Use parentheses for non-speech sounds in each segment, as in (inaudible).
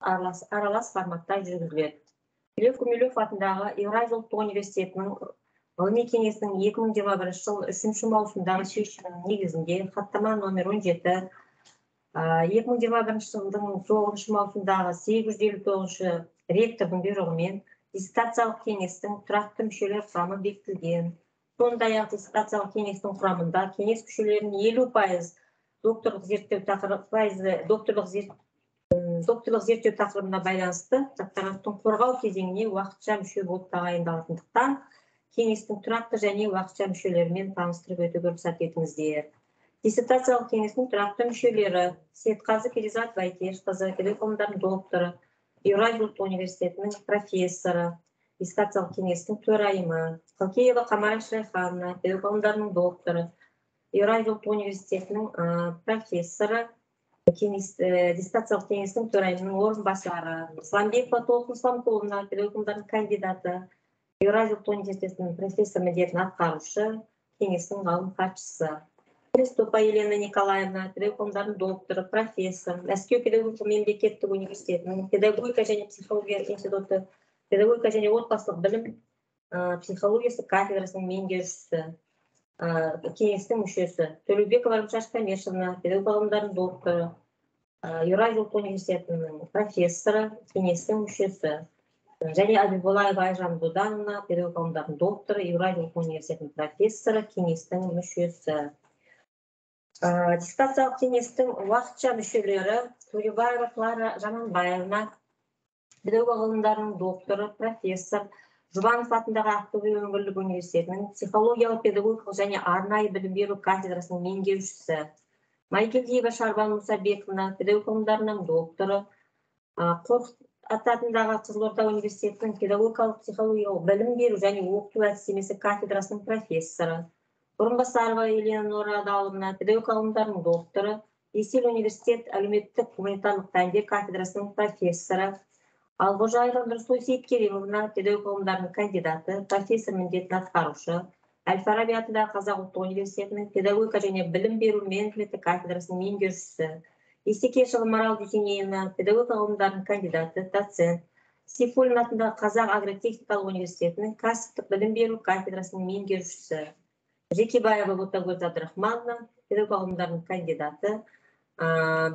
аралас, аралас форматта жүргізіледі. Лев гумилев атындағы евразия ұлттық университетінің ғылыми кеңесінің 2021 жыл үшінші маусымдағы шешімінің негізінде хаттама номер 17 2021 жылдың тоғызыншы маусымдағы сегіз жүз елу тоғызыншы ректордың бұйрығымен диссертациялық кеңестің тұрақты мүшелер құрамы бекітілген. Сондай ақ диссертациялық кеңестің құрамында кеңес мүшелерінің елу пайыз докторлық зерттеу тақырып пайызы докторлық докторлық зерттеу тақырыбына байланысты докторанттың қорғау кезеңіне уақытша мүше болып тағайындалатындықтан кеңестің тұрақты және уақытша мүшелерімен таныстырып өтуге рұқсат етіңіздер. Диссертациялық кеңестің тұрақты мүшелері сейітқазы перизат бәйкешқызы педагог ғылымдарының докторы еуразия ұлттық университетінің профессоры диссертациялық кеңестің төрайымы қалкеева қамара шайхановна педагог ғылымдарының докторы еуразия ұлттық университетінің профессоры диссертациялық кеңестің төрайымының орынбасары исламбекова толқын исламқұловна педагог кандидаты еуразия ұлттық университетінің профессор міндетін атқарушы кеңестің ғалым хатшысы приступа елена николаевна педагог докторы профессор мәскеу педагогика мемлекеттік университетінің педагогика және психология институты педагогика және отбасылық білім психологиясы кафедрасының меңгерушісі кеңестің мүшесі төлеубекова рымшаш камешевна педагог ғылымдарының докторы еуразия университетінің профессоры кеңестің мүшесі және әбибуллаева айжан дудановна педагог ғылымдарының докторы еуразия университетінің профессоры кеңестің мүшесі. Диссертациялық кеңестің уақытша мүшелері төлебаева клара жаманбаевна педагог ғылымдарының докторы профессор жұбанов атындағы ақтөбе өңірлік университетінің психологиялық педагогикалық және арнайы білім беру кафедрасының меңгерушісі. Майкелдиева шарбан мұсабековна педагог ғылымдарының докторы қорқыт ата атындағы қызылорда университетінің педагогикалық психологиялық білім беру және оқыту әдістемесі кафедрасының профессоры. Бұрынбасарова елена норадаловна педагог ғылымдарының докторы есел университет әлеуметтік гуманитарлық пәндер кафедрасының профессоры ал қожаева нұрсұлу сейіткеримовна педагог ғылымдарының кандидаты профессор міндетін атқарушы әл фараби атындағы қазақ ұлттық университетінің педагогика және білім беру менеджменті кафедрасының меңгерушісі исекешева марал дүйсенеевна педагогика ғылымдарының кандидаты доцент сейфуллин атындағы қазақ агротехникалық университетінің кәсіптік білім беру кафедрасының меңгерушісі жекебаева ботагөз абдрахмановна педагог ғылымдарының кандидаты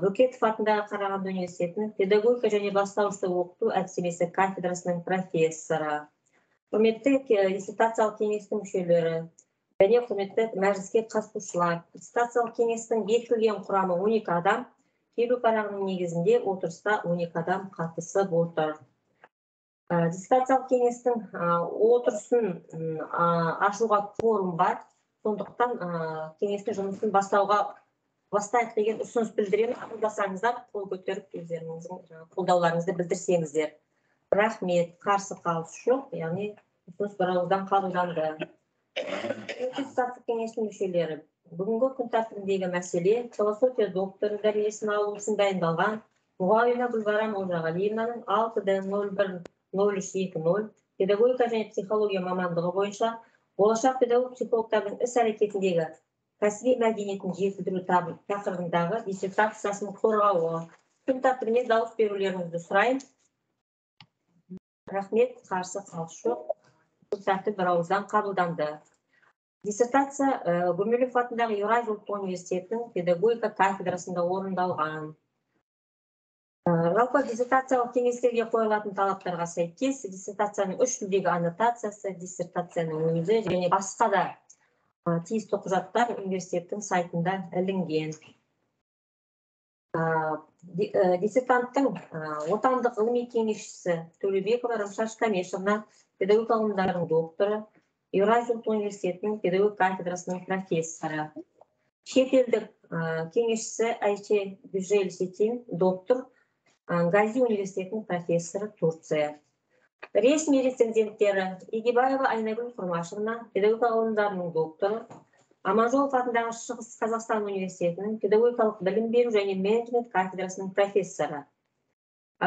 бөкетов атындағы қарағанды университетінің педагогика және бастауышты оқыту әдістемесі кафедрасының профессоры. Құрметті диссертациялық кеңестің мүшелері және құрметті мәжіліске қатысушылар. Диссертациялық кеңестің бекітілген құрамы 12 адам. Келу парағының негізінде отырыста 12 адам қатысып отыр. Диссертациялық кеңестің отырысын ашуға кворум бар. Сондықтан кеңестің жұмысын бастауға бастайық деген ұсыныс білдіремін. Қолдасаңыздар қол көтеріп өздеріңіздің қолдауларыңызды білдірсеңіздер. Рахмет. Қарсы қалыс жоқ яғни ұсыныс бірауыздан қабылданды. Кеңестің мүшелері бүгінгі күн тәртібіндегі мәселе философия докторы дәрежесін алу үшін дайындалған мұғауина гүлбара молжағалиевнаның алты д нөл бір нөл үш екі нөл педагогика және психология мамандығы бойынша болашақ педагог психологтардың іс әрекетіндегі кәсіби мәдениетін жетілдіру тақырыбындағы диссертациясын қорғауы. Күн тәртібіне дауыс берулеріңізді сұраймын. Рахмет қарсы қалыс жоқ күн тәртіп бірауыздан қабылданды. Диссертация гумилев атындағы еуразия ұлттық университетінің педагогика кафедрасында орындалған. Жалпы диссертациялық кеңестерге қойылатын талаптарға сәйкес диссертацияның үш тілдегі аннотациясы диссертацияның өзі және басқа да тиісті құжаттар университеттің сайтында ілінген. Диссертанттың отандық ғылыми кеңесшісі төлебекова рымшаш камешевна педагог ғылымдарының докторы еуразия ұлттық университетінің педагог кафедрасының профессоры. Шетелдік кеңесшісі айче бюжель сетин доктор гази университетінің профессоры турция. Ресми рецензенттері егебаева айнагүл құрмашевна педагогика ғылымдарының докторы аманжолов атындағы шығыс қазақстан университетінің педагогикалық білім беру және менеджмент кафедрасының профессоры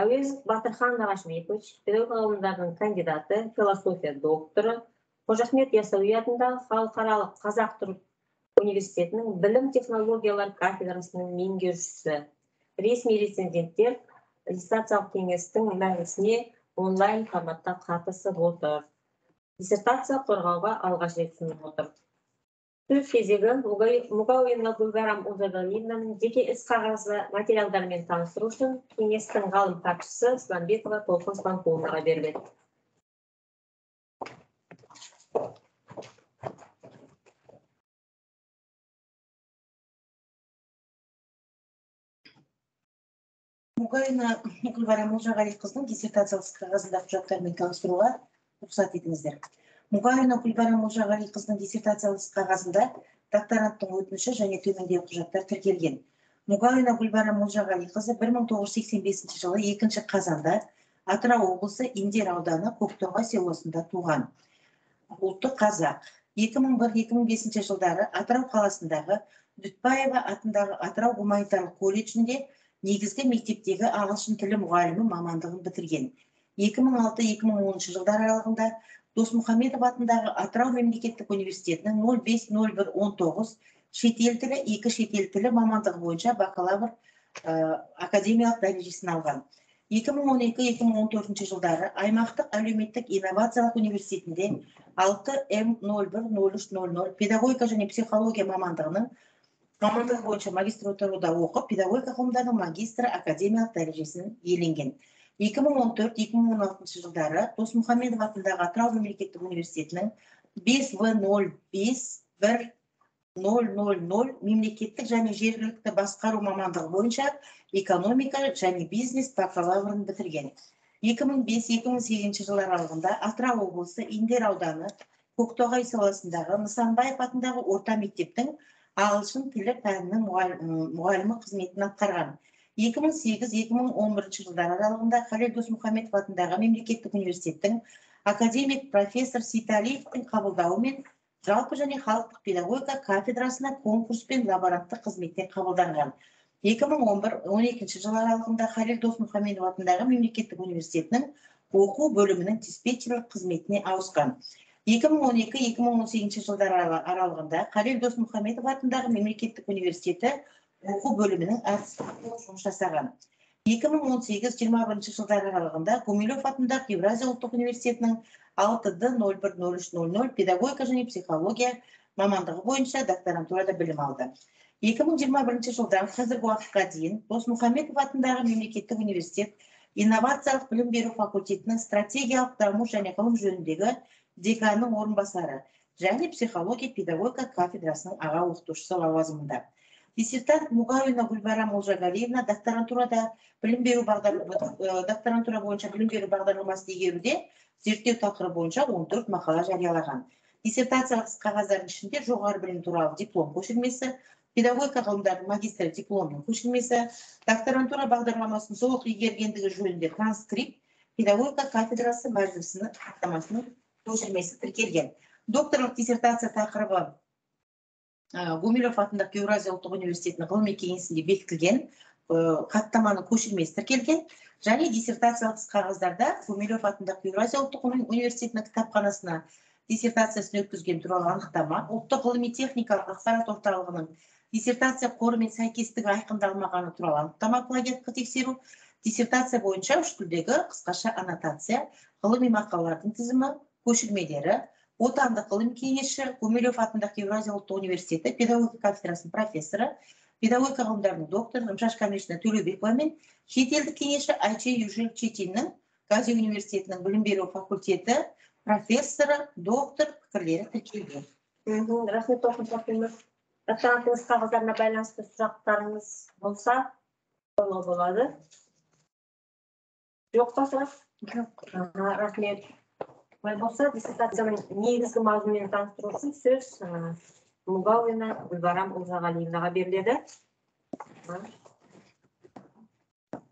әуезов батырхан нағашбекович педагогика ғылымдарының кандидаты философия докторы қожахмет ясауи атындағы халықаралық қазақ түрік университетінің білім технологиялар кафедрасының меңгерушісі ресми рецензенттер диссертациялық кеңестің мәжілісіне онлайн форматта қатысып отыр. Диссертация қорғауға алғаш рет отыр. Сөз кезегі мугауина гүлбарам ұлжагалиевнаның жеке іс қағазы материалдарымен таныстыру үшін кеңестің ғалым хатшысы сламбекова толқын слампуловнаға беріледі. Мугаина гүлбара молжағалиқызының диссертациялық қағазындағы құжаттарымен таныстыруға рұқсат етіңіздер. Мугаина гүлбара молжағалиқызының диссертациялық қағазында докторанттың өтініші және төмендегі құжаттар тіркелген. Мугаина гүлбара молжағалиқызы бір мың тоғыз жүз сексен бесінші жылы екінші қазанда атырау облысы индер ауданы көктоғай селосында туған. Ұлты қазақ. 2001-2005 жылдары атырау қаласындағы дүтбаева атындағы атырау гуманитарлық колледжінде негізгі мектептегі ағылшын тілі мұғалімі мамандығын бітірген. 2006-2010 жылдар аралығында досмұхамедов атындағы атырау мемлекеттік университетінің 050119 шетел тілі екі шетел тілі мамандығы бойынша бакалавр академиялық дәрежесін алған. 2012-2014 жылдары аймақтық әлеуметтік инновациялық университетінде 6 м 010300 педагогика және психология мамандығының мамандығы бойынша магистратурада оқып педагогика ғылымдарының магистрі академиялық дәрежесін иеленген. 2014-2016 жылдары досмұхамедов атындағы атырау мемлекеттік университетінің 5 в 05 бір мемлекеттік және жергілікті басқару мамандығы бойынша экономика және бизнес бакалаврын бітірген. 2005-2008 жылдар аралығында атырау облысы индер ауданы көктоғай селосындағы нысанбаев атындағы орта мектептің ағылшын тілі пәнінің мұғалімі қызметін атқарған. 2008-2011 жылдар аралығында халел досмұхамедов атындағы мемлекеттік университеттің академик профессор сейталиевтің қабылдауымен жалпы және халықтық педагогика кафедрасына конкурс пен лаборанттық қызметтен қабылданған. 2011-12 жылы аралығында халел досмұхамедов атындағы мемлекеттік университетінің оқу бөлімінің диспетчерлік қызметіне ауысқан. 2012-2018 жылдар аралығында Қалел Досмұхамедов атындағы мемлекеттік университеті оқу бөлімінің әртістік жұмыс жасаған 2018-21 жылдар аралығында гумилев атындағы евразия ұлттық университетінің 6 д 010300 педагогика және психология мамандығы бойынша докторантурада білім алды. 2021 жылдан қазіргі уақытқа дейін досмұхамедов атындағы мемлекеттік университет инновациялық білім беру факультетінің стратегиялық даму және ғылым жөніндегі деканның орынбасары және психология педагогика кафедрасының аға оқытушысы лауазымында. Диссертант мугавина гүлбара молжагалиевна докторантурада білім беру бағдар докторантура бойынша білім беру бағдарламасын игеруде зерттеу тақырыбы бойынша 14 мақала жариялаған. Диссертациялық қағаздардың ішінде жоғары білім туралы диплом көшірмесі педагогика ғылымдарының магистрі дипломының көшірмесі докторантура бағдарламасын толық игергендігі жөнінде транскрипт педагогика кафедрасы мәжілісінің хаттамасының көшірмесі тіркелген. Докторлық диссертация тақырыбы гумилев атындағы еуразия ұлттық университетінің ғылыми кеңесінде бекітілген хаттаманың көшірмесі тіркелген және диссертациялық қағаздарда гумилев атындағы еуразия ұлттық университетінің кітапханасына диссертациясын өткізген туралы анықтама ұлттық ғылыми техникалық ақпарат орталығының диссертация қоры мен сәйкестігі айқындалмағаны туралы анықтама плагиатқа тексеру диссертация бойынша үш тілдегі қысқаша аннотация ғылыми мақалалардың тізімі көшірмелері отандық ғылым кеңесші гумилев атындағы еуразия ұлттық университеті педагогика кафедрасының профессоры педагогика ғылымдарының докторы римшаш камишна төлеубекова мен шетелдік кеңесші айче южель четиннің гази университетінің білім беру факультеті профессоры доктор пікірлері тіркелген. Рахмет докторантыңыз қағаздарына байланысты сұрақтарыңыз болса қоюға болады. Жоқ па сұрақ жоқ рахмет. Болса диссертацияның негізгі мазмұнымен таныстыру үшін сөз мұғауина гүлбарам ұлжағалиевнаға беріледі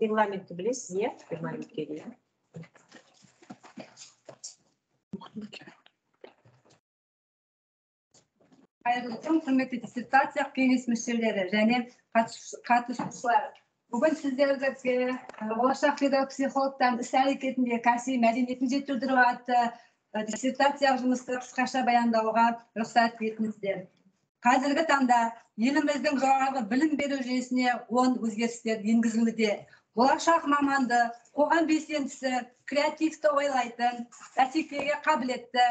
регламентті білесіз иә регламентке иә қайырлы күн құрметті диссертация кеңес мүшелері және қатысушылар бүгін сіздерге болашақ педагог психологтардың іс әрекетінде кәсіби мәдениетін жетілдіру атты диссертациялық жұмысты қысқаша баяндауға рұқсат етіңіздер. Қазіргі таңда еліміздің жоғарғы білім беру жүйесіне оң өзгерістер енгізілуде. Болашақ маманды қоғам белсендісі креативті ойлайтын бәсекеге қабілетті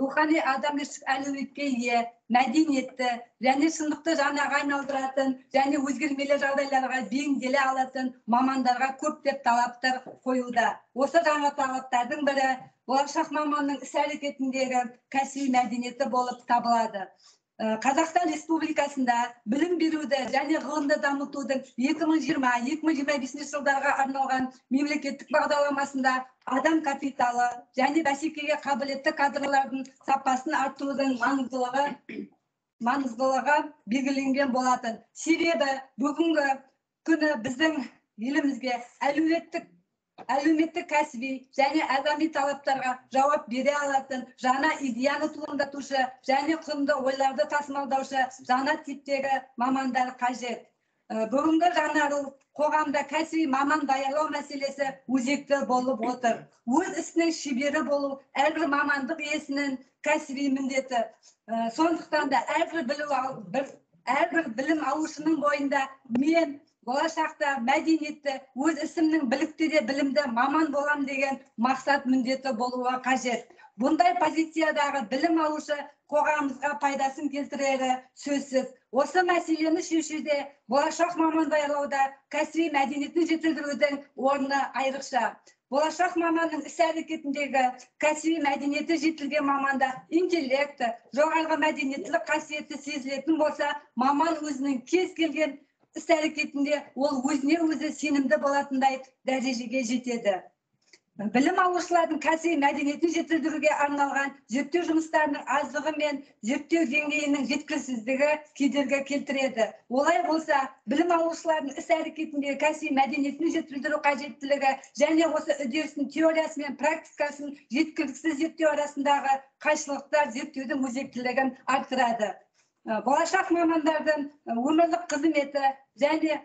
рухани адамгершілік әлеуетке ие мәдениетті және шындықты жаңаға айналдыратын және өзгермелі жағдайларға бейімделе алатын мамандарға көптеп талаптар қоюда осы жаңа талаптардың бірі болашақ маманның іс әрекетіндегі кәсіби мәдениеті болып табылады. Қазақстан республикасында білім беруді және ғылымды дамытудың 2020-2025 жылдарға арналған мемлекеттік бағдарламасында адам капиталы және бәсекеге қабілетті кадрлардың сапасын арттырудың маңыздылығы маңыздылығы белгіленген болатын. Себебі бүгінгі күні біздің елімізге әлеуметтік әлеуметтік кәсіби және адами талаптарға жауап бере алатын жаңа идеяны туындатушы және құнды ойларды тасымалдаушы жаңа типтегі мамандар қажет. Бүгінгі жаңару қоғамда кәсіби маман даярлау мәселесі өзекті болып отыр. Өз ісінің шебері болу әрбір мамандық иесінің кәсіби міндеті. Сондықтан да әрбір әрбір білім алушының бойында мен болашақта мәдениетті өз ісімнің білікті де білімді маман болам деген мақсат міндеті болуы қажет. Бұндай позициядағы білім алушы қоғамымызға пайдасын келтірері сөзсіз. Осы мәселені шешуде болашақ маман даярлауда кәсіби мәдениетін жетілдірудің орны айрықша. Болашақ маманның іс әрекетіндегі кәсіби мәдениеті жетілген маманда интеллекті жоғарғы мәдениеттілік қасиеті сезілетін болса маман өзінің кез келген іс әрекетінде ол өзіне өзі сенімді болатындай дәрежеге жетеді. Білім алушылардың кәсіби мәдениетін жетілдіруге арналған зерттеу жұмыстарының аздығы мен зерттеу деңгейінің жеткіліксіздігі кедергі келтіреді. Олай болса білім алушылардың іс әрекетіндегі кәсіби мәдениетін жетілдіру қажеттілігі және осы үдерістің теориясы мен практикасын жеткіліксіз зерттеу арасындағы қайшылықтар зерттеудің өзектілігін арттырады. Болашақ мамандардың өмірлік қызметі және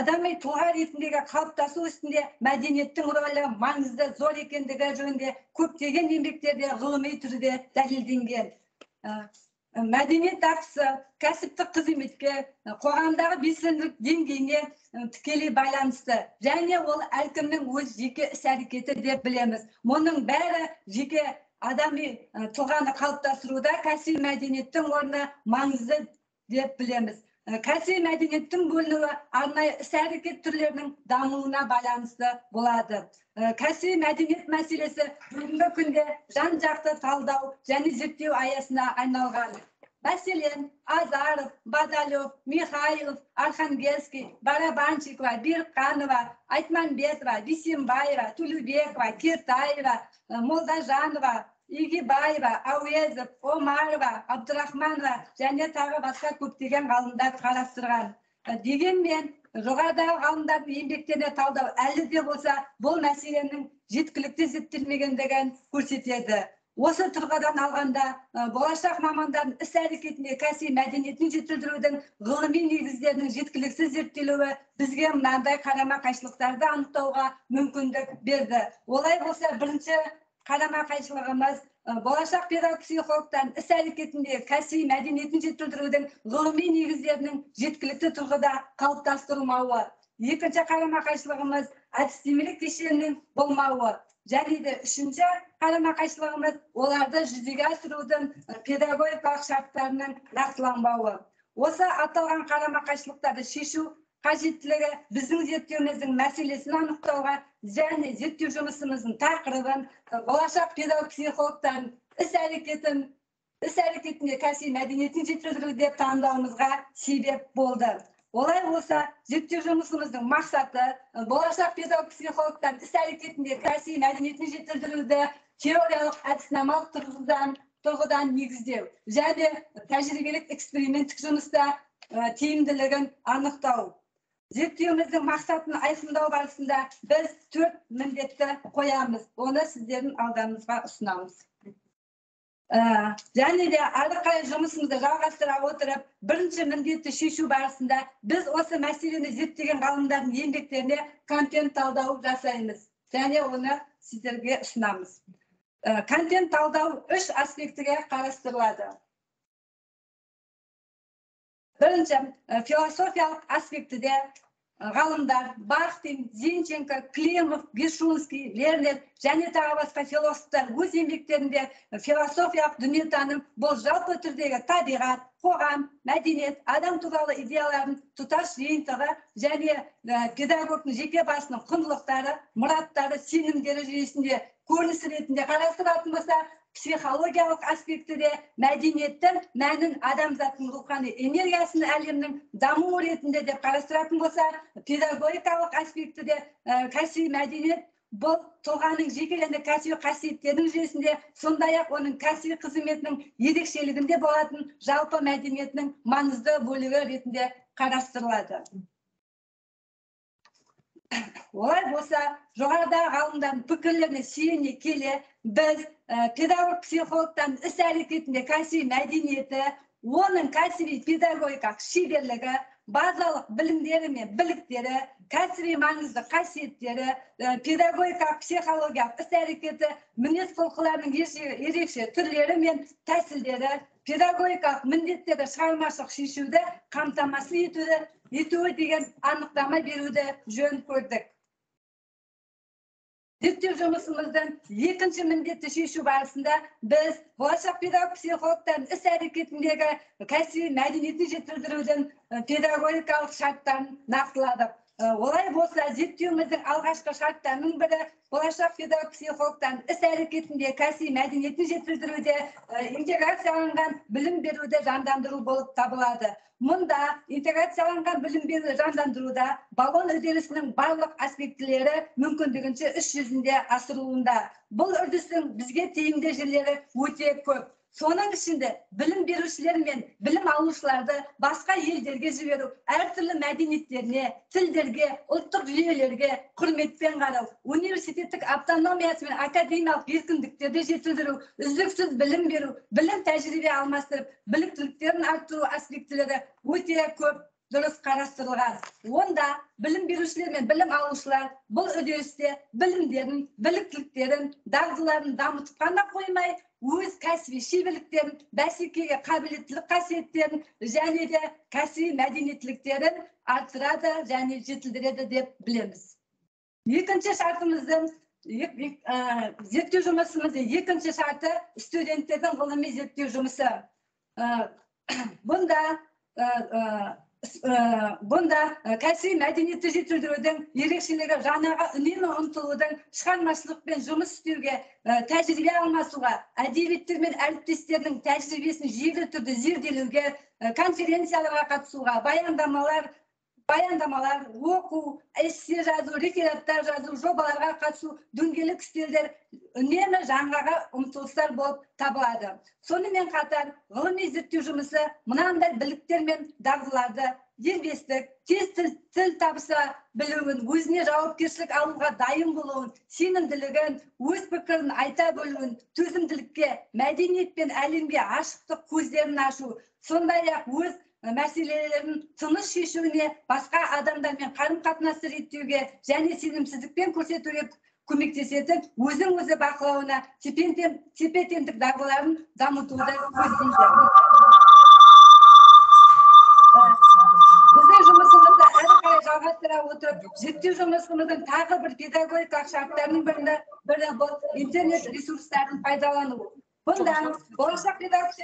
адами тұлға ретіндегі қалыптасу үстінде мәдениеттің рөлі маңызды зор екендігі жөнінде көптеген еңбектерде ғылыми түрде дәлелденген мәдениет дағдысы кәсіптік қызметке қоғамдағы белсенділік деңгейіне тікелей байланысты және ол әркімнің өз жеке іс әрекеті деп білеміз мұның бәрі жеке адами ә, тұлғаны қалыптастыруда кәсіби мәдениеттің орны маңызды деп білеміз. Ә, кәсіби мәдениеттің бөлінуі арнайы іс әрекет түрлерінің дамуына байланысты болады. Ә, кәсіби мәдениет мәселесі бүгінгі күнде жан жақты талдау және зерттеу аясына айналған. Мәселен азаров бадалев михайлов архангельский барабанщикова бирқанова айтманбетова бисембаева тулюбекова кертаева ә, молдажанова игибаева әуезов омарова абдурахманова және тағы басқа көптеген ғалымдар қарастырған. Ә, дегенмен жоғарыдағы ғалымдардың еңбектеріне талдау әлі де болса бұл мәселенің жеткілікті зерттелмегендігін көрсетеді. Осы тұрғыдан алғанда болашақ мамандардың іс әрекетінде кәсіби мәдениетін жетілдірудің ғылыми негіздерінің жеткіліксіз зерттелуі бізге мынандай қарама қайшылықтарды анықтауға мүмкіндік берді. Олай болса бірінші қарама қайшылығымыз болашақ педагог іс әрекетінде кәсіби мәдениетін жетілдірудің ғылыми негіздерінің жеткілікті тұрғыда қалыптастырылмауы. Екінші қарама қайшылығымыз әдістемелік кешенінің болмауы. Және де үшінші қарама қайшылығымыз оларды жүзеге асырудың педагогикалық шарттарының нақтыланбауы. Осы аталған қарама қайшылықтарды шешу қажеттілігі біздің зерттеуіміздің мәселесін анықтауға және зерттеу жұмысымыздың тақырыбын болашақ педагог психологтардың іс әрекетін іс әрекетінде кәсіби мәдениетін жетілдіру деп таңдауымызға себеп болды. Олай болса зерттеу жұмысымыздың мақсаты болашақ педагог психологтардың іс әрекетінде кәсіби мәдениетін жетілдіруді теориялық әдіснамалық тұрғыдан тұрғыдан негіздеу және тәжірибелік эксперименттік жұмыста ә, тиімділігін анықтау. Зерттеуіміздің мақсатын айқындау барысында біз төрт міндетті қоямыз. Оны сіздердің алдарыңызға ұсынамыз. Ә, және де ары қарай жұмысымызды жалғастыра отырып бірінші міндетті шешу барысында біз осы мәселені зерттеген ғалымдардың еңбектеріне контент талдау жасаймыз және оны сіздерге ұсынамыз. Ә, контент талдау үш аспектіге қарастырылады. Бірінші ә, философиялық аспектіде ғалымдар бахтин зинченко климов вишунский лернер және тағы басқа философтар өз еңбектерінде философиялық дүниетаным бұл жалпы түрдегі табиғат қоғам мәдениет адам туралы идеялардың тұтас жиынтығы және ә, педагогтың жеке басының құндылықтары мұраттары сенімдері жүйесінде көрініс ретінде қарастыратын болса психологиялық аспектіде мәдениеттің мәнін адамзаттың рухани энергиясын әлемнің дамуы ретінде деп қарастыратын болса педагогикалық аспектіде ә, кәсіби мәдениет бұл тұлғаның жеке және кәсіби қасиеттерінің жүйесінде сондай ақ оның кәсіби қызметінің ерекшелігінде болатын жалпы мәдениетінің маңызды бөлігі ретінде қарастырылады. Олай болса жоғарыда ғалымдардың пікірлеріне сүйене келе біз педагог психологтардың іс әрекетінде кәсіби мәдениеті оның кәсіби педагогикалық шеберлігі базалық білімдері мен біліктері кәсіби маңызды қасиеттері ә, педагогикалық психологиялық іс әрекеті мінез құлқыларының ерекше түрлері мен тәсілдері педагогикалық міндеттерді шығармашылық шешуді қамтамасыз етуді етуі деген анықтама беруді жөн көрдік. Зерттеу жұмысымыздың екінші міндетті шешу барысында біз болашақ педагог психологтардың іс әрекетіндегі кәсіби мәдениетін жетілдірудің педагогикалық шарттарын нақтыладық. Олай болса зерттеуіміздің алғашқы шарттарының бірі болашақ педагог психологтардың іс әрекетінде кәсіби мәдениетін жетілдіруде интеграцияланған білім беруді жандандыру болып табылады. Мұнда интеграцияланған білім беруді жандандыруда балон үдерісінің барлық аспектілері мүмкіндігінше іс жүзінде асырылуында. Бұл үрдістің бізге тиімді жерлері өте көп. Соның ішінде білім берушілер мен білім алушыларды басқа елдерге жіберу әртүрлі мәдениеттеріне тілдерге ұлттық жүйелерге құрметпен қарау университеттік автономиясы мен академиялық еркіндіктерді жетілдіру үздіксіз білім беру білім тәжірибе алмастырып біліктіліктерін арттыру аспектілері өте көп дұрыс қарастырылған. Онда білім берушілер мен білім алушылар бұл үдерісте білімдерін біліктіліктерін дағдыларын дамытып қана қоймай өз кәсіби шеберліктерін бәсекеге қабілеттілік қасиеттерін және де кәсіби мәдениеттіліктерін арттырады және жетілдіреді деп білеміз. Екінші шартымыздың зерттеу жұмысымыздың екінші шарты студенттердің ғылыми зерттеу жұмысы. (coughs) Бұнда бұнда кәсіби мәдениетті жетілдірудің ерекшелігі жаңаға үнемі ұмтылудың шығармашылықпен жұмыс істеуге тәжірибе алмасуға әдебиеттер мен әріптестердің тәжірибесін жүйелі түрде зерделеуге конференцияларға қатысуға баяндамалар баяндамалар оқу эссе жазу рефераттар жазу жобаларға қатысу дөңгелек үстелдер үнемі жаңаға ұмтылыстар болып табылады. Сонымен қатар ғылыми зерттеу жұмысы мынандай біліктер мен дағдыларды дербестік тез тіл, тіл табыса білуін өзіне жауапкершілік алуға дайын болуын сенімділігін өз пікірін айта білуін төзімділікке мәдениет пен әлемге ашықтық көздерін ашу сондай ақ өз мәселелерін тыныш шешуіне басқа адамдармен қарым қатынасты реттеуге және сенімсіздікпен көрсетуге көмектесетін өзін өзі бақылауына тепе теңдік дағдыларын дамытуды көздейді. Біздің жұмысымызды әрі қарай жалғастыра отырып зерттеу жұмысымыздың тағы бір педагогикалық шарттарының бірі бұл интернет ресурстарын пайдалану бұнда болашақ педагог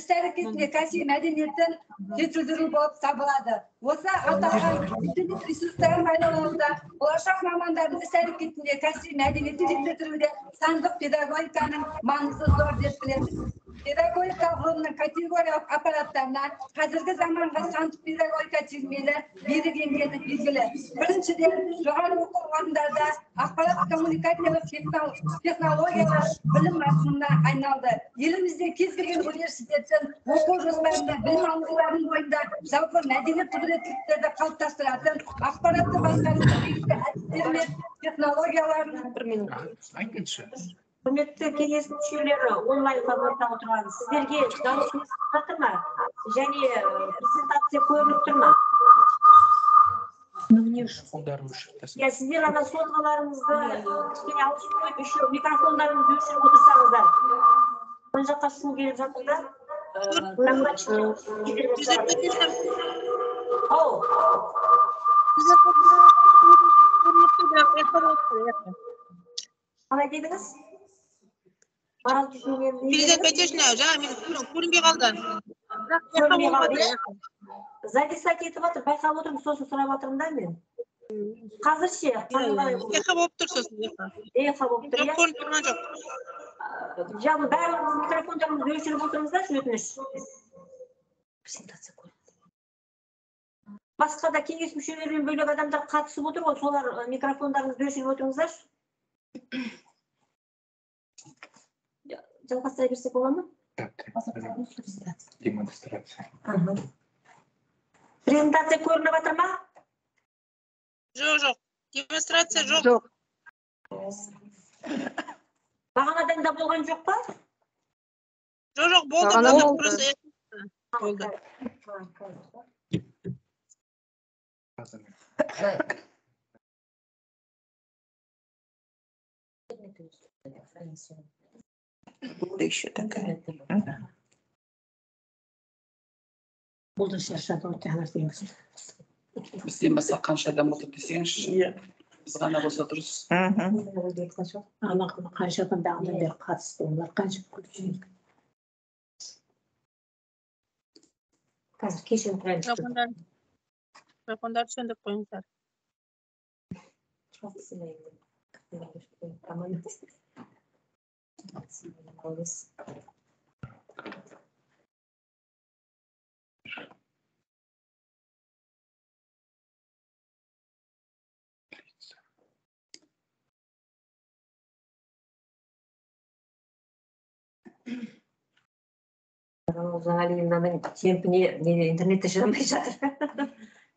іс әрекетінде кәсіби мәдениетін жетілдіру болып табылады. Осы аталған интернет ресурстарын пайдалануда болашақ мамандардың іс әрекетінде кәсіби мәдениетін жетілдіруде сандық педагогиканың маңызы зор деп білеміз. Педагогика ғылымының категориялық аппараттарына қазіргі заманғы сандық педагогика термині берік енгені белгілі. Біріншіден жоғары оқу орындарда ақпарат коммуникациялық технологиялар білім мазмұнына айналды. Елімізде кез келген университеттің оқу жоспарында білім алушылардың бойында жалпы мәдени құзыреттіліктерді қалыптастыратын ақпаратты басқарудың әдістері мен технологияларын бір минут. Құрметті кеңес мүшелері онлайн форматта отырған сіздерге дауыс естіліп жатыр ма? Және презентация көрініп тұр ма? Иә сіздер ана сотқаларыңызды кішкене ауысып қойып еще микрофондарыңызды өшіріп отырсаңыздар. Мына жаққа шу келіп жатыр да. Қалай дедіңіз марал түсінген Президент Петешна жаңа мен көрінбей қалды. Көрінбей қалды, иә? записать етіп жатыр байқап отырмын сосын сұрап жатырмын да мен қазір ше. Байқап болып тұр сосын. эха болып тұр иә көрініп тұрған жоқ. жалпы барлығыңыз микрофондарыңызды өшіріп отырыңыздаршы өтініш басқа да кеңес мүшелерінен бөлек адамдар қатысып отыр ғой солар микрофондарыңызды өшіріп отырыңыздаршы Жалғастыра берсек бола ма Демонстрация. презентация көрініп жатыр ма Жоқ, жоқ. Демонстрация жоқ. жоқ (laughs) бағанадан да болған жоқ па Жоқ, жоқ, болды. Болды. Болды. (laughs) (laughs) Буде еще такая. бұл да шаршады ғой таңертеңгісін бізден басқа қанша адам отыр десеңізші Иә. біз ғана болса дұрыс Мгм. ана қанша адам бағанадан бері қатысты олар қанша қазір кешірім Let's Взагалі менің темпіне неде интернетте жүре алмай жатыр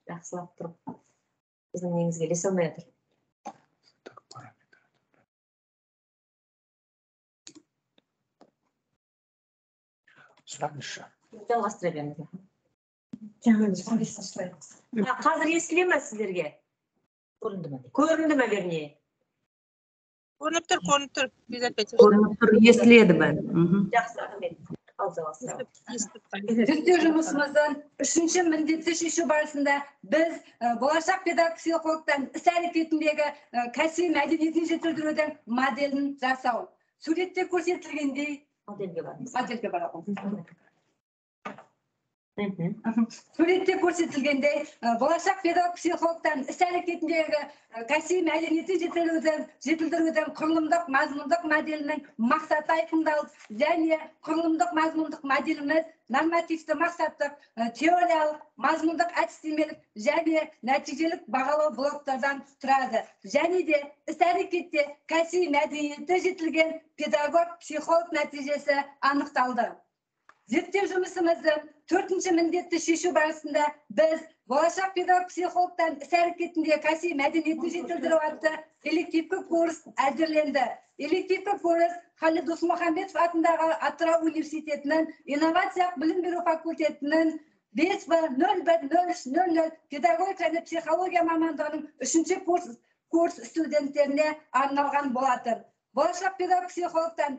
жақсылап тұрып біздің негізге ілесе Дальше. жалғастыра беріңіз қазір естіле ма сіздерге? Көрінді ме? Көрінді ме вернее? Көрініп тұр, көрініп тұр. Президент Петешна. естіледі бәрі жақсы рахмет. Зерттеу жұмысымыздың үшінші міндетті шешу барысында біз болашақ педагог психологтан іс әрекетіндегі кәсіби мәдениетін жетілдірудің моделін жасау. Суретте көрсетілгендей модельге барыңыз модельге барамыз (laughs) суретте көрсетілгендей болашақ педагог психологтан іс әрекетіндегі кәсіби мәдениетін жетілдірудің жетілдірудің құрылымдық мазмұндық моделінің мақсаты айқындалып және құрылымдық мазмұндық моделіміз нормативті мақсаттық теориялық мазмұндық әдістемелік және нәтижелік бағалау блоктардан тұрады. Және де іс әрекетте кәсіби мәдениеті жетілген педагог психолог нәтижесі анықталды. Зерттеу жұмысымыздың төртінші міндетті шешу барысында біз болашақ педагог психологтан іс әрекетінде кәсіби мәдениетін жетілдіру атты элективті курс әзірленді. Элективті курс халид досмұхамбетов атындағы атырау университетінің инновациялық білім беру факультетінің бес б нөл бір нөл үш нөл нөл педагогика және психология мамандығының үшінші курс курс студенттеріне арналған болатын. Болашақ педагог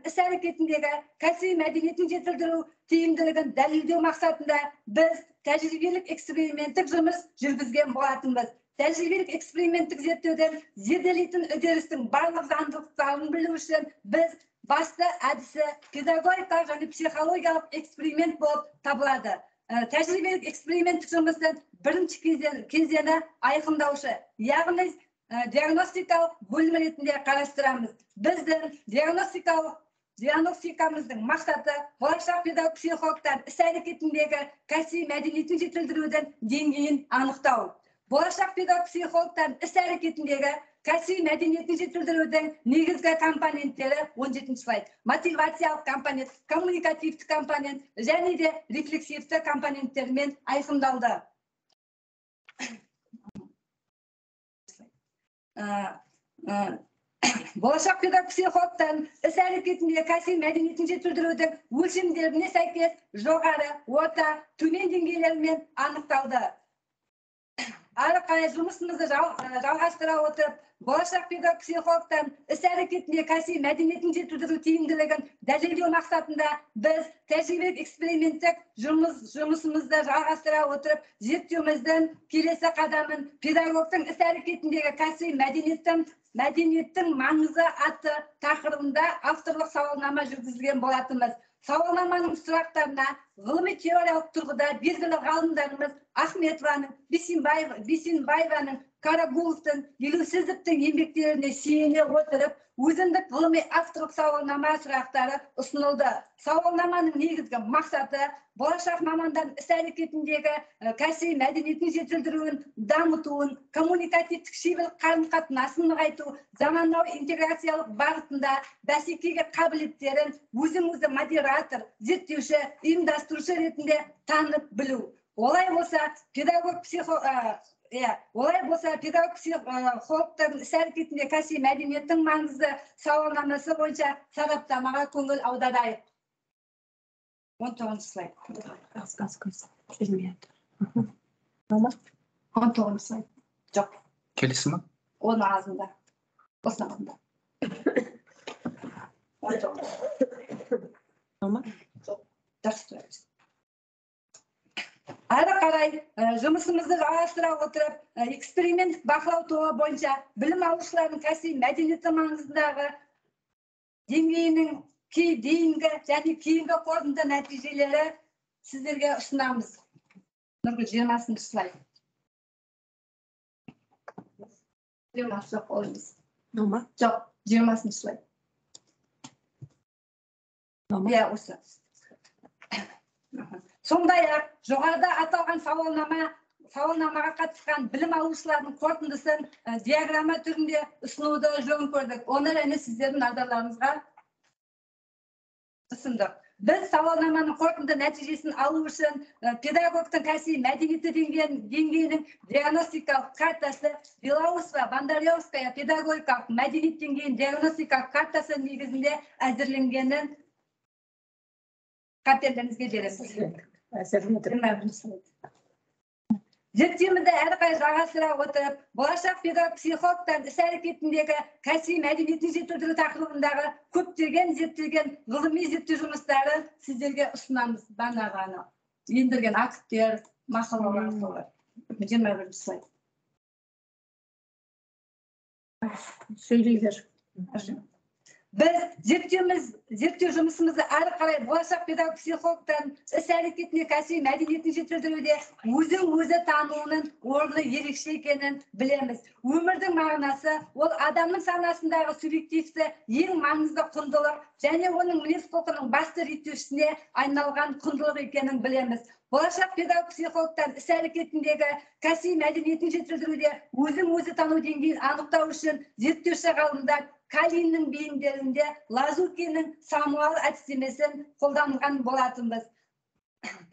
іс әрекетіндегі кәсіби мәдениетін жетілдіру тиімділігін дәлелдеу мақсатында біз тәжірибелік эксперименттік жұмыс жүргізген болатынбыз. Тәжірибелік эксперименттік зерттеуден зерделейтін үдерістің барлық заңдылықтарын білу үшін біз басты әдісі педагогикалық және психологиялық эксперимент болып табылады. Ә, тәжірибелік эксперименттік жұмыстың бірінші кезең- кезеңі айқындаушы яғни диагностикалық бөлім ретінде қарастырамыз. Біздің диагностикалық диагностикамыздың мақсаты болашақ педагог психологтар іс әрекетіндегі кәсіби мәдениетін жетілдірудің деңгейін анықтау. Болашақ педагог психологтар іс әрекетіндегі кәсіби мәдениетін жетілдірудің негізгі компоненттері он жетінші слайд. Мотивациялық компонент коммуникативті компонент және де рефлексивті компоненттермен айқындалды. Ә, ә, (coughs) болашақ педагог психологтан іс әрекетінде кәсіби мәдениетін жетілдірудің өлшемдеріне сәйкес жоғары орта төмен деңгейлермен анықталды. Ары қарай жұмысымызды жал- жалғастыра отырып болашақ педагог психологтан іс әрекетінде кәсіби мәдениетін жетілдіру тиімділігін дәлелдеу мақсатында біз тәжірибелік эксперименттік жұмыс жұмысымызды жалғастыра отырып зерттеуіміздің келесі қадамын педагогтың іс әрекетіндегі кәсіби мәдениеттің мәдениеттің маңызы атты тақырыбында авторлық сауалнама жүргізген болатынбыз. Сауалнаманың сұрақтарына ғылыми теориялық тұрғыда белгілі ғалымдарымыз ахметованың бисенбаева бисенбаеваның карагуловтың елеусізовтың еңбектеріне сүйене отырып өзіндік ғылыми авторлық сауалнама сұрақтары ұсынылды. Сауалнаманың негізгі мақсаты болашақ мамандардың іс әрекетіндегі кәсіби мәдениетін жетілдіруін дамытуын коммуникативтік шеберлік қарым қатынасын нығайту заманауи интеграциялық бағытында бәсекеге қабілеттерін өзін өзі модератор зерттеуші ұйымдастырушы ретінде танып білу. Олай болса педагог психо иә олай болса педагог психологтардың іс әрекетінде кәсіби мәдениеттің маңызы сауалнамасы бойынша сараптамаға көңіл аударайық. Он тоғызыншы слайд. Он тоғызыншы слайд. Жоқ. Келесі ма? Оның алдында. Осының алдында. (laughs) Жақсы ары қарай ә, жұмысымызды жалғастыра отырып ә, эксперименттік бақылау тобы бойынша білім алушылардың кәсіби мәдениеті маңызындағы деңгейінің кей дейінгі және кейінгі қорытынды нәтижелері сіздерге ұсынамыз. Нұргүл жиырмасыншы слайд. Жиырмасы жоқ жиырмасыншы слайд. Иә осы. Сондай ақ жоғарыда аталған сауалнама сауалнамаға қатысқан білім алушылардың қорытындысын диаграмма түрінде ұсынуды жөн көрдік. Оны және сіздердің назарларыңызға ұсындық. Біз сауалнаманың қорытынды нәтижесін алу үшін ә, педагогтың кәсіби мәдениеті деңгейін- деңгейінің диагностикалық картасы белоусова бондаревская педагогикалық мәдениет деңгейінің диагностикалық картасы негізінде әзірленгенін қаперлеріңізге береміз. Зерттеуімізді әрі қарай жалғастыра отырып болашақ педагог психологтар іс әрекетіндегі кәсіби мәдениетін жетілдіру тақырыбындағы көптеген зерттелген ғылыми зерттеу жұмыстары сіздерге ұсынамыз. Бағанағы ендірген акттер мақалалар солар. Жиырма бірінші слайд. Сөйлей бер біз зерттеуіміз зерттеу жұмысымызды әрі қарай болашақ педагог психологтардың іс әрекетіне кәсіби мәдениетін жетілдіруде өзін өзі тануының орны ерекше екенін білеміз. Өмірдің мағынасы ол адамның санасындағы субъективті ең маңызды құндылық және оның мінез құлқының басты реттеушісіне айналған құндылық екенін білеміз. Болашақ педагог психологтар іс әрекетіндегі кәсіби мәдениетін жетілдіруде өзін өзі тану деңгейін анықтау үшін зерттеуші ғалымдар калиннің бейімдерінде лазукиннің самуал әдістемесін қолданған болатынбыз.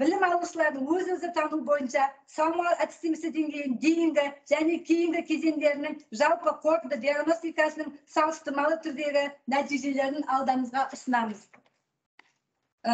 Білім алушылардың өз өзі тану бойынша самуал әдістемесі деңгейін дейінгі және кейінгі кезеңдерінің жалпы қорытынды диагностикасының салыстырмалы түрдегі нәтижелерін алдымызға ұсынамыз. Ә,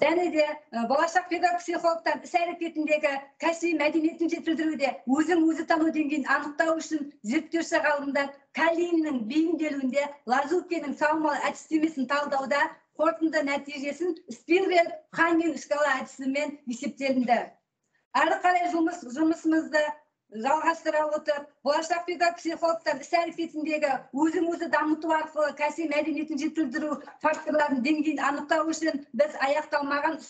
және де болашақ педагог психологтар іс әрекетіндегі кәсіби мәдениетін жетілдіруде өзін өзі тану деңгейін анықтау үшін зерттеуші ғалымдар калиннің бейімделуінде лазукиннің саумал әдістемесін талдауда қорытынды нәтижесін спилберг ханин шкала әдісімен есептелінді. Әрі қарай жұмыс жұмысымызды жалғастыра отырып болашақ педагог психологтар іс әрекетіндегі өзін өзі дамыту арқылы кәсіби мәдениетін жетілдіру факторларының деңгейін анықтау үшін біз аяқталмаған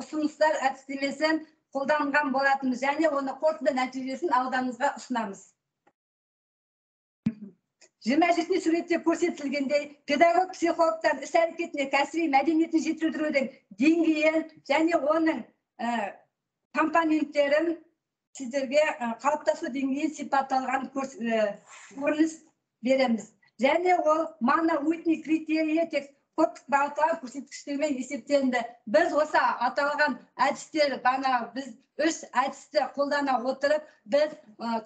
ұсыныстар әдістемесін қолданған болатынбыз және оны қорытынды нәтижесін алдымызға ұсынамыз. Жиырма жетінші суретте көрсетілгендей педагог психологтар іс әрекетіне кәсіби мәдениетін жетілдірудің деңгейін және оның ә, компоненттерін сіздерге қалыптасу деңгейін сипатталған көрініс береміз. Және ол мана уитни критерийі тек бағыттағы көрсеткіштермен есептелінді. Біз осы аталған әдістер бағана біз үш әдісті қолдана отырып біз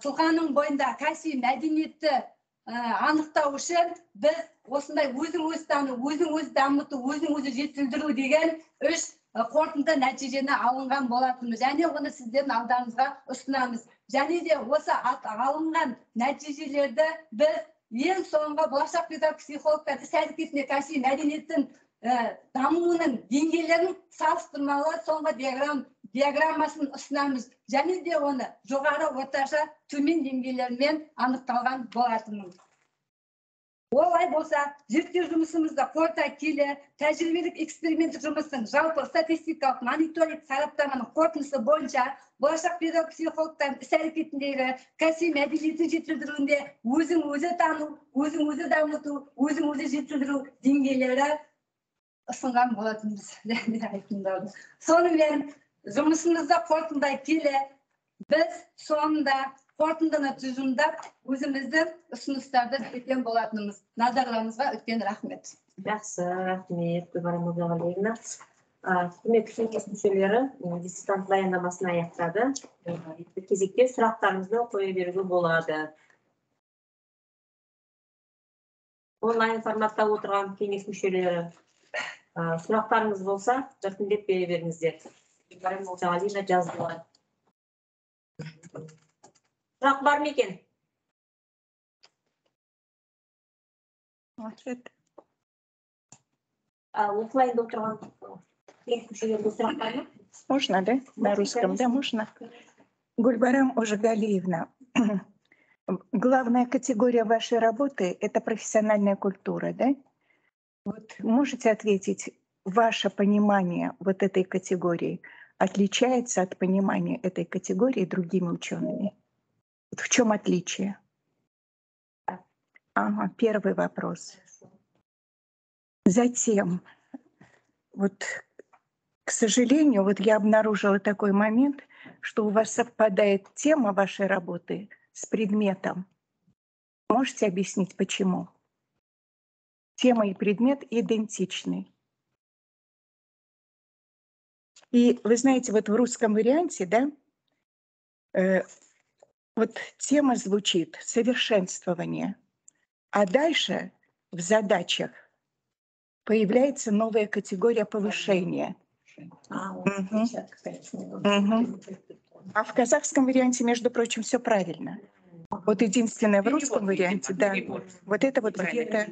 тұлғаның бойында кәсіби мәдениетті анықтау үшін біз осындай өзін өзі тану өзін өзі дамыту өзін өзі жетілдіру деген үш қорытынды нәтижені алынған болатынбыз. Және оны сіздердің алдарыңызға ұсынамыз. Және де осы алынған нәтижелерді біз ең соңғы болашақ педагог әрекетіне кәсіби мәдениеттің і дамуының деңгейлерін салыстырмалы соңғы диаграмм диаграммасын ұсынамыз. Және де оны жоғары орташа төмен деңгейлермен анықталған болатынмын олай болса зерттеу жұмысымызды қорыта келе тәжірибелік эксперименттік жұмыстың жалпы статистикалық мониторинг сараптаманың қорытындысы бойынша болашақ педагог психологтардың іс әрекетіндегі кәсіби мәдениетті жетілдіруінде өзін өзі тану өзін өзі дамыту өзін өзі жетілдіру деңгейлері ұсынған болатынбыз (laughs) сонымен жұмысымызды қорытындылай келе біз соңында қорытындыны тұжырымдап өзіміздің ұсыныстарды берген болатынымыз назарларыңызға үлкен рахмет жақсы рахмет гүлбара молдағалиевна құрметті кеңес мүшелері диссертант баяндамасын аяқтады кезекте сұрақтарыңызды қоя беруге болады онлайн форматта отырған кеңес мүшелері сұрақтарыңыз болса біртіндеп бере беріңіздер гүлбара молдағалиевна жаздылар сұрақ бар ма екен А, оффлайнда отырған кеңес мүшелерінде сұрақ бар ма Можно, да? На русском, да, можно? Гульбарам Ожигалиевна, главная категория вашей работы – это профессиональная культура, да? Вот можете ответить, ваше понимание вот этой категории отличается от понимания этой категории другими учеными? Вот в чем отличие? Ага, первый вопрос. Затем, вот, к сожалению, вот я обнаружила такой момент, что у вас совпадает тема вашей работы с предметом. Можете объяснить, почему? Тема и предмет идентичны. И вы знаете, вот в русском варианте, да, э, вот тема звучит совершенствование, а дальше в задачах появляется новая категория повышения. Мгм. А в казахском варианте, между прочим, все правильно. Вот единственное в русском варианте, да, вот это вот где-то,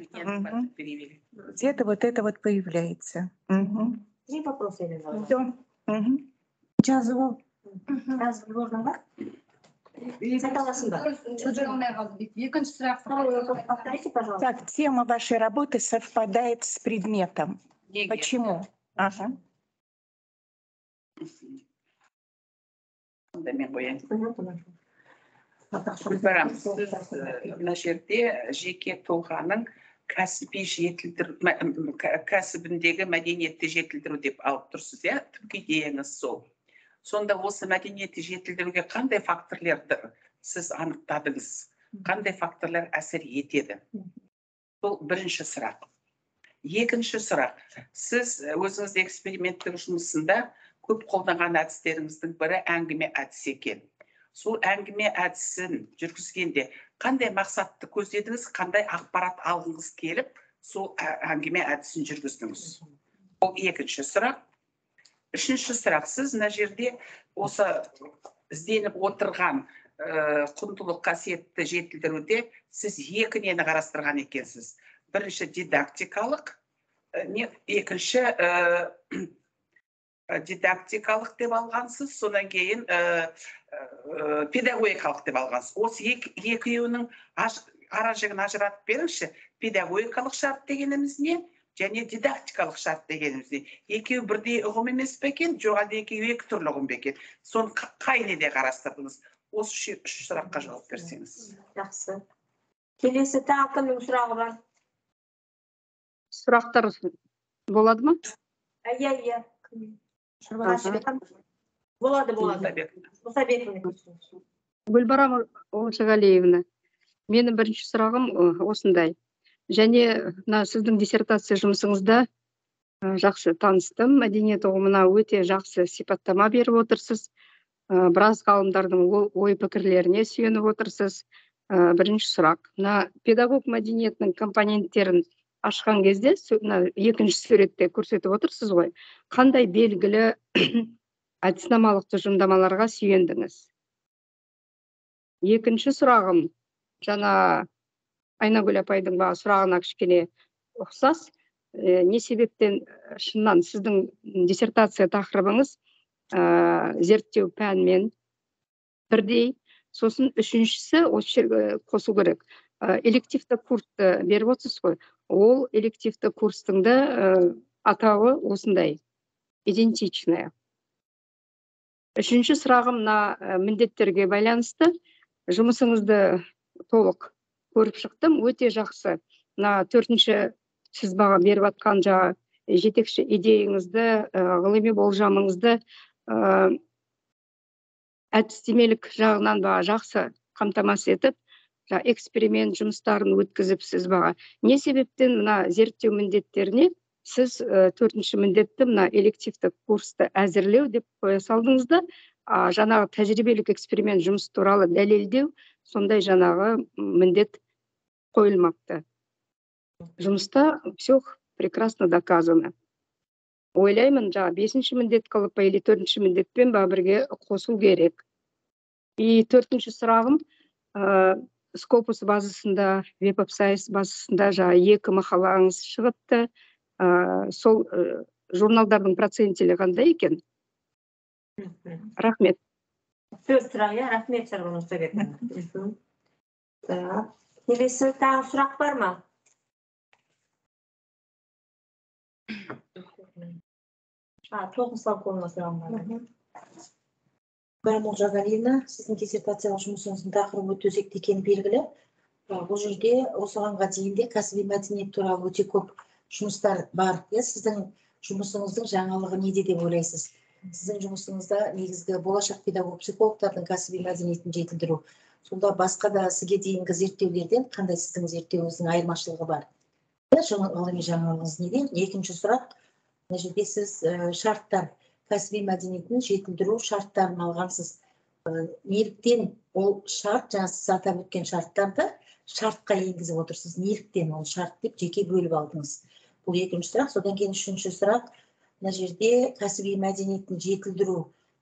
где-то вот это вот появляется. Три вопроса Елена Всё. Мгм. жазып жазып болдың ба айта аласың ба жүре алмай қалдым екінші сұрақ Второй вопрос повторите пожалуйста Так, тема вашей работы совпадает с предметом. Неге? Почему? Ага. Онда мен қояйын Мгм, мгм. гүлбарам сіз і, мына жерде жеке тұлғаның кәсіби жетілдіру мә- м, кә- кәсібіндегі мәдениетті жетілдіру деп алып тұрсыз иә түпкі идеяңыз сол Сонда осы мәдениетті жетілдіруге қандай факторлерді сіз анықтадыңыз? Қандай факторлар әсер етеді? Бұл бірінші сұрақ. Екінші сұрақ. Сіз өзіңіз эксперименттік жұмысында көп қолданған әдістеріңіздің бірі әңгіме әдісі екен. Сол әңгіме әдісін жүргізгенде қандай мақсатты көздедіңіз? Қандай ақпарат алғыңыз келіп сол ә- әңгіме әдісін жүргіздіңіз? Бұл екінші сұрақ. Үшінші сұрақ. Сіз мына жерде осы ізденіп отырған ә, құндылық қасиетті жетілдіруде сіз екі нені қарастырған екенсіз. Бірінші дидактикалық не екінші ә, дидактикалық деп алғансыз содан кейін ә, педагогикалық деп алғансыз. Осы екі, екеуінің ара жігін ажыратып беріңізші. Педагогикалық шарт дегеніміз не? Және дидактикалық шарт дегеніміз не? Екеуі бірдей ұғым емес пе екен? Жоқ әлде екеуі екі түрлі ұғым ба екен? Соны қа- қай неде қарастырдыңыз? Осы үш сұраққа жауап берсеңіз. Жақсы. Келесі тағы кімнің сұрағы бар? Сұрақтар болады ма? Иә иә. Болады болады. Мұсабекова гүлбарам олжагалиевна менің бірінші сұрағым осындай. Және мына сіздің диссертация жұмысыңызда жақсы таныстым. Мәдениет ұғымына өте жақсы сипаттама беріп отырсыз. Ы, біраз ғалымдардың ой пікірлеріне сүйеніп отырсыз. Бірінші сұрақ. Мына педагог мәдениетінің компоненттерін ашқан кезде мына екінші суретте көрсетіп отырсыз ғой. Қандай белгілі (clears throat) әдіснамалық тұжырымдамаларға сүйендіңіз? Екінші сұрағым. Жаңа айнагүл апайдың баға сұрағына кішкене ұқсас. Э, не себептен э, шыннан сіздің диссертация тақырыбыңыз ә, зерттеу пәнмен бірдей. Сосын үшіншісі осы жерге қосу керек. Ә, элективті курсты беріп отырсыз ғой. Ол элективті курстың да ә, атауы осындай. Идентичная. Үшінші сұрағым мына ә, міндеттерге байланысты. Жұмысыңызды толық көріп шықтым өте жақсы. Мына төртінші сіз баға беріп жатқан жаңағы жетекші идеяңызды ә, ғылыми болжамыңызды ә, әдістемелік жағынан баға жақсы қамтамасыз етіп эксперимент жұмыстарын өткізіпсіз баға не себептен мына зерттеу міндеттеріне сіз төртінші міндетті мына элективті курсты әзірлеу деп қоя салдыңыз да жаңағы тәжірибелік эксперимент жұмыс туралы дәлелдеу сондай жаңағы міндет қойылмапты жұмыста все прекрасно доказано. Ойлаймын жаңағы бесінші міндет қылып па или төртінші міндетпен ба бірге қосу керек. И төртінші сұрағым ә, скопус базасында веб сайс базасында жаңағы екі мақалаңыз шығыпты. Ә, сол ә, журналдардың процентелі қандай екен? Рахмет. Төрт сұрақ иә рахмет шарбан мұстабек так. Келесі тағы сұрақ бар ма а тоғыз колына сұрағым бар Барамол Жағалиевна, сіздің диссертациялық жұмысыңыздың тақырыбы өте өзекті екені белгілі. Бұл жерде осығанға дейін де кәсіби мәдениет туралы өте көп жұмыстар бар. Иә, сіздің жұмысыңыздың жаңалығы неде деп ойлайсыз? Сіздің жұмысыңызда негізгі болашақ педагог психологтардың кәсіби мәдениетін жетілдіру. Сонда басқа да сізге дейінгі зерттеулерден қандай сіздің зерттеуіңіздің айырмашылығы бар? Ғылыми жаңалығыңыз неден? Екінші сұрақ, мына жерде сіз ә, шарттар кәсіби мәдениетін жетілдіру шарттарын алғансыз. Ә, неліктен ол шарт жаңа сіз атап өткен шарттарды шартқа енгізіп отырсыз. Неліктен ол шарт деп жеке бөліп алдыңыз. Бұл екінші сұрақ. Содан кейін үшінші сұрақ. Мына жерде кәсіби мәдениетін жетілдіру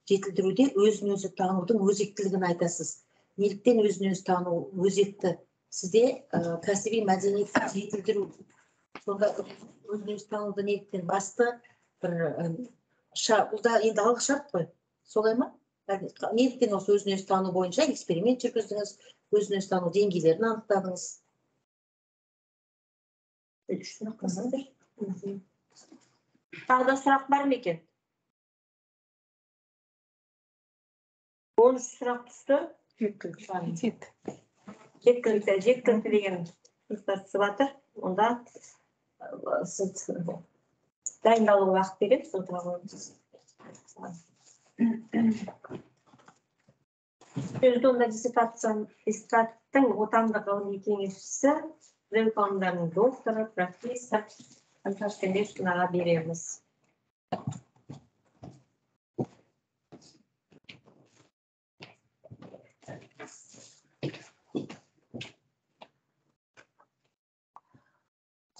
жетілдіруде өзін өзі танудың өзектілігін айтасыз. Неліктен өзін өзі тану өзекті сізде ә, кәсіби мәдениетті жетілдіру. Сонда өзін өзі тануды неліктен басты? Бір ә, бұл да енді алғы шарт қой. Солай ма? Неліктен осы өзін өзі тану бойынша эксперимент жүргіздіңіз өзін өзі тану деңгейлерін анықтадыңыз? Үш сұрақ тағы да сұрақ бар ма екен? Он үш сұрақ түсті. Жеткілікті жеткілікті деген ұсыныстар түсіп жатыр онда сіз дайындалуға уақыт береміз сөзді диссертаттың отандық ғылыми кеңесшісі жол ғылымдарының докторы профессор анташ кемешкинаға береміз.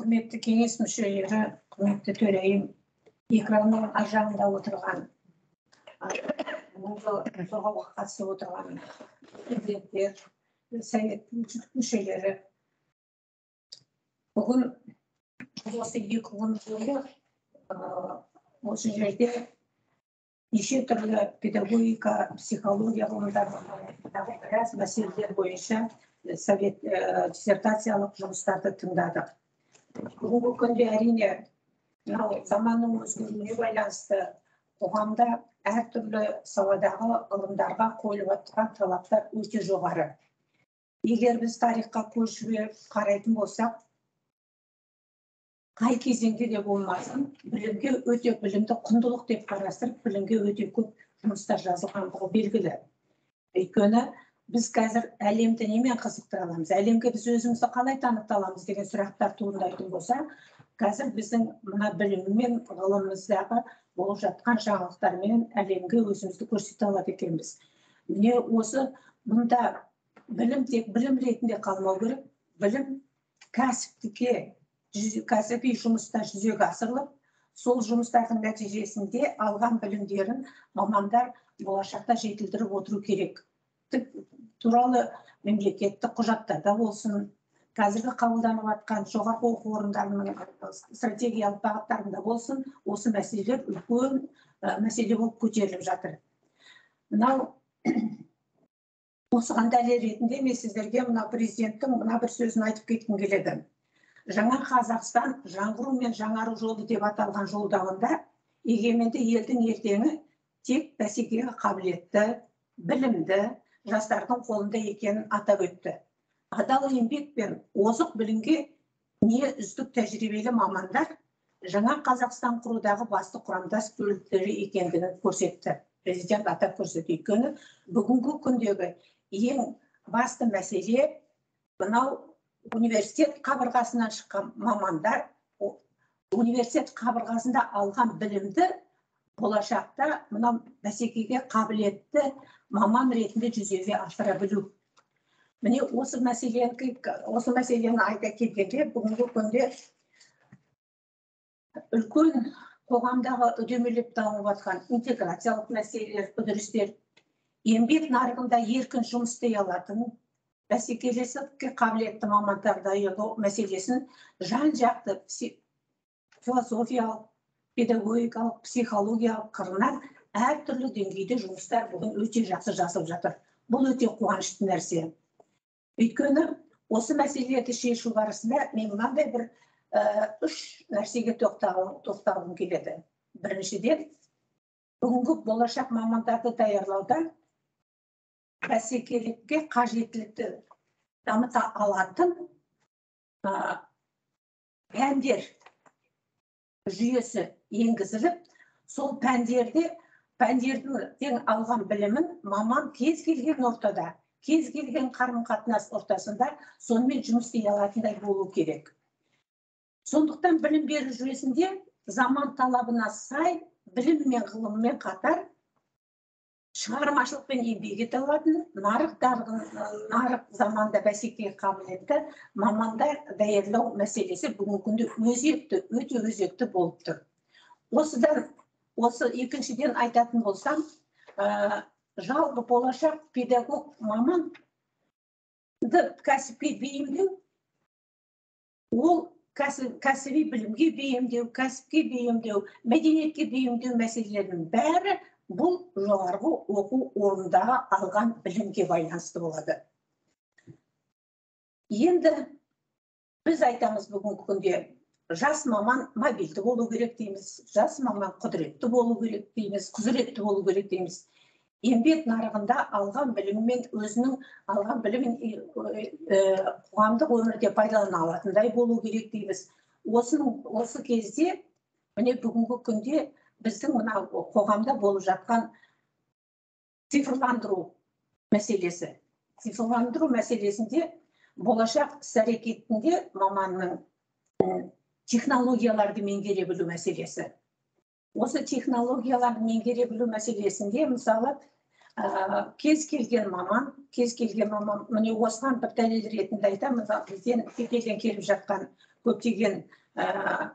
Құрметті кеңес мүшелері құрметті төрайым экранның ар жағында отырған а, осы қорғауға қатысып отырған студенттер совет мүшелері. Бүгін осы екі күн бойы осы жерде неше түрлі педагогика психология ғылымдарындағы біраз мәселелер бойынша совет ә, диссертациялық жұмыстарды тыңдадық. Бүгінгі күнде әрине мынау заманның өзгеруіне байланысты қоғамда әртүрлі саладағы ғылымдарға қойылып жатқан талаптар өте жоғары егер біз тарихқа көз жіберіп қарайтын болсақ қай кезеңде де болмасын білімге өте білімді құндылық деп қарастырып білімге өте көп жұмыстар жазылғандығы белгілі өйткені біз қазір әлемді немен қызықтыра аламыз? Әлемге біз өзімізді қалай таныта аламыз деген сұрақтар туындайтын болса қазір біздің мына білім мен ғылымымыздағы болып жатқан жаңалықтармен әлемге өзімізді көрсете алады екенбіз. Міне осы мұнда білім тек білім ретінде қалмау керек. Білім кәсіптікке жүз- кәсіби жұмыста жүзеге асырылып сол жұмыстардың нәтижесінде алған білімдерін мамандар болашақта жетілдіріп отыру керек. Туралы мемлекеттік құжаттарда болсын қазіргі қабылданып жатқан жоғарғы оқу орындарының стратегиялық бағыттарында болсын осы мәселелер үлкен мәселе болып көтеріліп жатыр. Мынау (coughs) осыған дәлел ретінде мен сіздерге мына президенттің мына бір сөзін айтып кеткім келеді. Жаңа қазақстан жаңғыру мен жаңару жолы деп аталған жолдауында егеменді елдің ертеңі тек бәсекеге қабілетті білімді жастардың қолында екенін атап өтті. Адал еңбек пен озық білімге не үздік тәжірибелі мамандар жаңа қазақстан құрудағы басты құрамдас бөліктері екендігін көрсетті. Президент атап көрсетті. Өйткені бүгінгі күндегі ең басты мәселе мынау университет қабырғасынан шыққан мамандар университет қабырғасында алған білімді болашақта мынау бәсекеге қабілетті маман ретінде жүзеге асыра білу. Міне осы мәселені осы мәселені айта келгенде бүгінгі күнде үлкен қоғамдағы үдемелеп дамып жатқан интеграциялық мәселелер үдерістер еңбек нарығында еркін жұмыс істей алатын бәсекелестікке қабілетті мамандар даярлау мәселесін жан жақты философиялық педагогикалық психологиялық қырынан әртүрлі деңгейде жұмыстар бүгін өте жақсы жасалып жатыр. Бұл өте қуанышты нәрсе. Өйткені осы мәселелерді шешу барысында мен мынандай бір ііі үш нәрсеге тоқталғым келеді. Біріншіден бүгінгі болашақ мамандарды даярлауда бәсекелікке қажеттілікті дамыта алатын пәндер жүйесі енгізіліп сол пәндерде пәндердің алған білімін маман кез келген ортада кез келген қарым қатынас ортасында сонымен жұмыс істей алатындай болу керек. Сондықтан білім беру жүйесінде заман талабына сай білім мен ғылыммен қатар шығармашылықпен еңбек ете алатын нарық нарық заманда бәсекеге қабілетті мамандар даярлау мәселесі бүгінгі күнде өзекті өте өзекті болып тұр. Осыдан осы екіншіден айтатын болсам ә, жалпы болашақ педагог маманды кәсіпке бейімдеу ол кәсіби білімге бейімдеу кәсіпке бейімдеу мәдениетке бейімдеу мәселелерінің бәрі бұл жоғарғы оқу орнындағы алған білімге байланысты болады. Енді біз айтамыз бүгінгі күнде жас маман мобильді болу керек дейміз жас маман құдіретті болу керек дейміз құзыретті болу керек дейміз. Еңбек нарығында алған білімімен өзінің алған білімін қоғамдық өмірде пайдалана алатындай болу керек дейміз. Осының осы кезде міне бүгінгі күнде біздің мына қоғамда болып жатқан цифрландыру мәселесі. Цифрландыру мәселесінде болашақ іс әрекетінде маманның технологияларды меңгере білу мәселесі. Осы технологияларды меңгере білу мәселесінде мысалы ә, кез келген маман кез келген маман міне осыған бір дәлел ретінде айтамын мысалы бізден шетелден келіп жатқан көптеген ә,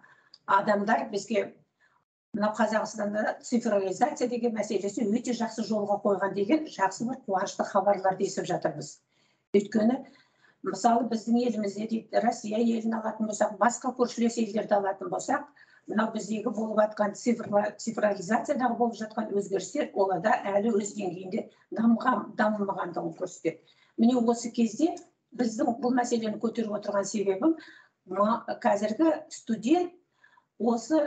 адамдар бізге мынау қазақстанда цифровизация деген мәселесі өте жақсы жолға қойған деген жақсы бір қуанышты хабарларды естіп жатырмыз. Өйткені мысалы біздің елімізде дейді россия елін алатын болсақ басқа көршілес елдерді алатын болсақ мынау біздегі болып жатқан цифровизациядағы болып жатқан өзгерістер оларда әлі өз деңгейінде дамыған дамымағандығын көрсетеді. Міне осы кезде біздің бұл мәселені көтеріп отырған себебім қазіргі студент осы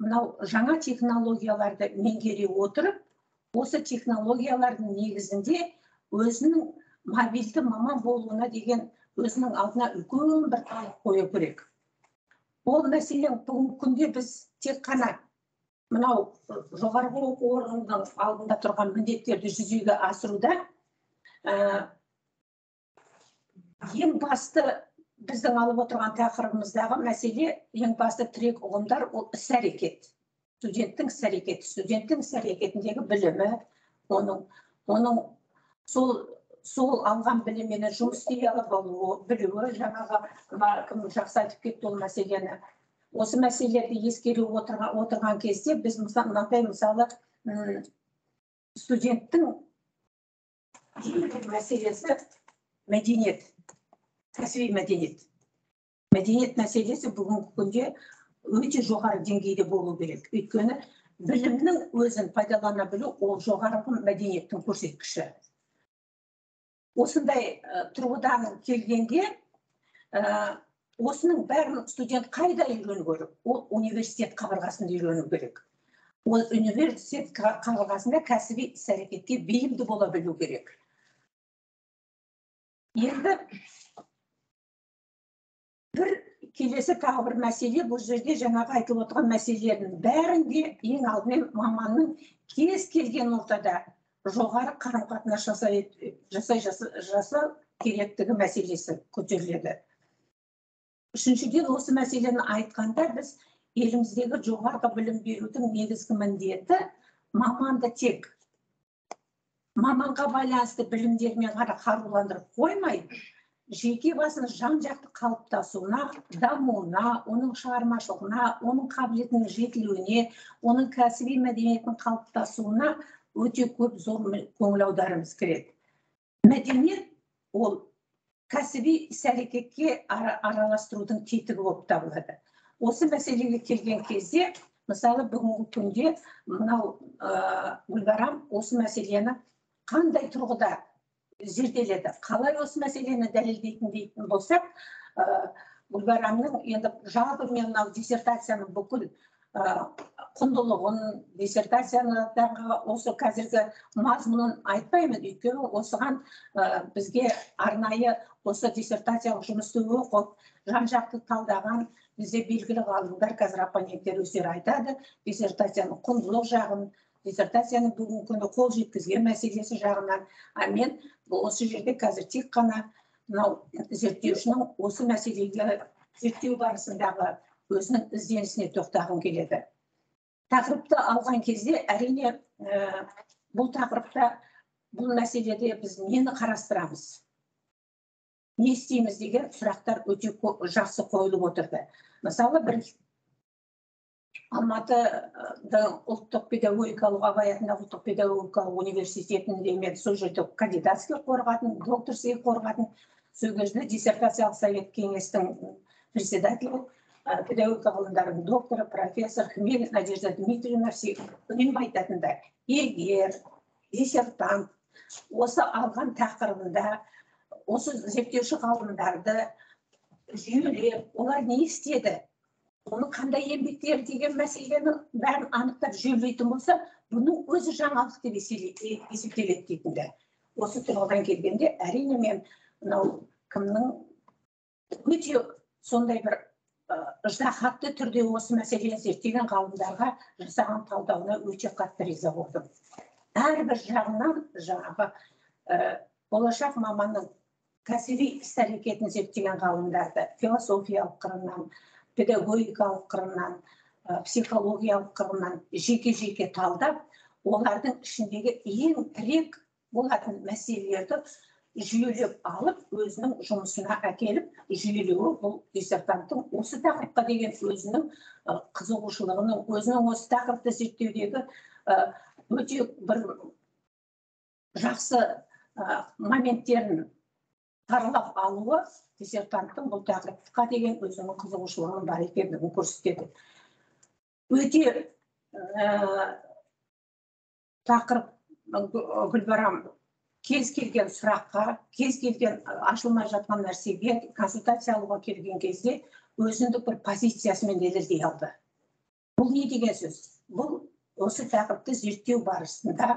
мынау жаңа технологияларды меңгере отырып осы технологиялардың негізінде өзінің мобильді маман болуына деген өзінің алдына үлкен бір талап қою керек. Ол мәселен бүгінгі күнде біз тек қана мынау жоғарғы оқу орнының алдында тұрған міндеттерді жүзеге асыруда ә, ең басты біздің алып отырған тақырыбымыздағы мәселе ең басты тірек ұғымдар ол іс әрекет. Студенттің іс әрекеті студенттің іс әрекетіндегі білімі оның оның сол сол алған білімменен жұмыс істей ала болуы білуі жаңағы кім жақсы айтып кетті ол мәселені. Осы мәселелерді ескере отырған отырған кезде біз мынандай мысалы студенттің мәселесі мәдениет кәсіби мәдениет. Мәдениет мәселесі бүгінгі күнде өте жоғары деңгейде болу керек. Өйткені білімнің өзін пайдалана білу ол жоғарғы мәдениеттің көрсеткіші. Осындай ә, тұрғыдан келгенде ә, осының бәрін студент қайда үйрену керек? Ол университет қабырғасында үйрену керек. Ол университет қа- қабырғасында кәсіби іс әрекетке бейімді бола білу керек. Енді бір келесі тағы бір мәселе бұл жерде жаңағы айтылып отырған мәселелердің бәрінде ең алдымен маманның кез келген ортада жоғары қарым қатынас жасай жасай жаса- керектігі мәселесі көтеріледі. Үшіншіден осы мәселені айтқанда біз еліміздегі жоғарғы білім берудің негізгі міндеті маманды тек маманға байланысты білімдермен ғана қаруландырып қоймай жеке басының жан жақты қалыптасуына дамуына оның шығармашылығына оның қабілетінің жетілуіне оның кәсіби мәдениетінің қалыптасуына өте көп зор көңіл аударуымыз керек мәдениет ол кәсіби іс әрекетке ара- араластырудың тетігі болып табылады. Осы мәселеге келген кезде мысалы бүгінгі күнде мынау гүлбарам осы мәселені қандай тұрғыда зерделеді? Қалай осы мәселені дәлелдейтін дейтін болсақ гүлбарамның енді жалпы мен мынау диссертацияның бүкіл құндылығын диссертациядағы осы қазіргі мазмұнын айтпаймын. Өйткені осыған ы бізге арнайы осы диссертациялық жұмысты оқып жан жақты талдаған бізде белгілі ғалымдар қазір оппоненттер өздері айтады. Диссертацияның құндылық жағын диссертацияның бүгінгі күні қол жеткізген мәселесі жағынан. А мен осы жерде қазір тек қана мынау зерттеушінің осы мәселеге зерттеу барысындағы өзінің ізденісіне тоқтағым келеді. Тақырыпты алған кезде әрине ә, бұл тақырыпта бұл мәселеде біз нені қарастырамыз? Не істейміз деген сұрақтар өте жақсы қойылып отырды. Мысалы бір алматыдың ұлттық педагогикалық абай атындағы ұлттық педагогикалық университетінде мен сол жерде кандидатский қорғадым докторский қорғадым сол кезде диссертациялық совет кеңестің председателі педагогика ғылымдарының докторы профессор хмель надежда дмитриевна үнемі айтатындар егер диссертант осы алған тақырыбында осы зерттеуші ғалымдарды жүйелеп олар не істеді? Оның қандай еңбектері деген мәселені бәрін анықтап жүйелейтін болса бұның өзі жаңалық деп есептеледі дейтінді. Осы тұрғыдан келгенде әрине мен мынау кімнің өте сондай бір ы, ыждахатты түрде осы мәселені зерттеген ғалымдарға жасаған талдауына өте қатты риза болдым. Әрбір жағынан жаңағы ы, болашақ маманның кәсіби іс әрекетін зерттеген ғалымдарды философиялық қырынан педагогикалық қырынан ы, психологиялық қырынан жеке жеке талдап олардың ішіндегі ең тірек болатын мәселелерді жүйелеп алып өзінің жұмысына әкеліп жүйелеуі бұл диссертанттың осы тақырыпқа деген өзінің қызығушылығының өзінің осы тақырыпты зерттеудегі өте бір жақсы моменттерін саралап алуы диссертанттың бұл тақырыпқа деген өзінің қызығушылығының бар екендігін көрсетеді. Өте тақырып Гү- гүлбарам кез келген сұраққа кез келген ашылмай жатқан нәрсеге консультация алуға келген кезде өзіндік бір позициясымен дәлелдей алды. Бұл не деген сөз? Бұл осы тақырыпты зерттеу барысында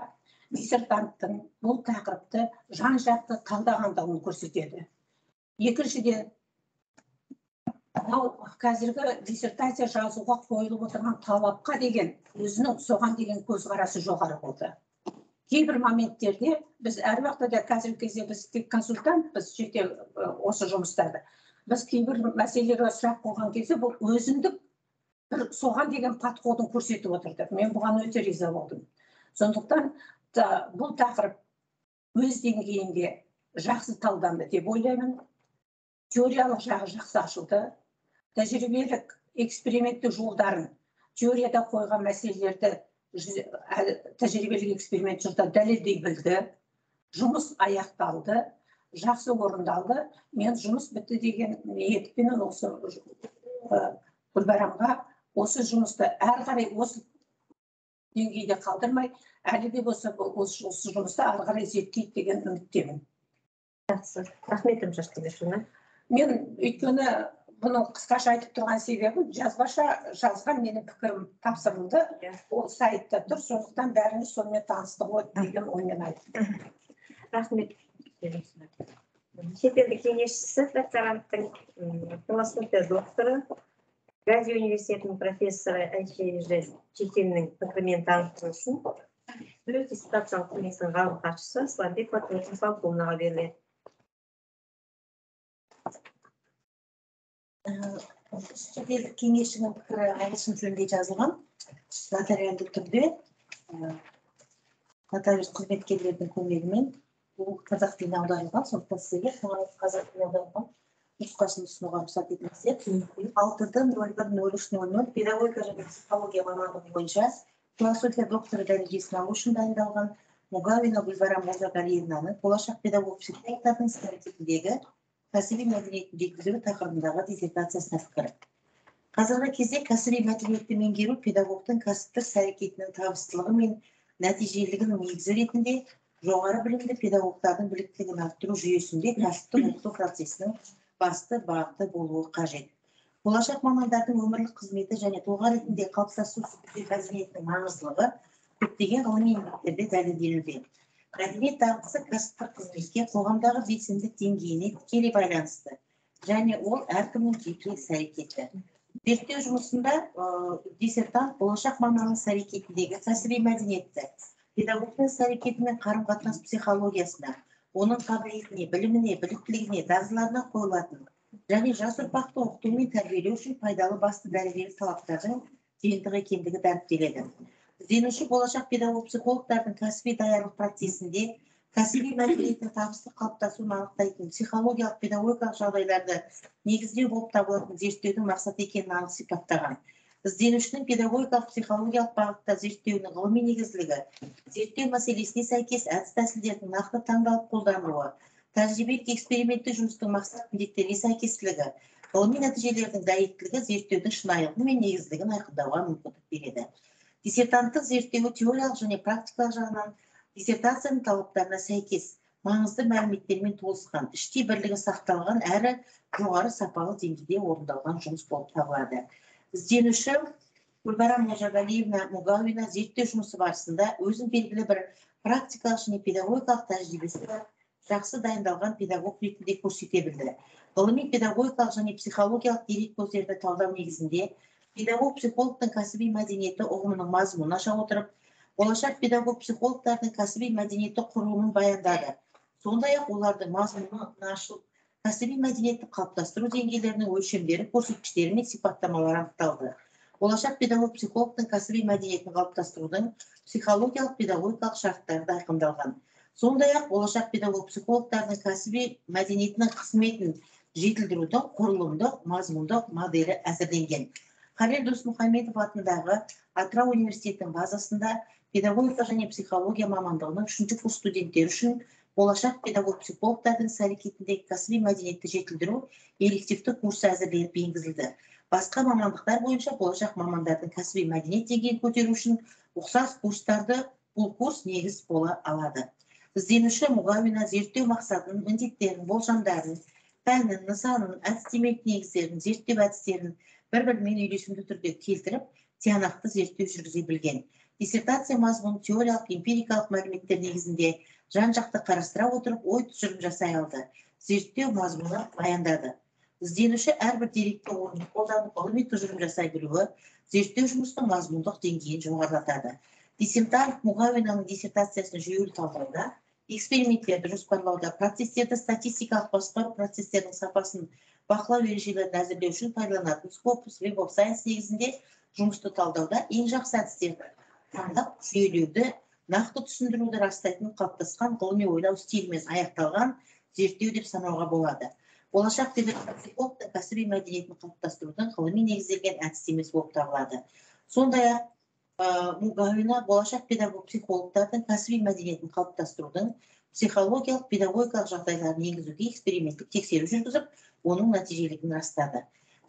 диссертанттың бұл тақырыпты жан жақты талдағандығын көрсетеді. Екіншіден мынау қазіргі диссертация жазуға қойылып отырған талапқа деген өзінің соған деген көзқарасы жоғары болды. Кейбір моменттерде біз әр уақытта да қазіргі кезде біз тек консультантпыз ы, осы жұмыстарда біз кейбір мәселелерге сұрақ қойған кезде бұл өзіндік бір соған деген подходын көрсетіп отырды. Мен бұған өте риза болдым. Сондықтан та- бұл тақырып өз деңгейінде жақсы талданды деп ойлаймын. Теориялық жағы жақсы ашылды. Тәжірибелік эксперименттік жолдарын теорияда қойған мәселелерді тәжірибелік эксперимент жолда дәлелдей білді жұмыс аяқталды жақсы орындалды. Мен жұмыс бітті деген ниетпенен осы ә, гүлбарамға осы жұмысты әрі қарай осы деңгейде қалдырмай әлі де болса осы осы жұмысты ары қарай зерттейді деген үміттемін. Жақсы. Рахмет тілешұлына мен өйткені бұның қысқаша айтып тұрған себебім жазбаша жазған менің пікірім тапсырылды ол сайтта тұр сондықтан бәріміз сонымен таныстық ғой деген оймен айттым рахмет шетелдік кеңесшісі докторанттың философия докторы гази университетінің профессоры әйшежі чекеннің пікірімен таныстырылсын сөз диссертациялық кеңестің ғалым хатшысы батырбек полковнаға беріледі шетелдік кеңесшінің пікірі ағылшын тілінде жазылған. Нотариалды түрде нотариус қызметкерлердің көмегімен бұл қазақ тіліне аударылған сондықтан соған қазақ тіліне аударылған нұсқасын ұсынуға рұқсат етіңіздер. Алты нөл бір нөл үш нөл нөл педагогика және психология мамандығы бойынша философия докторы дәрежесін алу үшін дайындалған мугавина гүлбара молдағалиевнаның болашақ педагог психологтардың іс әрекетіндегі кәсіби мәдениетін жеткізу тақырыбындағы диссертациясына пікірі қазіргі кезде кәсіби мәдениетті меңгеру педагогтың кәсіптік іс әрекетінің табыстылығы мен нәтижелілігінің негізі ретінде жоғары білімді педагогтардың біліктілігін арттыру жүйесінде кәсіптік оқыту процесінің басты бағыты болуы қажет болашақ мамандардың өмірлік қызметі және тұлға ретінде қалыптасу мәдениетінің маңыздылығы көптеген ғылыми еңбектерде дәлелденуде мәдениет дағдысы кәсіптік қызметке қоғамдағы белсенділік деңгейіне тікелей байланысты. Және ол әркімнің жеке іс әрекеті зерттеу жұмысында ә, диссертант болашақ маманның іс әрекетіндегі кәсіби мәдениетті педагогтың іс әрекеті мен қарым қатынас психологиясына оның қабілетіне біліміне біліктілігіне дағдыларына қойылатын және жас ұрпақты оқыту мен тәрбиелеу үшін пайдалы басты дәрежелі талаптардың жиынтығы екендігі дәріптеледі ізденуші болашақ педагог психологтардың кәсіби даярлық процесінде кәсіби мәдениеттің табысты қалыптасуын анықтайтын психологиялық педагогикалық жағдайларды негіздеу болып табылатын зерттеудің мақсаты екенін анық сипаттаған. Ізденушінің педагогикалық психологиялық бағытта зерттеуінің ғылыми негізділігі зерттеу мәселесіне сәйкес әдіс тәсілдердің нақты таңдалып қолданылуы тәжірибелік эксперименттік жұмыстың мақсат міндеттерге сәйкестілігі ғылыми нәтижелердің дәйектілігі зерттеудің шынайылығы мен негізділігін айқындауға мүмкіндік береді. Диссертанттық зерттеуі теориялық және практикалық жағынан диссертацияның талаптарына сәйкес маңызды мәліметтермен толысқан іштей бірлігі сақталған әрі жоғары сапалы деңгейде орындалған жұмыс болып табылады. Ізденуші гүлбара можагалиевна мугавина зерттеу жұмысы барысында өзін белгілі бір практикалық және педагогикалық тәжірибесі бар жақсы дайындалған педагог ретінде көрсете білді. Ғылыми педагогикалық және психологиялық дереккөздерді талдау негізінде педагог психологтың кәсіби мәдениеті ұғымының мазмұнын аша отырып болашақ педагог психологтардың кәсіби мәдениеті құрылымын баяндады. Сондай ақ олардың мазмұнын ашылып кәсіби мәдениетті қалыптастыру деңгейлерінің өлшемдері көрсеткіштері мен сипаттамалары анықталды. Болашақ педагог психологтың кәсіби мәдениетін қалыптастырудың психологиялық педагогикалық шарттары да айқындалған. Сондай ақ болашақ педагог психологтардың кәсіби мәдениетінің қызметін жетілдірудің құрылымдық мазмұндық моделі әзірленген. Халел досмұхамедов атындағы атырау университетінің базасында педагогика және психология мамандығының үшінші курс студенттері үшін болашақ педагог психологтардың іс әрекетіндегі кәсіби мәдениетті жетілдіру элективті курсы әзірленіп енгізілді басқа мамандықтар бойынша болашақ мамандардың кәсіби мәдениет деңгейін көтеру үшін ұқсас курстарды бұл курс негіз бола алады. Ізденуші мұғавина зерттеу мақсатын міндеттерін болжамдарын пәнін нысанын әдістемелік негіздерін зерттеу әдістерін бір бірімен үйлесімді түрде келтіріп тиянақты зерттеу жүргізе білген диссертация мазмұнын теориялық эмпирикалық мәліметтер негізінде жан жақты қарастыра отырып ой тұжырым жасай алды зерттеу мазмұны баяндады ізденуші әрбір деректі орынды қолданып ғылыми тұжырым жасай білуі зерттеу жұмысының мазмұндық деңгейін жоғарылатады диссертант мұғавинаның диссертациясын жүйелі талдауда эксперименттерді жоспарлауда процестерді статистикалық басқару процестердің сапасын бақылау ережелерін әзірлеу үшін пайдаланатын скопус веб оф сайенс негізінде жұмысты талдауда ең жақсы әдістерді таңдап жүйелеуді нақты түсіндіруді растайтын қалыптасқан ғылыми ойлау стилімен аяқталған зерттеу деп санауға болады. Болашақ педагог кәсіби мәдениетін қалыптастырудың ғылыми негізделген әдістемесі болып табылады. Сондай ақ мугавина болашақ педагог психологтардың кәсіби мәдениетін қалыптастырудың психологиялық педагогикалық жағдайларын енгізуге эксперименттік тексеру жүргізіп оның нәтижелігін растады.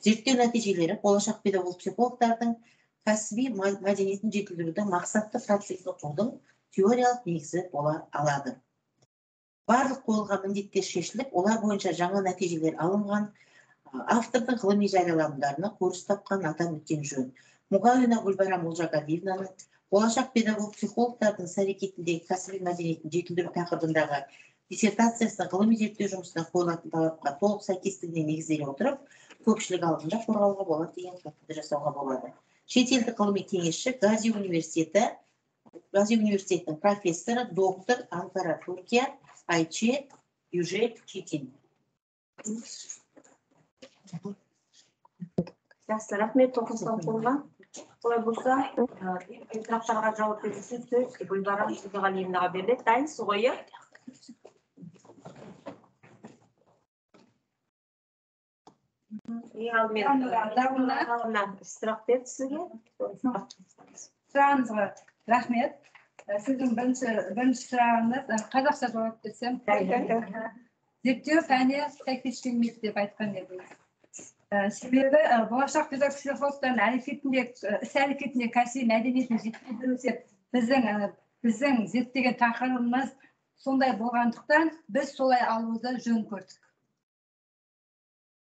Зерттеу нәтижелері болашақ педагог психологтардың кәсіби мәдениетін жетілдірудің мақсатты процесін құрудың теориялық негізі бола алады. Барлық қойылған міндеттер шешіліп олар бойынша жаңа нәтижелер алынған автордың ғылыми жарияланымдарына көріс тапқан атап өткен жөн. Мұғауина гүлбарам олжагалиевнаның болашақ педагог психологтардың іс әрекетіндегі кәсіби мәдениетін жетілдіру тақырыбындағы диссертациясының ғылыми зерттеу жұмысына қойылатын талапқа толық сәйкестігіне негізделе отырып көпшілік алдында қорғауға болады деген қорытынды жасауға болады. Шетелдік ғылыми кеңесші гази университеті гази университетінің профессоры доктор анкара түркия айче южет читин жақсы рахмет тоқсан қолға солай болса сұрақтарға жауап беру сөз жүзеғалиевнаға беріледі. Дайынсыз ғой иә? Ең алдымен ғалымнан сұрақ берді сізге сұрағыңызға рахмет. Ә, сіздің бірінші бірінші сұрағыңыз ә, қазақша жауап берсем. Зерттеу пәні сәйкес келмейді деп айтқан едіңіз. Ә, себебі болашақ педагог әрекетінде іс әрекетінде кәсіби мәдениетін жетілдіру деп біздің біздің зерттеген тақырыбымыз сондай болғандықтан біз солай алуды жөн көрдік.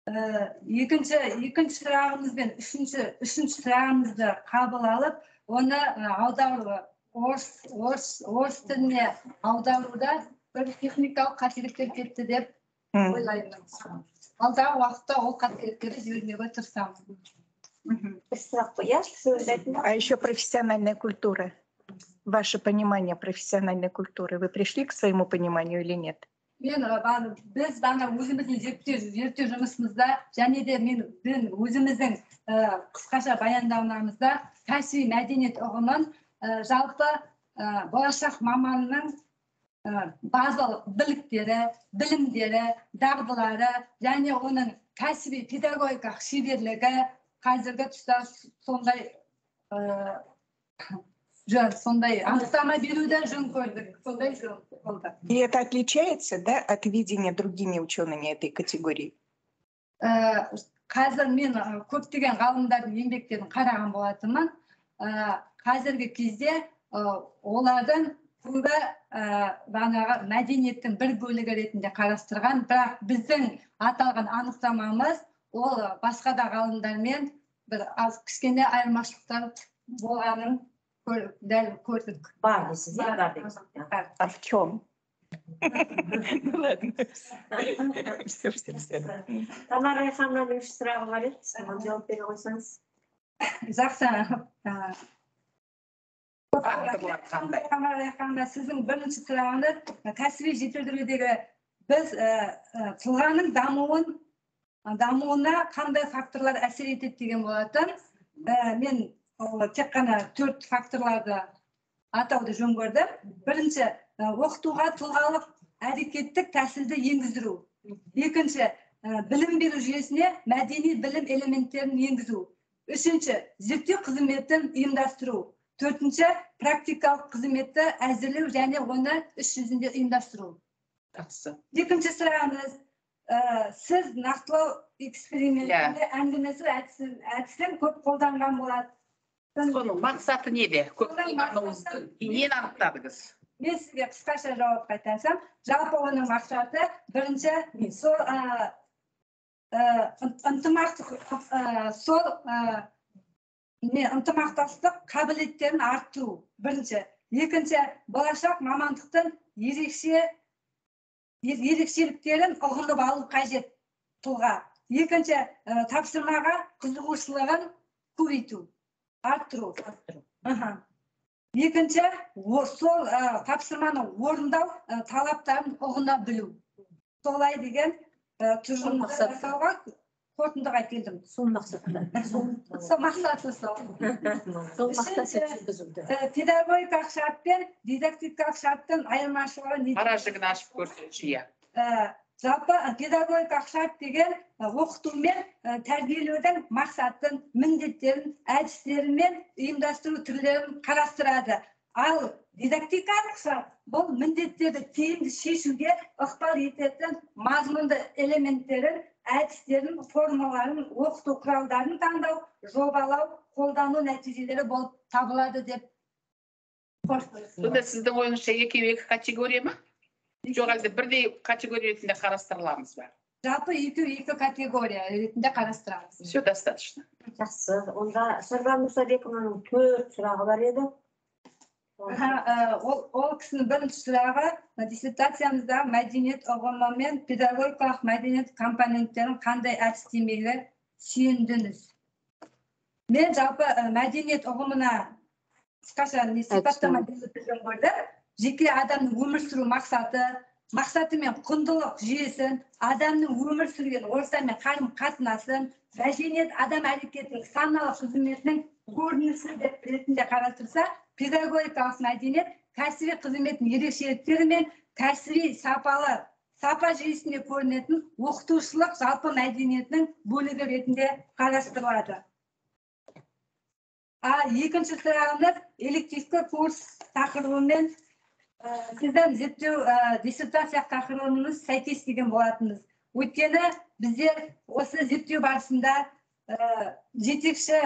Ә, екінші екінші сұрағыңыз бен үшінші үшінші сұрағыңызды қабыл алып оны ә, аудару орыс орыс орыс тіліне аударуда бір техникалық қателіктер кетті деп М. ойлаймын алдағы уақытта ол қателіктерді жібермеуге тырысамын мхм бір сұрақ қой иә А еще профессиональная культура. Ваше понимание профессиональной культуры. Вы пришли к своему пониманию или нет? Мен біз дана өзіміздің зерттеу зерттеу жұмысымызда және де мен өзіміздің қысқаша баяндамамызда кәсіби мәдениет ұғымын жалпы і болашақ маманның базалық біліктері білімдері дағдылары және оның кәсіби педагогикалық шеберлігі қазіргі тұста сондай жөн сондай анықтама беруді жөн көрдік сондай жөн болды И это отличается, да, от видения другими учеными этой категории? Ә, қазір мен ы, көптеген ғалымдардың еңбектерін қараған болатынмын Ә, қазіргі кезде олардың көбі бағанағы мәдениеттің бір бөлігі ретінде қарастырған бірақ біздің аталған анықтамамыз ол басқа да ғалымдармен бір аз кішкене айырмашылықтар болғанын дәл көрдік бар дейсіз иә бар. А в чем? Ну ладно. Все, все, все. тамара райханованың үш сұрағы бар еді соған жауап бере қойсаңыз? Тамара сіздің бірінші сұрағыңыз ә, кәсіби жетілдірудегі біз ә, ә, тұлғаның дамуын дамуына қандай факторлар әсер етеді деген болатын мен ол тек қана төрт факторларды атауды жөн көрдім бірінші оқытуға тұлғалық әрекеттік тәсілді енгіздіру екінші ә, білім беру жүйесіне мәдени білім элементтерін енгізу. Үшінші зерттеу қызметін ұйымдастыру. Төртінші практикалық қызметті әзірлеу және оны іс жүзінде ұйымдастыру. Жақсы. Екінші сұрағыңыз ә, сіз нақтылау экспериментінде әңгімесі әдісін әдісін көп қолданған болады соның мақсаты неде? Нені анықтадыңыз мен сізге қысқаша жауап қайтарсам жалпы оның мақсаты бірінші сол ын- ынтымақтық ә, сол не ынтымақтастық қабілеттерін арттыру бірінші. Екінші болашақ мамандықтың ерекше ер- ерекшеліктерін ұғынып алу қажет тұлға. Екінші тапсырмаға қызығушылығын көбейту. Арттыру Аха. екінші сол ә, тапсырманы орындау ә, талаптарын ұғына білу. Солай деген ә, тұжырымды мақсат. жасауға қорытындыға келдім. Сол мақсатта. Сол мақсаты сол. Сол жүргізілді. педагогикалық шарт пен дидактикалық шарттың айырмашылығы неде? ара жігін ашып көрсетші иә. Ә, жалпы ы, педагогикалық шарт деген ы, оқыту мен ы, тәрбиелеудің мақсатын міндеттерін әдістері мен ұйымдастыру түрлерін қарастырады. Ал дидактикалық шарт бұл міндеттерді тиімді шешуге ықпал ететін мазмұнды элементтерін әдістерін формаларын оқыту құралдарын таңдау жобалау қолдану нәтижелері болып табылады деп сонда сіздің ойыңызша екеуі екі категория ма? Жоқ әлде бірдей категория ретінде қарастырыламыз ба? Жалпы екеуі екі категория ретінде қарастырамыз. Все достаточно. Жақсы. Онда шарбан мұсабекованың төрт сұрағы бар еді. Ы, ол ол кісінің бірінші сұрағы диссертациямызда мәдениет ұғымы мен педагогикалық мәдениет компоненттерін қандай әдістемеге сүйендіңіз мен жалпы ы, мәдениет ұғымына қысқаша не сипаттама көрдім жеке адамның өмір сүру мақсаты мақсаты мен құндылық жүйесін адамның өмір сүрген ортамен қарым қатынасын мәдениет адам әрекетінің саналы қызметінің көрінісі деп ретінде қарастырса педагогикалық мәдениет кәсіби қызметтің ерекшеліктері мен кәсіби сапалы сапа жүйесінде көрінетін оқытушылық жалпы мәдениетінің бөлігі ретінде қарастырылады. Ал екінші сұрағымыз элективті курс тақырыбымен сіздің зерттеу ә, диссертация тақырыбыңыз сәйкес деген болатынбыз. Өйткені біздер осы зерттеу барысында ә, жетекші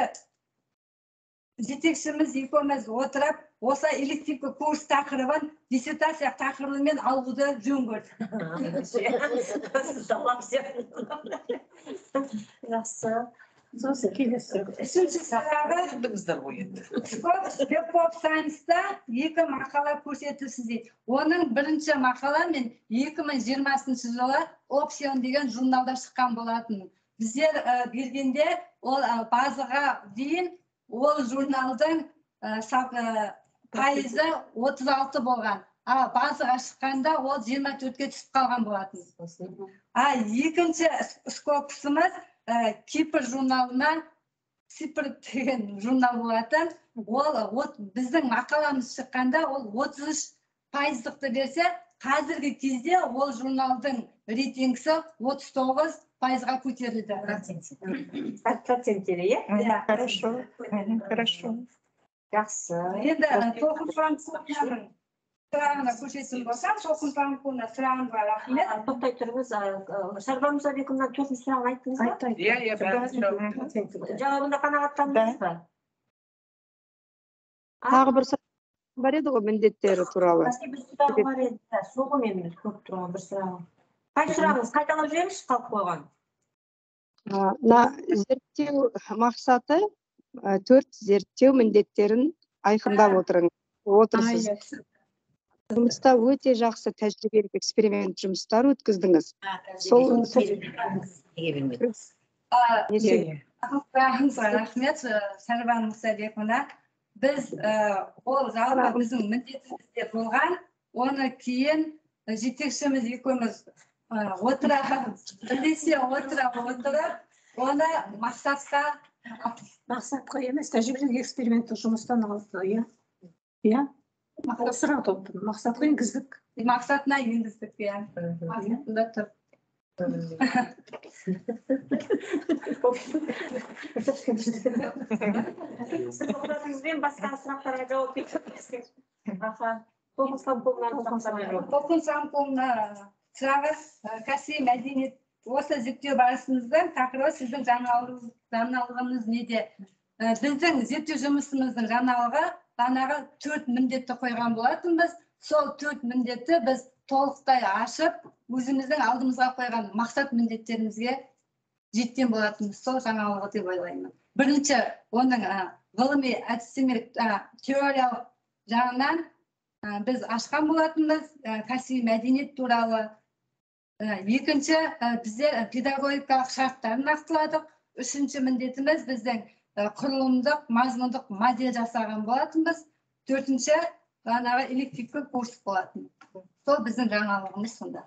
жетекшіміз екеуміз отырып осы элективті курс тақырыбын диссертация тақырыбымен алуды жөн көрдік (laughs) жақсы. Сосын келесі үшінші сұрағы түсіндіңіздер ғой енді веб сайнста екі мақала көрсетілсіз дейді. Оның бірінші мақала мен 2020 жылы опсион деген журналда шыққан болатын. Біздер ә, бергенде ол ә, базаға дейін ол журналдың ә, ә, пайызы 36 болған. А базаға шыққанда ол 24-ке түсіп қалған болатын. А екінші скопусымыз кипр журналына деген журнал болатын. Ол от, біздің мақаламыз шыққанда ол 33 пайыздықты берсе қазіргі кезде ол журналдың рейтингісі 39 пайызға көтерілді. Проценттері иә? Иә. Хорошо, хорошо. жақсы. Енді толқын францияның сұрағына көшетін болсам толқын францияна сұрағыңызға рахмет тоқтай тұрыңыз шарбан мұсабековнаның төртінші сұрағын айттыңыз ба айт айт иә иә жауабында қанағаттандыңыз ба тағы бір сұрақ бар еді ғой міндеттері туралы бір сұрағы бар еді сол ғой менің көріп тұрған бір сұрағым қай сұрағыңыз қайталап жіберіңізші қалып қойған А, мына зерттеу мақсаты а, төрт зерттеу міндеттерін айқындап отырың отырсыз. Жұмыста өте жақсы тәжірибелік эксперимент жұмыстар өткіздіңіз. Сол рахмет шарбан мұсабековна біз ә, ол жалпы біздің міндетімізде болған оны кейін жетекшіміз екеуміз ә, отыра бірлесе отыра отырып оны мақсатқа мақсатқа емес тәжірибелік эксперименттік жұмыстан алды иә? Иә? Сұрақ топтың? Мақсатқа енгіздік. Мақсатына енгіздік иә. Мақсатында тұр. Сұрақтарыңызбен басқа сұрақтарға жауап беріңіз. Аха. Тоғыз кәсіби мәдениет осы зерттеу барысыңыздың тақырыбы сіздің жаңалығыңыз неде? Біздің зерттеу жұмысымыздың жаңалығы бағанағы төрт міндетті қойған болатынбыз. Сол төрт міндетті біз толықтай ашып өзіміздің алдымызға қойған мақсат міндеттерімізге жеткен болатынбыз. Сол жаңалығы деп ойлаймын. Бірінші оның ә, ғылыми әдістемелік ә, теориялық жағынан ә, біз ашқан болатынбыз ә, кәсіби мәдениет туралы. Екінші біздер педагогикалық шарттарын нақтыладық. Үшінші міндетіміз біздің құрылымдық мазмұндық модель жасаған болатынбыз. Төртінші жаңағы элективті курс болатын. Сол біздің жаңалығымыз сонда.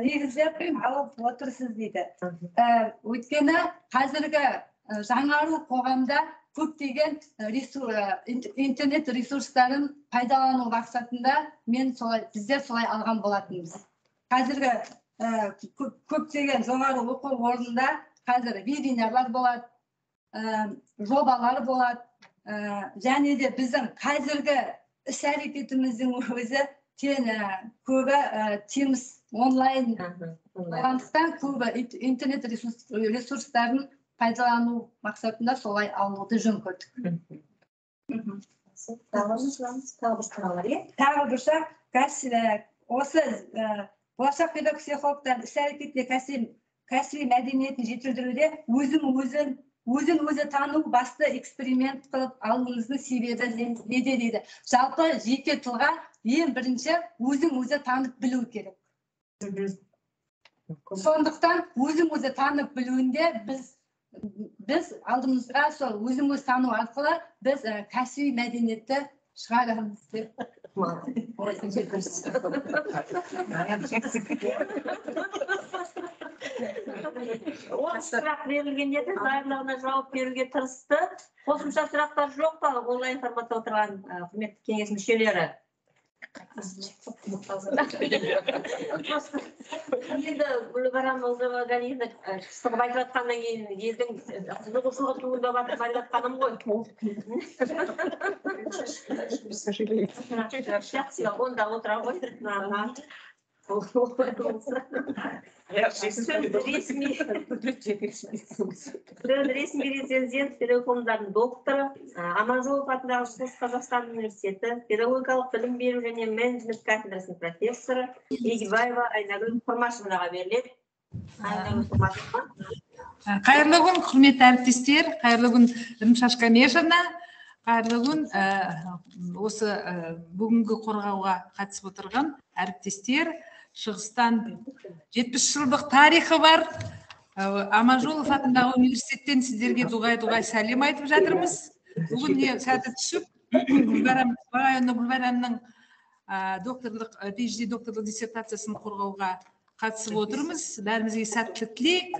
Негіздеп алып отырсыз дейді. Өйткені қазіргі жаңару қоғамда көптеген ы, ин- интернет ресурстарын пайдалану мақсатында мен солай біздер солай алған болатынбыз. Қазіргі көп- көптеген жоғары оқу орнында қазір вебинарлар болады ы, жобалар болады ы, және де біздің қазіргі іс әрекетіміздің өзі тең ы, көбі теміз онлайн болғандықтан көбі интернет ресурс- ресурстарын пайдалану мақсатында солай алуды жөн көрдік. Тағы бір тағы бір иә? Тағы бір сұрақ кәсі- осы болашақ педагог психологтардың іс әрекетінде кәсіби кәсіби мәдениетін жетілдіруде өзін өзін өзін өзі тану басты эксперимент қылып алуыңыздың себебі не- неде дейді? Жалпы жеке тұлға ең бірінші өзін өзі танып білу керек. Сондықтан өзін өзі танып білуінде біз біз алдымызға сол өзін өзі тану арқылы біз ы, кәсіби мәдениетті шығарамыз деп. Сұрақ берілген еді барлығына жауап беруге тырысты. Қосымша сұрақтар жоқ па? Онлайн форматта отырған құрметті кеңес мүшелері. Енді гүлбарам ұлжабагалиевна қысқы айтып жатқаннан кейін елдің қызығушылығы туындап жатыр деп жатқаным ғой жақсы онда отыра ғой. Ресми ресми рецензент педагог ғылымдарының докторы аманжолов атындағы шығыс қазақстан университеті педагогикалық білім беру және менеджмент кафедрасының профессоры егибаева айнагүл құрмашевнаға беріледі. Қайырлы күн құрметті әріптестер. Қайырлы күн римшаш камешевна. Қайырлы күн осы бүгінгі қорғауға қатысып отырған әріптестер. Шығыстан жетпіс жылдық тарихы бар. Ә, аманжолов атындағы университеттен сіздерге дұғай дұғай сәлем айтып жатырмыз. Бүгін не сәті түсіп бағайұлы гүлбарамның ә, докторлық phd докторлық диссертациясын қорғауға қатысып отырмыз. Бәрімізге сәттілік тілейік.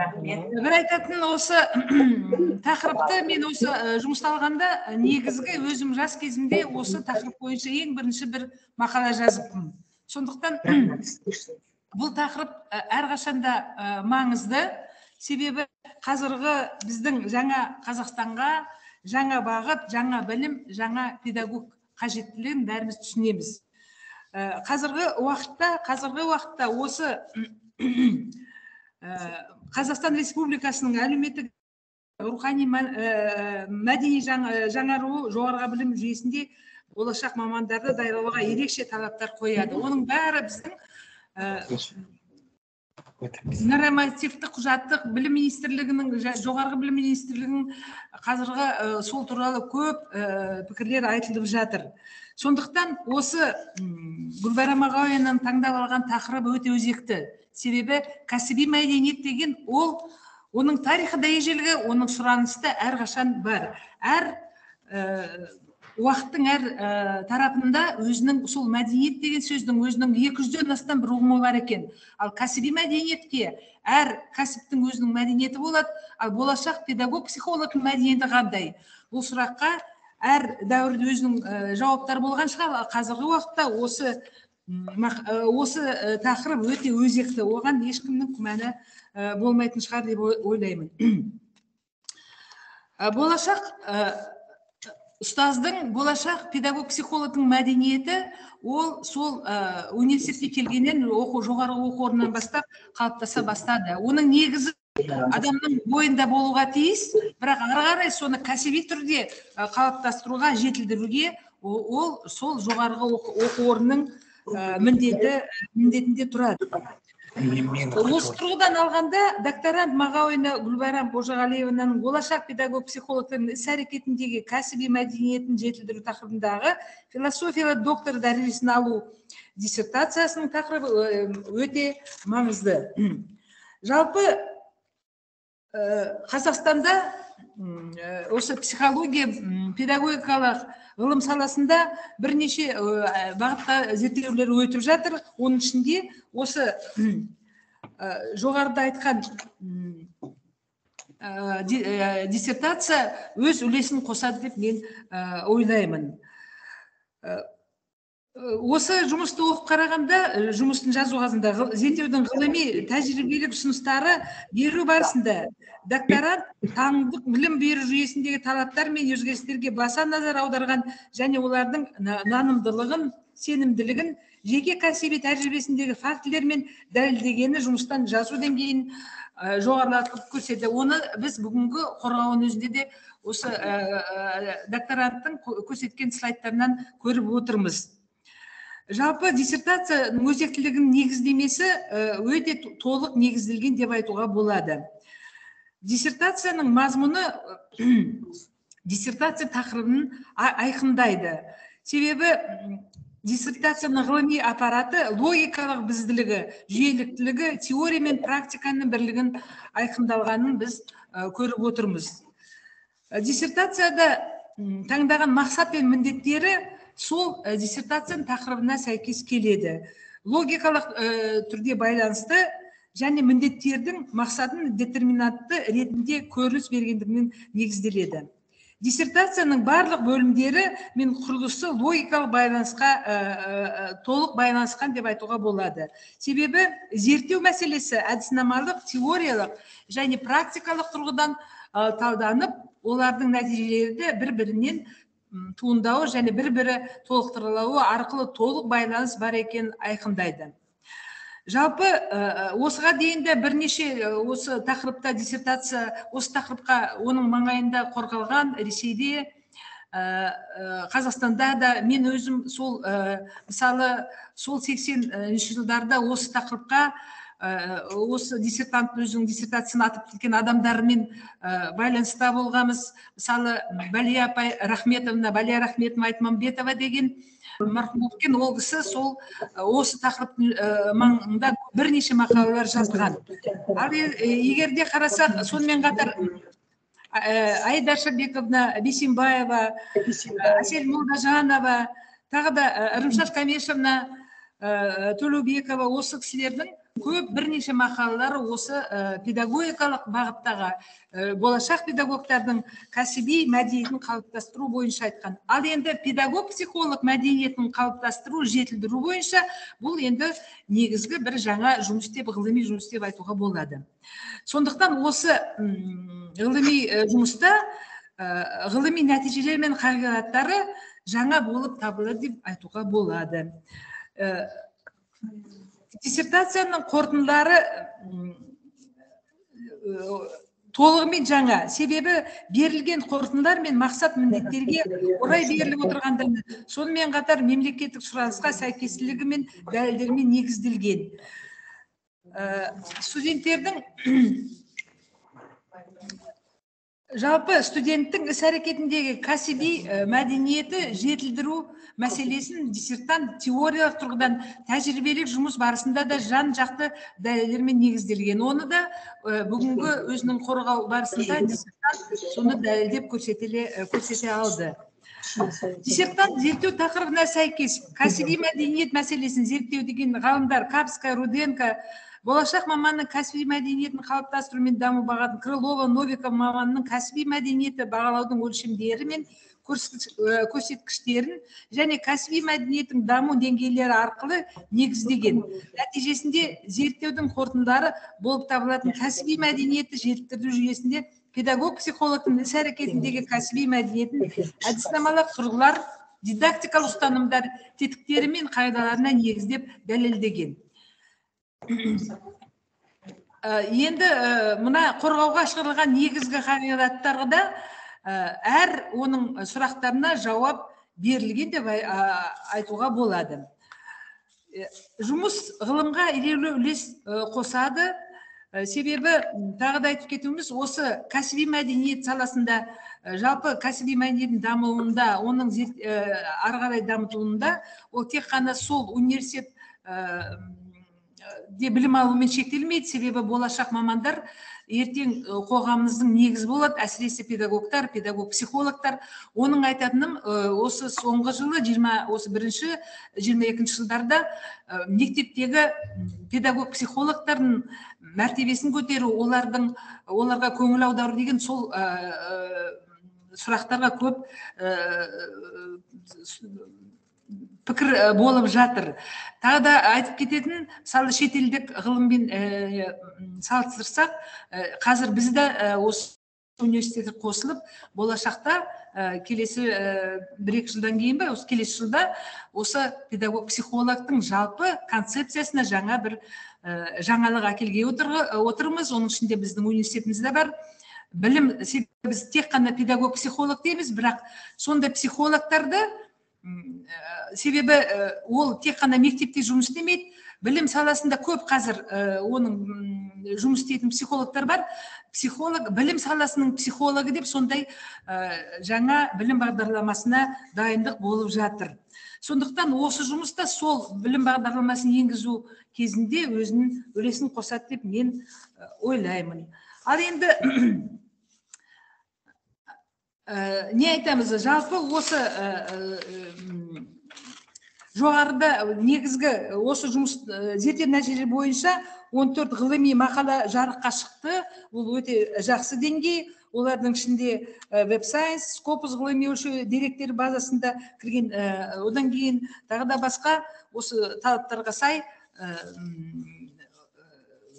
Бір айтатын осы (clears throat) тақырыпты мен осы ы, жұмысталғанда ы, негізгі өзім жас кезімде осы тақырып бойынша ең бірінші бір мақала жазыппын. Сондықтан (coughs) бұл тақырып әрқашанда маңызды. Себебі қазіргі біздің жаңа қазақстанға жаңа бағыт жаңа білім жаңа педагог қажеттілігін бәріміз түсінеміз. Қазіргі уақытта қазіргі уақытта осы Ә, қазақстан республикасының әлеуметтік рухани мә- мәдени жаң- жаңаруы жоғарғы білім жүйесінде болашақ мамандарды даярлауға ерекше талаптар қояды. Оның бәрі біздің ә, нормативті құжаттық білім министрлігінің жоғарғы білім министрлігінің қазіргі ә, сол туралы көп ә, пікірлер айтылып жатыр. Сондықтан осы м, гүлбарам ағауияның таңдап алған тақырыбы өте өзекті. Себебі кәсіби мәдениет деген ол оның тарихы да ежелгі оның сұранысы да әрқашан бар. Әр ә, уақыттың әр ә, тарапында өзінің сол мәдениет деген сөздің өзінің екі жүзден астам бір ұғымы бар екен. Ал кәсіби мәдениетке әр кәсіптің өзінің мәдениеті болады ал болашақ педагог психологтың мәдениеті қандай? Бұл сұраққа әр дәуірде өзінің ә, жауаптары болған шығар. Ал қазіргі уақытта осы ә, осы тақырып өте өзекті. Оған ешкімнің күмәні болмайтын шығар деп ой- ойлаймын. (clears throat) Болашақ ұстаздың болашақ педагог психологтың мәдениеті ол сол ә, университетке келгеннен оқу жоғарғы оқу орнынан бастап қалыптаса бастады. Оның негізі адамның бойында болуға тиіс бірақ ары қарай соны кәсіби түрде ә, қалыптастыруға жетілдіруге ол, ол сол жоғарғы оқу орнының ә, міндеті міндетінде тұрады. Тұрғыдан алғанда докторант мағауина гүлбарам қожағалиевнаның болашақ педагог психологтың іс әрекетіндегі кәсіби мәдениетін жетілдіру тақырыбындағы философия доктор дәрежесін алу диссертациясының тақырыбы өте маңызды. Жалпы қазақстанда осы психология педагогикалық ғылым саласында бірнеше э, бағытта зерттеулер өтіп жатыр. Оның ішінде осы э, жоғарыда айтқан диссертация өз үлесін қосады деп мен ойлаймын. Осы жұмысты оқып қарағанда ә, жұмыстың жазу қазында зерттеудің ғылыми тәжірибелік ұсыныстары беру барысында докторант танымдық білім беру жүйесіндегі талаптар мен өзгерістерге баса назар аударған және олардың на- нанымдылығын сенімділігін жеке кәсіби тәжірибесіндегі фактілер мен дәлелдегені жұмыстан жазу деңгейін ә, жоғарылатып көрсетеді. Оны біз бүгінгі қорғауын өзінде де осы докторанттың кө- көрсеткен слайдтарынан көріп отырмыз. Жалпы диссертацияның өзектілігінің негіздемесі өте толық негізделген деп айтуға болады. Диссертацияның мазмұны (coughs) диссертация тақырыбын айқындайды. Себебі диссертацияның ғылыми аппараты логикалық бізділігі жүйеліктілігі теория мен практиканың бірлігін айқындалғанын біз көріп отырмыз. Диссертацияда таңдаған мақсат пен міндеттері сол ә, диссертацияның тақырыбына сәйкес келеді. Логикалық ә, түрде байланысты және міндеттердің мақсатын детерминантты ретінде көрініс бергендігінен негізделеді. Диссертацияның барлық бөлімдері мен құрылысы логикалық байланысқа ә, толық байланысқан деп айтуға болады. Себебі зерттеу мәселесі әдіснамалық теориялық және практикалық тұрғыдан ә, талданып олардың нәтижелері де бір бірінен туындауы және бір бірі толықтырылуы арқылы толық байланыс бар екенін айқындайды. Жалпы ә, осыға дейін де бірнеше ә, осы тақырыпта диссертация осы тақырыпқа оның маңайында қорғалған ресейде ә, қазақстанда да мен өзім сол ә, мысалы сол сексенінші жылдарда осы тақырыпқа осы диссертант өзінің диссертациясын атып кеткен адамдармен ә, байланыста болғанбыз. Мысалы бәлия апай рахметовна бәлия рахметовна айтмамбетова деген марқұм кеткен ол кісі сол ә, осы тақырыптың ә, маңында бірнеше мақалалар жазған. Ал е- егер де қарасақ сонымен қатар аида шабековна бисенбаева ә, әсел молдажанова тағы да ырымшаш камешевна ә, төлеубекова осы кісілердің көп бірнеше мақалалары осы ә, педагогикалық бағыттағы ә, болашақ педагогтардың кәсіби мәдениетін қалыптастыру бойынша айтқан. Ал енді педагог психолог мәдениетін қалыптастыру жетілдіру бойынша бұл енді негізгі бір жаңа жұмыс деп ғылыми жұмыс деп айтуға болады. Сондықтан осы ғылыми ә, жұмыста ғылыми нәтижелер мен қағидаттары жаңа болып табылады деп айтуға болады. Диссертацияның қорытындылары толығымен жаңа. Себебі берілген қорытындылар мен мақсат міндеттерге орай беріліп отырғандығын сонымен қатар мемлекеттік сұранысқа сәйкестілігі мен дәлелдермен негізделген. Ә, студенттердің жалпы студенттің іс әрекетіндегі кәсіби ә, мәдениеті жетілдіру мәселесін диссертант теориялық тұрғыдан тәжірибелік жұмыс барысында да жан жақты дәлелдермен негізделген. Оны да бүгінгі өзінің қорғау барысында диссертант соны дәлелдеп көрсетеле көрсете алды. Диссертант зерттеу тақырыбына сәйкес кәсіби мәдениет мәселесін зерттеу деген ғалымдар капская руденко болашақ маманның кәсіби мәдениетін қалыптастыру мен даму бағытын крылова новиков маманның кәсіби мәдениеті бағалаудың өлшемдері мен көрсеткіш- көрсеткіштерін және кәсіби мәдениеттің даму деңгейлері арқылы негіздеген нәтижесінде зерттеудің қорытындылары болып табылатын кәсіби мәдениетті жетілдіру жүйесінде педагог психологтың іс әрекетіндегі кәсіби мәдениетін әдіснамалық құрылғылар дидактикалық ұстанымдар тетіктері мен қағидаларына негіздеп дәлелдеген. Енді ә, мына қорғауға шығарылған негізгі қағидаттарда ә, әр оның сұрақтарына жауап берілген деп айтуға болады. Жұмыс ғылымға елеулі үлес қосады. Себебі тағы да айтып кетуіміз осы кәсіби мәдениет саласында жалпы кәсіби мәдениеттің дамуында оның ары қарай дамытуында ол тек қана сол университет де білім алумен шектелмейді. Себебі болашақ мамандар ертең қоғамымыздың негізі болады. Әсіресе педагогтар педагог психологтар оның айтатыным осы соңғы жылы 20 осы бірінші жиырма екінші жылдарда мектептегі педагог психологтардың мәртебесін көтеру олардың оларға көңіл аудару деген сол ы, ы, сұрақтарға көп с- пікір болып жатыр. Тағы да айтып кететін мысалы шетелдік ғылыммен ііі салыстырсақ і, қазір біз де і, осы университетке қосылып болашақта і, келесі і, бір екі жылдан кейін ба осы келесі жылда осы педагог психологтың жалпы концепциясына жаңа бір і, жаңалық отырғы- отырмыз. Оның ішінде біздің университетімізде бар. Білім біз тек қана педагог психолог дейміз бірақ сондай психологтарды ә, себебі ол тек қана мектепте жұмыс істемейді. Білім саласында көп қазір оның жұмыс істейтін психологтар бар. Психолог білім саласының психологы деп сондай жаңа білім бағдарламасына дайындық болып жатыр. Сондықтан осы жұмыста сол білім бағдарламасын енгізу кезінде өзінің үлесін қосады деп мен ойлаймын. Ал енді ә, не айтамыз жалпы осы ә, м, жоғарыда негізгі осы жұмыс зерттеу нәтижелері бойынша 14 ғылыми мақала жарыққа шықты. Бұл өте жақсы деңгей. Олардың ішінде веб сайенс скопус ғылыми өлшеу деректер базасында кірген ә, одан кейін тағы да басқа осы талаптарға сай ә,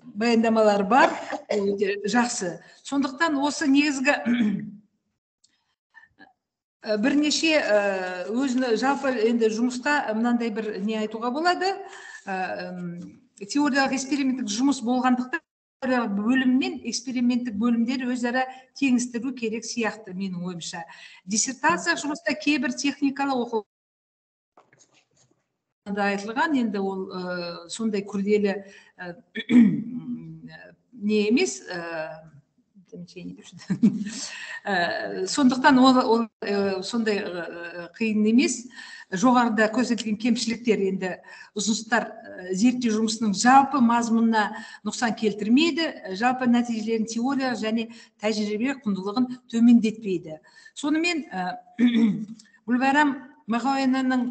баяндамалар бар. Ол өте жақсы. Сондықтан осы негізгі бірнеше ә, өзіні жалпы енді жұмыста мынандай бір не айтуға болады. Теориялық эксперименттік жұмыс болғандықтан бөлім мен эксперименттік бөлімдер өзара теңестіру керек сияқты менің ойымша. Диссертациялық жұмыста кейбір техникалық оқу айтылған. Енді ол ә, сондай күрделі ә, (clears throat) не емес замечание деп. Ә, сондықтан ол, ол ә, сондай ә, қиын емес. Жоғарыда көрсетілген кемшіліктер енді ұсыныстар зерттеу жұмысының жалпы мазмұнына нұқсан келтірмейді. Жалпы нәтижелерін теория және тәжірибе құндылығын төмендетпейді. Сонымен (clears throat) ә, гүлбарам мағауинаның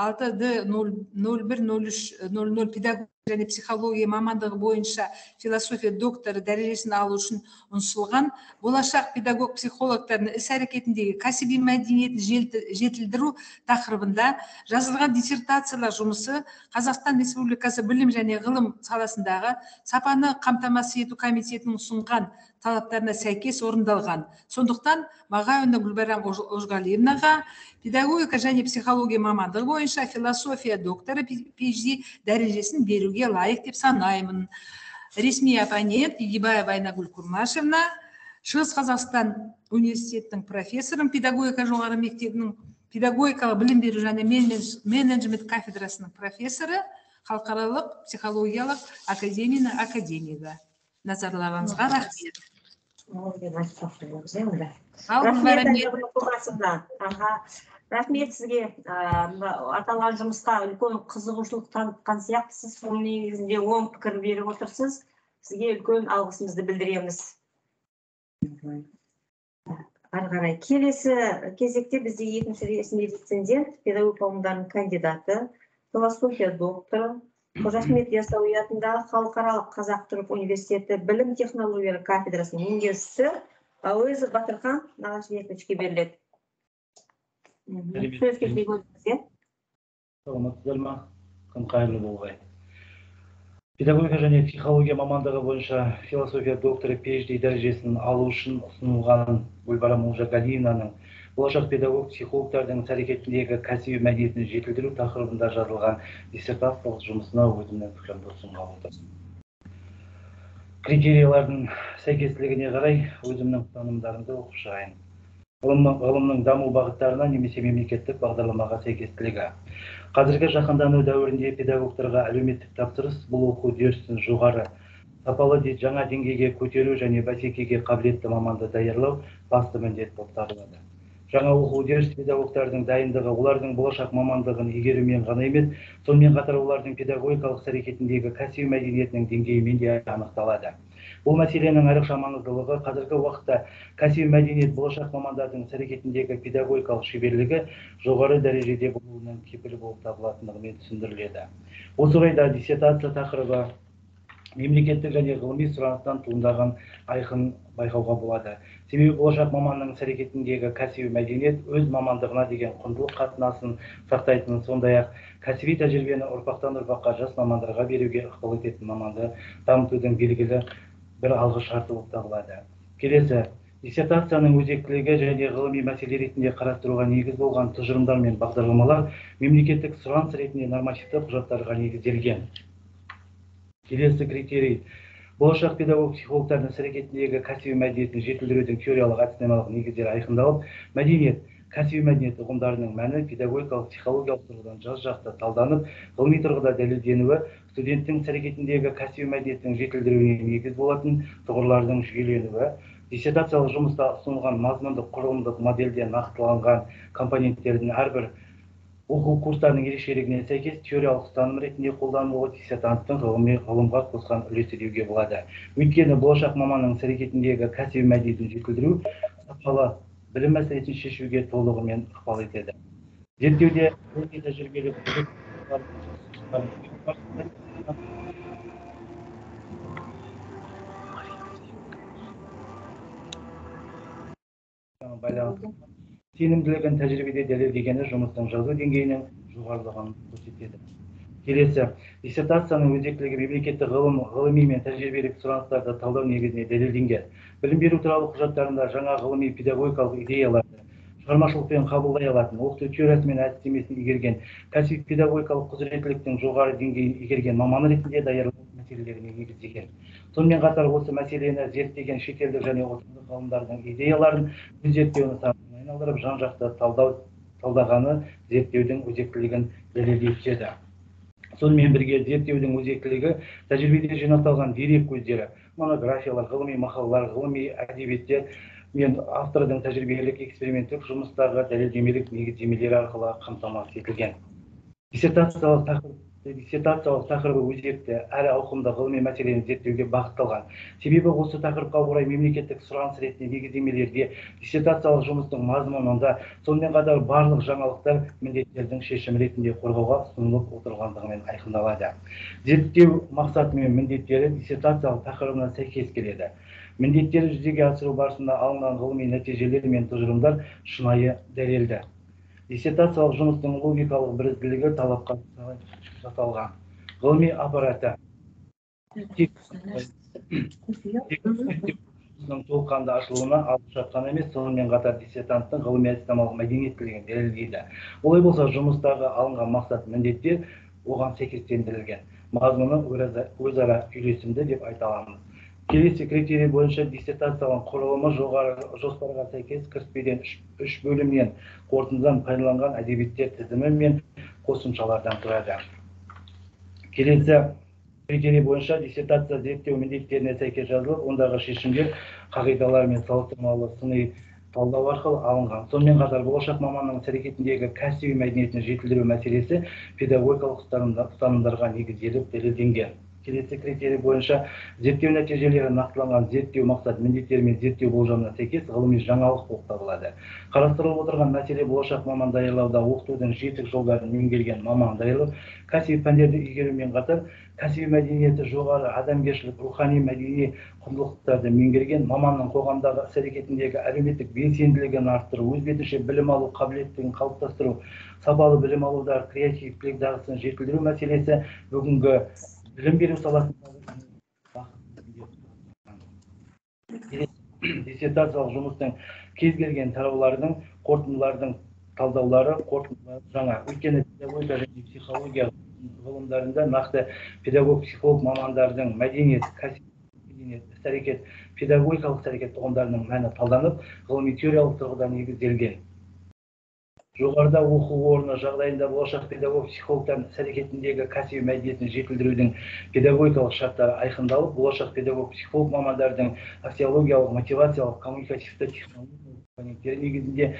алты д нөл бір нөл үш нөл нөл педагог және психология мамандығы бойынша философия докторы дәрежесін алу үшін ұсынылған. Болашақ педагог психологтардың іс әрекетіндегі кәсіби мәдениетін жетілдіру тақырыбында жазылған диссертациялар жұмысы қазақстан республикасы білім және ғылым саласындағы сапаны қамтамасыз ету комитетінің ұсынған талаптарына сәйкес орындалған. Сондықтан мағауина гүлбарам Ож- ожғалиевнаға педагогика және психология мамандығы бойынша философия докторы PhD дәрежесін беруге лайық деп санаймын. Ресми оппонент егибаева айнагүл курмашевна шығыс қазақстан университетінің профессоры педагогика жоғары мектебінің педагогикалық білім беру және менедж- менеджмент кафедрасының профессоры халықаралық психологиялық академияның академигі. Назарларыңызға рахмет. Курмашевна. аха рахмет сізге ә, мына аталған жұмысқа үлкен қызығушылық танытқан сияқтысыз соның негізінде оң пікір беріп отырсыз сізге үлкен алғысымызды білдіреміз ары қарай келесі кезекте бізде екінші ресми рецензент педагог ғылымдарының кандидаты философия докторы қожа ахмет ясауи атындағы халықаралық қазақ түрік университеті білім технологиялары кафедрасының меңгерушісі әуезов батырхан нағашыбековичке беріледі. Сөз саламатсыздар ма күн қайырлы болғай. Педагогика және психология мамандығы бойынша философия докторы phd дәрежесін алу үшін ұсынылған гүлбарам олжагалиевнаның болашақ педагог психологтардың іс әрекетіндегі кәсіби мәдениетін жетілдіру тақырыбында жазылған диссертациялық жұмысына өзімнің пікірімді ұсынғалы критериялардың сәйкестілігіне қарай өзімнің ұстанымдарымды оқып шығайын. Ғылым- ғылымның даму бағыттарына немесе мемлекеттік бағдарламаға сәйкестілігі. Қазіргі жаһандану дәуірінде педагогтарға әлеуметтік тапсырыс бұл оқу үдерісін жоғары сапалы де жаңа деңгейге көтеру және бәсекеге қабілетті маманды даярлау басты міндет болып табылады. Жаңа оқу үдеріс педагогтардың дайындығы олардың болашақ мамандығын игерумен ғана емес сонымен қатар олардың педагогикалық іс әрекетіндегі кәсіби мәдениетінің деңгейімен де анықталады. Бұл мәселенің айрықша маңыздылығы қазіргі уақытта кәсіби мәдениет болашақ мамандардың іс әрекетіндегі педагогикалық шеберлігі жоғары дәрежеде болуының кепілі болып табылатындығымен түсіндіріледі. Осы орайда диссертация тақырыбы мемлекеттік және ғылыми сұраныстан туындаған айқын байқауға болады. Себебі болашақ маманның іс әрекетіндегі кәсіби мәдениет өз мамандығына деген құндылық қатынасын сақтайтын сондай ақ кәсіби тәжірибені ұрпақтан ұрпаққа жас мамандарға беруге ықпал ететін маманды дамытудың белгілі бір алғы шарты болып табылады. Келесі диссертацияның өзектілігі және ғылыми мәселе ретінде қарастыруға негіз болған тұжырымдар мен бағдарламалар мемлекеттік сұраныс ретінде нормативті құжаттарға негізделген. Келесі критерий болашақ педагог психологтардың іс әрекетіндегі кәсіби мәдениетін жетілдірудің теориялық әдіснамалық негіздері айқындалып мәдениет кәсіби мәдениет ұғымдарының мәні педагогикалық психологиялық тұрғыдан жан жақты талданып ғылыми тұрғыда дәлелденуі студенттің іс әрекетіндегі кәсіби мәдениеттің жетілдіруіне негіз болатын тұғырлардың жүйеленуі диссертациялық жұмыста ұсынылған мазмұндық құрылымдық модельде нақтыланған компоненттердің әрбір оқу курстарының ерекшелігіне сәйкес теориялық ұстаным ретінде қолданылуы диссертанттың ғылыми ғылымға қосқан үлесі деуге болады. Өйткені болашақ маманның іс әрекетіндегі кәсіби мәдениетін жетілдіру сапалы білім мәселесін шешуге толығымен ықпал етеді. Зерттеуде байланысты сенімділігін тәжірибеде дәлелдегені жұмыстың жазу деңгейінің жоғарылығын көрсетеді. Келесі диссертацияның өзектілігі мемлекеттік ғылым ғылыми мен тәжірибелік сұраныстарды талдау негізінде дәлелденген. Білім беру туралы құжаттарында жаңа ғылыми педагогикалық идеяларды шығармашылықпен қабылдай алатын оқыту теориясы мен әдістемесін игерген кәсіби педагогикалық құзыреттіліктің жоғары деңгейін игерген маман ретінде даярлау мәселелеріне негізделген. Сонымен қатар осы мәселені зерттеген шетелдік және отандық ғалымдардың идеяларын өз зерттеу айналдырып жан жақты талдау талдағаны зерттеудің өзектілігін дәлелдей түседі. Сонымен бірге зерттеудің өзектілігі тәжірибеде жинақталған дерек көздері монографиялар ғылыми мақалалар ғылыми әдебиеттер мен автордың тәжірибелік эксперименттік жұмыстағы дәлелдемелік негіздемелері арқылы қамтамасыз етілген. Диссертациялық тақырып диссертациялық тақырыбы өзекті әрі ауқымды ғылыми мәселені зерттеуге бағытталған. Себебі осы тақырыпқа орай мемлекеттік сұраныс ретінде негіздемелерде диссертациялық жұмыстың мазмұнында сонымен қатар барлық жаңалықтар міндеттердің шешімі ретінде қорғауға ұсынылып отырғандығымен айқындалады. Зерттеу мақсаты мен міндеттері диссертациялық тақырыбына сәйкес келеді. Міндеттерді жүзеге асыру барысында алынған ғылыми нәтижелер мен тұжырымдар шынайы дәлелді. Диссертациялық жұмыстың логикалық бірізділігі талапқа сай жасалған ғылыми аппараты. (coughs) Толыққанды ашылуына алып жатқан емес сонымен қатар диссертанттың ғылыми әдіснамалық мәдениеттілігін дәлелдейді. Олай болса жұмыстағы алынған мақсат міндеттер оған сәйкестендірілген. Мазмұны өзара үйлесімді деп айта аламыз. Келесі критерий бойынша диссертацияның құрылымы жоғары жоспарға сәйкес кіріспеден үш бөлімнен қорытындыдан пайдаланған әдебиеттер тізімі мен қосымшалардан тұрады. Келесі критерий бойынша диссертация зерттеу міндеттеріне сәйкес жазылып ондағы шешімдер қағидалар мен салыстырмалы сыни талдау арқылы алынған. Сонымен қатар болашақ маманның іс әрекетіндегі кәсіби мәдениетін жетілдіру мәселесі педагогикалық ұстанымдарға негізделіп дәлелденген. Келесі критерий бойынша зерттеу нәтижелері нақтыланған зерттеу мақсат міндеттері мен зерттеу болжамына сәйкес ғылыми жаңалық болып табылады. Қарастырылып отырған мәселе болашақ маман даярлауда оқытудың жетік жолдарын меңгерген маман даярлау кәсіби пәндерді игерумен қатар кәсіби мәдениеті жоғары адамгершілік рухани мәдени құндылықтарды меңгерген маманның қоғамдағы іс әрекетіндегі әлеуметтік белсенділігін арттыру өз бетінше білім алу қабілеттілігін қалыптастыру сапалы білім алудағы креативтілік дағдысын жетілдіру мәселесі бүгінгі білім беру саласында диссертациялық жұмыстың кез келген тараулардың қорытындылардың талдаулары қорытындылары жаңа. Өйткені педагогика және психология ғылымдарында нақты педагог психолог мамандардың мәдениет кәсіби іс әрекет педагогикалық іс әрекет ұғымдарының мәні талданып ғылыми теориялық тұрғыда негізделген. Жоғарыда оқу орны жағдайында болашақ педагог психологтардың іс әрекетіндегі кәсіби мәдениетін жетілдірудің педагогикалық шарттары айқындалып болашақ педагог психолог мамандардың аксиологиялық мотивациялық коммуникативті компоненттері негізінде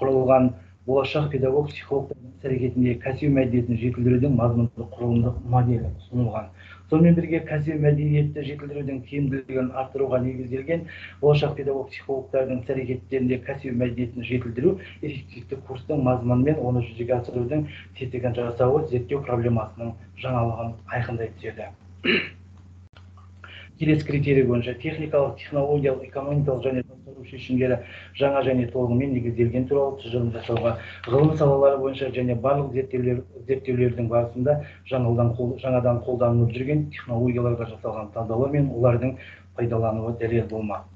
құрылған болашақ педагог психологтардың іс әрекетіндегі кәсіби мәдениетін жетілдірудің мазмұндық құрылымдық моделі ұсынылған. Сонымен бірге кәсіби мәдениетті жетілдірудің тиімділігін арттыруға негізделген болашақ педагог психологтардың іс әрекеттерінде кәсіби мәдениетін жетілдіру эффективті курстың мазмұны мен оны жүзеге асырудың тетігін жасауы зерттеу проблемасының жаңалығын айқындай түседі. Келесі критерий бойынша техникалық технологиялық экономикалық және басқару шешімдері жаңа және толығымен негізделген туралы тұжырым жасауға ғылым салалары бойынша және барлық зерттеулер зерттеулердің барысында жаңадан қол- жаңадан қолданылып жүрген технологияларға жасалған. Талдаулар мен олардың пайдалануы дәлел болмақ.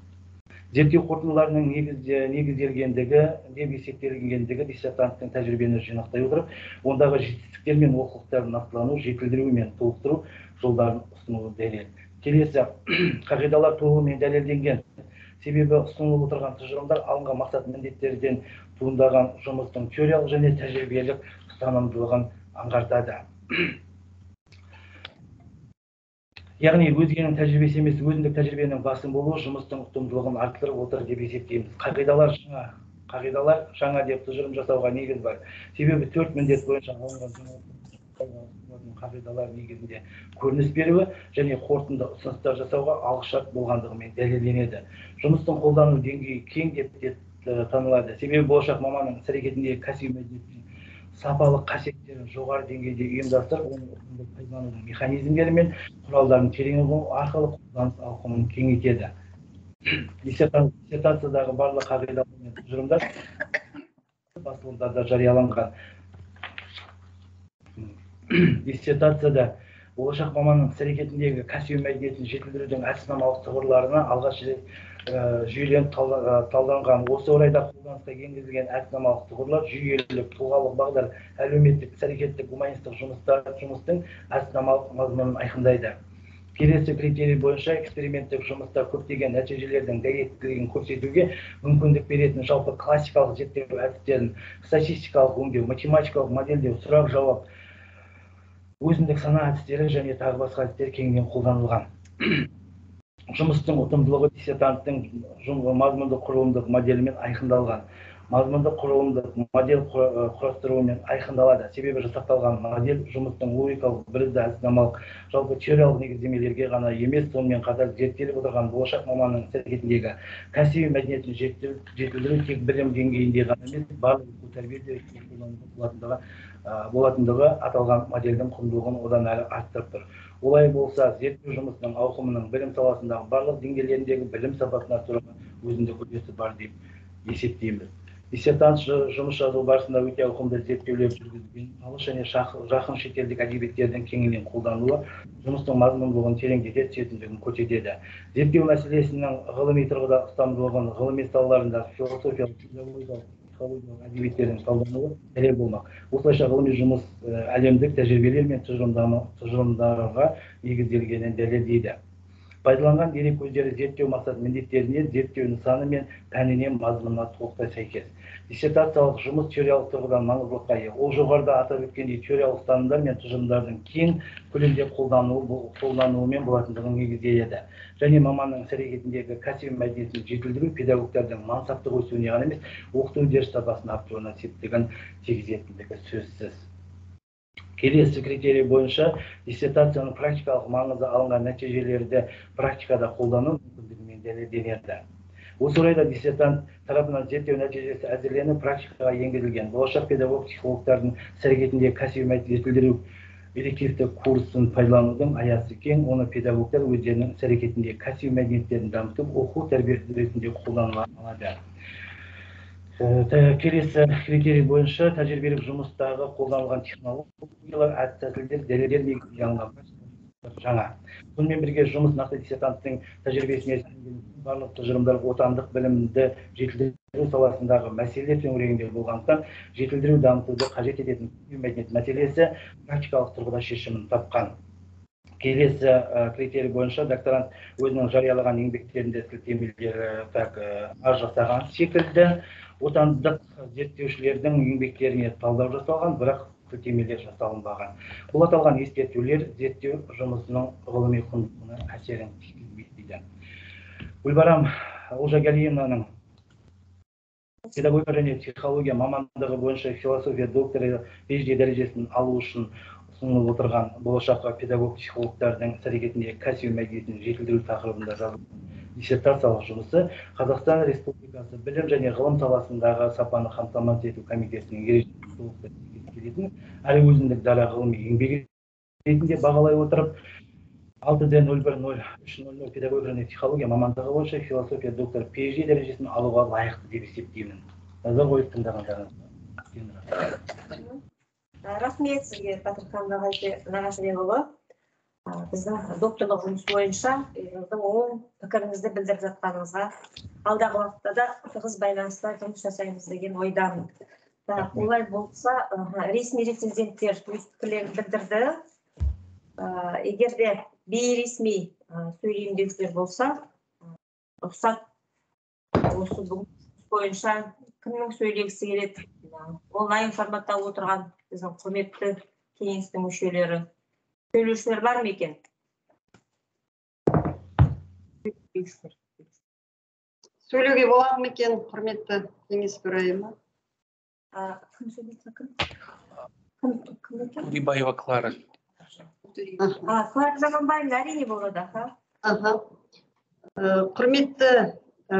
Зерттеу қорытындыларының негізде негізделгендігі деп есептелгендігі диссертанттың тәжірибені жинақтай отырып ондағы жетістіктер мен олқылықтарын нақтылану жетілдіру мен толықтыру жолдарын ұсынуы дәлел. Келесі (clears throat) қағидалар толығымен дәлелденген. Себебі ұсынылып отырған тұжырымдар алынған мақсат міндеттерден туындаған жұмыстың теориялық және тәжірибелік ұстанымдылығын аңғартады. (clears throat) Яғни өзгенің тәжірибесі емес өзіндік тәжірибенің басым болуы жұмыстың ұтымдылығын арттырып отыр деп есептейміз. Қағидалар жаңа қағидалар жаңа деп тұжырым жасауға негіз бар. Себебі төрт міндет бойынша қағидалар негізінде көрініс беруі және қорытынды ұсыныстар жасауға алғышарт болғандығымен дәлелденеді. Жұмыстың қолдану деңгейі кең деп танылады. Себебі болашақ маманның іс әрекетіндегі кәсіби мәдениеттің сапалық қасиеттерін жоғары деңгейде ұйымдастырып оны ұтымды пайдаланудың механизмдері мен құралдарын терең ұғыну арқылы қолданыс ауқымын кеңейтеді. (coughs) Диссерта- диссертациядағы барлық қағидалар мен тұжырымдар (coughs) басылымдарда жарияланған. (clears throat) диссертацияда болашақ маманның іс әрекетіндегі кәсіби мәдениетін жетілдірудің әдіснамалық тұғырларына алғаш рет ә, жүйеленіп ә, талданған. Осы орайда қолданысқа енгізілген әдіснамалық тұғырлар жүйелік тұлғалық бағдар әлеуметтік іс әрекеттік гуманистік жұмыстар жұмыстың әдіснамалық мазмұнын айқындайды. Келесі критерий бойынша эксперименттік жұмыста көптеген нәтижелердің дәйектілігін көрсетуге мүмкіндік беретін жалпы классикалық зерттеу әдістерін статистикалық өңдеу математикалық модельдеу сұрақ жауап өзіндік сана әдістері және тағы басқа әдістер кеңінен қолданылған. (clears throat) Жұмыстың ұтымдылығы диссертанттың мазмұндық құрылымдық моделімен айқындалған. Мазмұндық құрылымдық модель құрастыруымен айқындалады. Себебі жасақталған модель жұмыстың логикалық бірізді әдіснамалық жалпы теориялық негіздемелерге ғана емес сонымен қатар зерттеліп отырған болашақ маманның іс әрекетіндегі кәсіби мәдениетін жетілдіру тек білім деңгейінде ғана емес барлық оқу қолдануға болатындығы болатындығы аталған модельдің құндылығын одан әрі арттырып тұр. Олай болса зерттеу жұмысының ауқымының білім саласындағы барлық деңгейлеріндегі білім сапасын арттыруға өзіндік үлесі бар деп есептейміз. Диссертант жұмыс жазу барысында өте ауқымды зерттеулер жүргізген алыс және жақын шетелдік әдебиеттердің кеңінен қолдануы жұмыстың мазмұндылығын тереңдете түсетіндігін көрсетеді. Зерттеу мәселесінің ғылыми тұрғыда ұстамдылығын ғылыми салаларында философиялық психологиялық әдебиеттердің талдануы дәлел болмақ. Осылайша ғылыми жұмыс ә, әлемдік тәжірибелер мен тұжырымдарға негізделгенін дәлелдейді. Пайдаланған дерек көздері зерттеу мақсат міндеттеріне зерттеу нысаны мен пәніне мазмұнына толықтай сәйкес. Диссертациялық жұмыс теориялық тұрғыдан маңыздылыққа ие. Ол жоғарыда атап өткендей теориялық ұстанымдар мен тұжырымдардың кең көлемде қолдануы қолдануымен болатындығын негізделеді. Және маманның іс әрекетіндегі кәсіби мәдениетін жетілдіру педагогтардың мансаптық өсуіне ғана емес оқыту үдеріс сапасын арттыруына септігін тигізетіндігі сөзсіз. Келесі критерий бойынша диссертацияның практикалық маңызы алынған нәтижелерді практикада қолдану мүмкіндігімен дәлелденеді. Осы орайда диссертант тарапынан зерттеу нәтижесі әзірленіп практикаға енгізілген. Болашақ педагог психологтардың іс әрекетіндегі кәсіби жетілдіру элективті курсын пайдаланудың аясы кең. Оны педагогтар өздерінің іс әрекетіндегі кәсіби мәдениеттерін дамытып оқу тәрбие ретінде қолданыла алады Э, келесі критерий бойынша тәжірибелік жұмыстағы қолданылған технологиялар әдіс тәсілдер дәлелдер негізінде жаңа. Сонымен бірге жұмыс нақты диссертанттың тәжірибесіне барлық тұжырымдар отандық білімді жетілдіру саласындағы мәселелер төңірегінде болғандықтан жетілдіру дамытуды қажет ететін мәдениет мәселесі практикалық тұрғыда шешімін тапқан. Келесі критерий бойынша докторант өзінің жариялаған еңбектерінде сілтемелер так аз жасаған секілді отандық зерттеушілердің еңбектеріне талдау жасалған бірақ сілтемелер жасалынбаған. Бұл аталған ескертулер зерттеу жұмысының ғылыми құндылығына әсерін тигізбейді. Гүлбарам олжагалиевнаның педагогика және психология мамандығы бойынша философия докторы phd дәрежесін алу үшін ұсынылып отырған болашаққа педагог психологтардың іс әрекетіндегі кәсіби мәдениетін жетілдіру тақырыбында жазылған диссертациялық жұмысы қазақстан республикасы білім және ғылым саласындағы сапаны қамтамасыз ету комитетінің ережесіне келетін әрі өзіндік дара ғылыми еңбегі ретінде бағалай отырып алты д нөл бір нөл үш нөл нөл педагогика және психология мамандығы бойынша философия доктор phd дәрежесін алуға лайықты деп есептеймін. Назар қойып тыңдағандарыңызға рахмет. Сізге батырхан нағашыбекұлы біздің докторлық жұмыс бойынша өзіңіздің оң пікіріңізді білдіріп жатқаныңызға алдағы уақытта да тығыз байланыста жұмыс жасаймыз деген ойдамын. Так. олай болса ресми рецензенттер өз пікірлерін білдірді егер де бейресми сөйлеймін деушілер болса рұқсат осы бүгін бойынша кімнің сөйлегісі келеді? Онлайн форматта отырған біздің құрметті кеңестің мүшелері. Сөйлеушілер бар ма екен? Сөйлеуге болады ма екен құрметті кеңес төрайымы? Кім сөйлейді кім кім кім екен Клара. а клара жаманбаева әрине болады аха аха Э, құрметті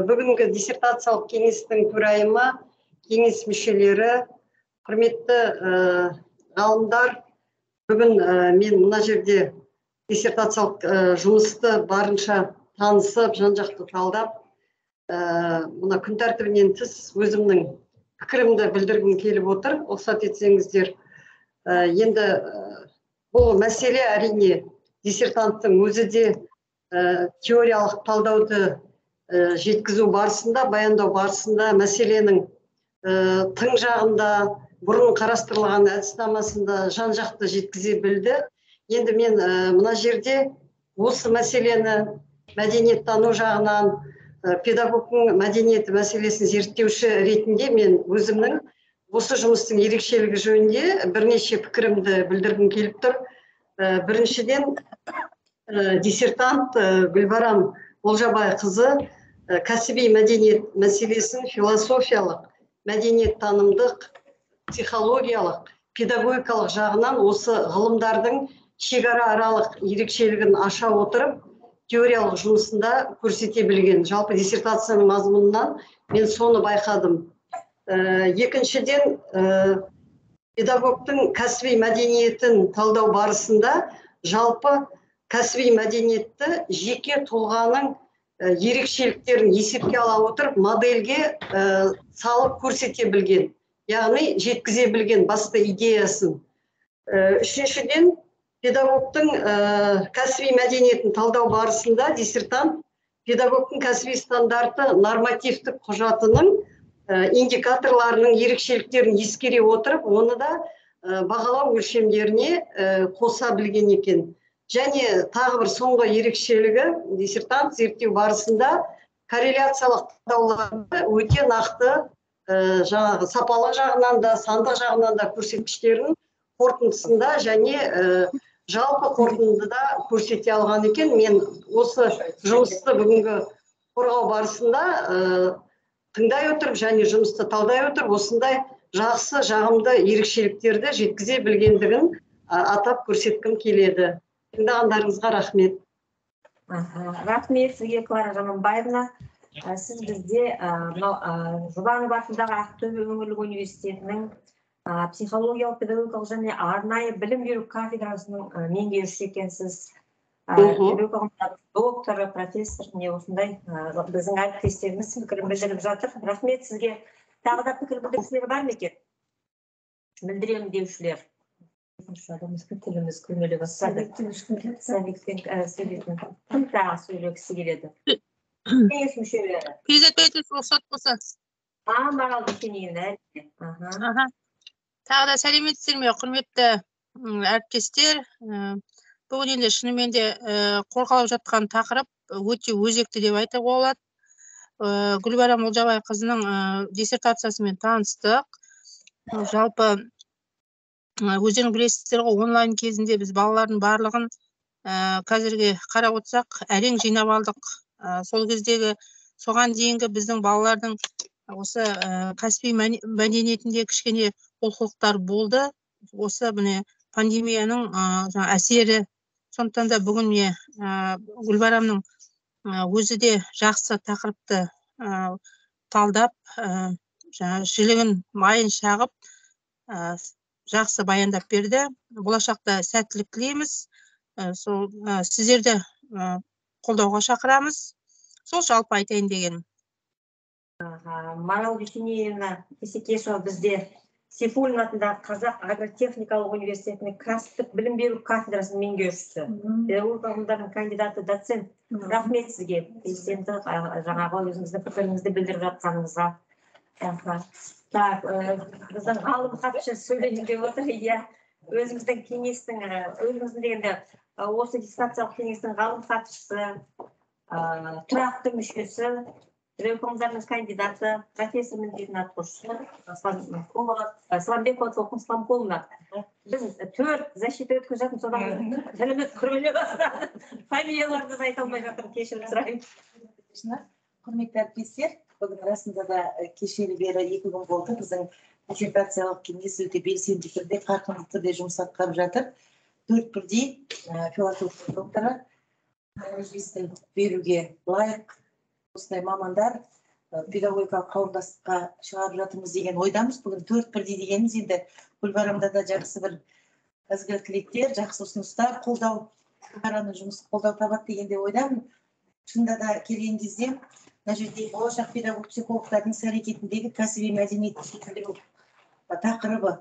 бүгінгі диссертациялық кеңестің төрайымы кеңес мүшелері құрметті ғалымдар бүгін мен мына жерде диссертациялық жұмысты барынша танысып жан жақты талдап э, мына күн тәртібінен тыс өзімнің пікірімді білдіргім келіп отыр. Рұқсат етсеңіздер Э, енді бұл мәселе әрине диссертанттың өзі де э, теориялық талдауды э, жеткізу барысында баяндау барысында мәселенің э, тың жағында бұрын қарастырылған әдіснамасында жан жақты жеткізе білді. Енді мен э, мына жерде осы мәселені мәдениеттану жағынан педагогтың мәдениеті мәселесін зерттеуші ретінде мен өзімнің осы жұмыстың ерекшелігі жөнінде бірнеше пікірімді білдіргім келіп тұр. Э, біріншіден э, диссертант э, гүлбарам олжабайқызы э, кәсіби мәдениет мәселесін философиялық мәдениеттанымдық психологиялық педагогикалық жағынан осы ғылымдардың шекара аралық ерекшелігін аша отырып теориялық жұмысында көрсете білген. Жалпы диссертацияның мазмұнынан мен соны байқадым. Э, екіншіден э, педагогтың кәсіби мәдениетін талдау барысында жалпы кәсіби мәдениетті жеке тұлғаның э, ерекшеліктерін есепке ала отырып модельге э, салып көрсете білген яғни жеткізе білген басты идеясын. Э, үшіншіден педагогтың э, кәсіби мәдениетін талдау барысында диссертант педагогтың кәсіби стандарты нормативтік құжатының э, индикаторларының ерекшеліктерін ескере отырып оны да э, бағалау өлшемдеріне э, қоса білген екен. Және тағы бір соңғы ерекшелігі диссертант зерттеу барысында корреляциялық талдауларды өте нақты э, жаңағы сапалық жағынан да сандық жағынан да көрсеткіштерін қорытындысында және жалпы қорытындыда көрсете алған екен. Мен осы жұмысты бүгінгі қорғау барысында э, тыңдай отырып және жұмысты талдай отырып осындай жақсы жағымды ерекшеліктерді жеткізе білгендігін а, атап көрсеткім келеді. Тыңдағандарыңызға рахмет. Аха, рахмет сізге клара жаманбаевна Ә, сіз бізде ә, мынау ә, жұбанов атындағы ақтөбе өңірлік университетінің ә, психологиялық педагогикалық және арнайы білім беру кафедрасының ә, меңгерушісі екенсіз. Докторы профессор міне осындай ә, біздің әріптестеріміз пікірін білдіріп жатыр. Рахмет сізге. Тағы да пікір білдірушілер бар ма екен? Білдіремін деушілер. Тіліміз күрмеле бастады. Сәбитпен сөйлейтін. Кім тағы сөйлегісі келеді. Кеңес мүшелері. Рұқсат болса. а марал әрине Аха. Тағы да сәлеметсіздер ме, құрметті әріптестер. Бүгін енді шынымен де қорғалып жатқан тақырып өте өзекті деп айтуға болады. Гүлбарам Олжабайқызының ә, диссертациясымен таныстық. Жалпы ә, өздерің білесіздер ғой онлайн кезінде біз балалардың барлығын қазірге қарап отырсақ әрең жинап алдық. Сол кездегі соған дейінгі біздің балалардың осы мәне- мәдениетінде кішкене олқылықтар болды. Осы міне пандемияның әсері. Сондықтан да бүгін міне ә, гүлбарамның өзі де жақсы тақырыпты ә, талдап ә, жаңа жілігін майын шағып ә, жақсы баяндап берді. Болашақта сәттілік тілейміз. Ә, сол ә, сіздерді ә, қолдауға шақырамыз. Сол жалпы айтайын дегенім марал дүйсенеевна исекешева бізде. Сейфуллин атындағы қазақ агротехникалық университетінің кәсіптік білім беру кафедрасының меңгерушісі. Педагогика ғылымдарының кандидаты доцент. Рахмет сізге белсенді жаңағы өзіңіздің пікіріңізді білдіріп жатқаныңызға. Так біздің ғалым хатшы сөйлейін деп отыр. Иә өзіміздің кеңестің өзіміздің дегенде осы диссертациялық кеңестің ғалым хатшысы тұрақты мүшесі ғылымдарының кандидаты профессор міндетін атқарушы Сламбекова толқын Сламковна біз төрт защита өткізіп жатырмыз содан тіліміз күреле бастады фамилияларды айта алмай жатырмын кешірім сұраймын құрметті әріптестер бүгін расында да э, кешелі бері екі күн болды біздің диссертациялық кеңес өте белсенді түрде қарқынды түрде жұмыс атқарып жатыр төрт бірдей ә, философия докторы беруге лайық осындай мамандар педагогикалық қауымдастыққа шығарып жатырмыз деген ойдамыз. Бүгін төрт бірдей дегеніміз енді гүлбарамда да жақсы бір ізгі тілектер жақсы ұсыныстар қолдау шараның жұмысы қолдау табады деген де ойдамын. Шынында да келген кезде мына жерде болашақ педагог психологтардың іс әрекетіндегі кәсіби мәдениетті жетілдіру тақырыбы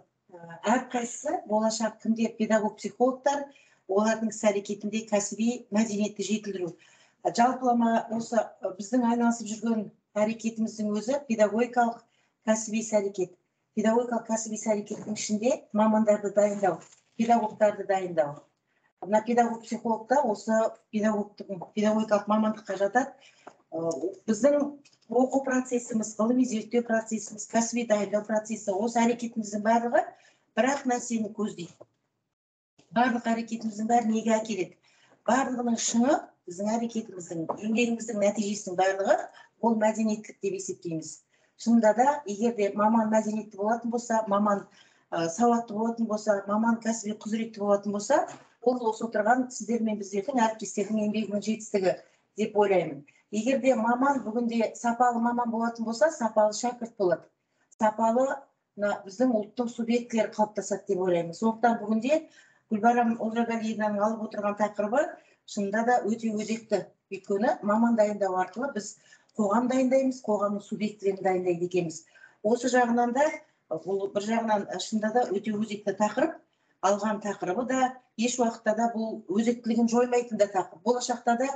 әрқайсысы болашақ кімде педагог психологтар олардың іс әрекетінде кәсіби мәдениетті жетілдіру. Жалпылама осы біздің айналысып жүрген әрекетіміздің өзі педагогикалық кәсіби іс әрекет педагогикалық кәсіби іс әрекеттің ішінде мамандарды дайындау педагогтарды дайындау. Мына педагог психологта осы педагогтың педагогикалық мамандыққа жатады. Біздің оқу процесіміз ғылыми зерттеу процесіміз кәсіби дайындау процесі осы әрекетіміздің барлығы бір ақ нәрсені көздейді. Барлық әрекетіміздің бәрі неге әкеледі? Барлығының шыңы біздің әрекетіміздің еңбегіміздің нәтижесінің барлығы ол мәдениеттілік деп есептейміз. Шынында да егер де маман мәдениетті болатын болса маман ә, сауатты болатын болса маман кәсіби құзыретті болатын болса ол осы отырған сіздер мен біздердің әріптестердің еңбегінің жетістігі деп ойлаймын. Егер де маман бүгінде сапалы маман болатын болса сапалы шәкірт болады. Сапалы мына біздің ұлттың субъектілері қалыптасады деп ойлаймын. Сондықтан бүгінде гүлбарам олжагалиевнаның алып отырған тақырыбы шынында да өте өзекті. Өйткені маман дайындау арқылы біз қоғам дайындаймыз қоғамның субъектілерін дайындайды екенбіз. Осы жағынан да бұл бір жағынан шынында да өте өзекті тақырып. Алған тақырыбы да еш уақытта да бұл өзектілігін жоймайтын да тақырып. Болашақта да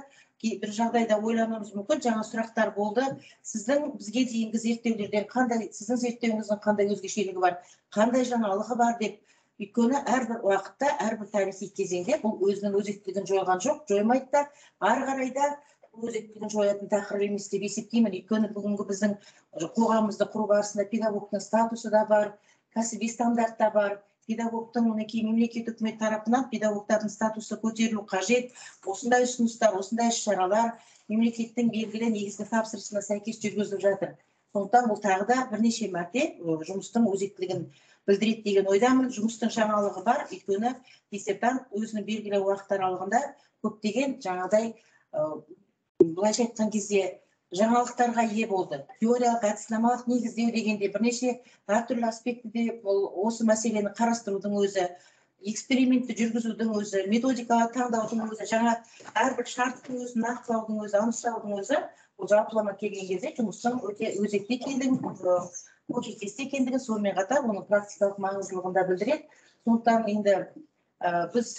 бір жағдайда ойлануымыз мүмкін. Жаңа сұрақтар болды. Сіздің бізге дейінгі зерттеулерден қандай сіздің зерттеуіңіздің қандай өзгешелігі бар? Қандай жаңалығы бар деп өйткені әрбір уақытта әрбір тарихи кезеңде бұл өзінің өзектілігін жойған жоқ. Жоймайды да ары қарай да өзектілігін жоятын тақырып емес деп есептеймін. Өйткені бүгінгі біздің қоғамымызды құру барысында педагогтың статусы да бар кәсіби стандарт та бар. Педагогтың мінекей мемлекет үкімет тарапынан педагогтардың статусы көтерілу қажет. Осындай ұсыныстар осындай іс шаралар мемлекеттің белгілі негізгі тапсырысына сәйкес жүргізіліп жатыр. Сондықтан бұл тағы да бірнеше мәрте жұмыстың өзектілігін білдіреді деген ойдамын. Жұмыстың жаңалығы бар. Өйткені диссертант өзінің белгілі уақыт аралығында көптеген жаңағыдай былайша айтқан кезде жаңалықтарға ие болды. Теориялық әдіснамалық негіздеу дегенде бірнеше әртүрлі аспектіде бұл осы мәселені қарастырудың өзі экспериментті жүргізудің өзі методикалар таңдаудың өзі жаңа әрбір шарттың өзін нақтылаудың өзі анықтаудың өзі бұл жалпылама келген кезде жұмыстың өте өзекті екендігін ы, көкейкесті екендігін сонымен қатар оның практикалық маңыздылығын да білдіреді сондықтан енді ә, біз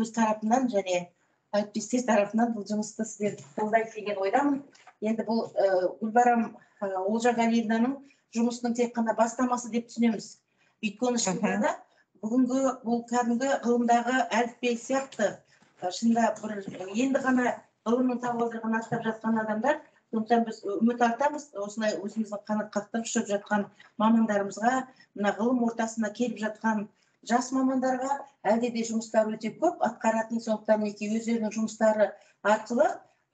өз тарапынан және әріптестер тарапынан бұл жұмысты сіздер қолдайды деген ойдамын енді бұл ә, гүлбарам ә, олжагалиевнаның жұмысының тек қана бастамасы деп түсінеміз өйткені шынында да бүгінгі бұл кәдімгі ғылымдағы әліппе сияқты шынында бір енді ғана ғылымның табалдырығын аттап жатқан адамдар сондықтан біз үміт артамыз. Осындай өзіміздің қанат қақтырып ұшып жатқан мамандарымызға мына ғылым ортасына келіп жатқан жас мамандарға әлде де жұмыстар өте көп атқаратын сондықтан мінекей өздерінің жұмыстары арқылы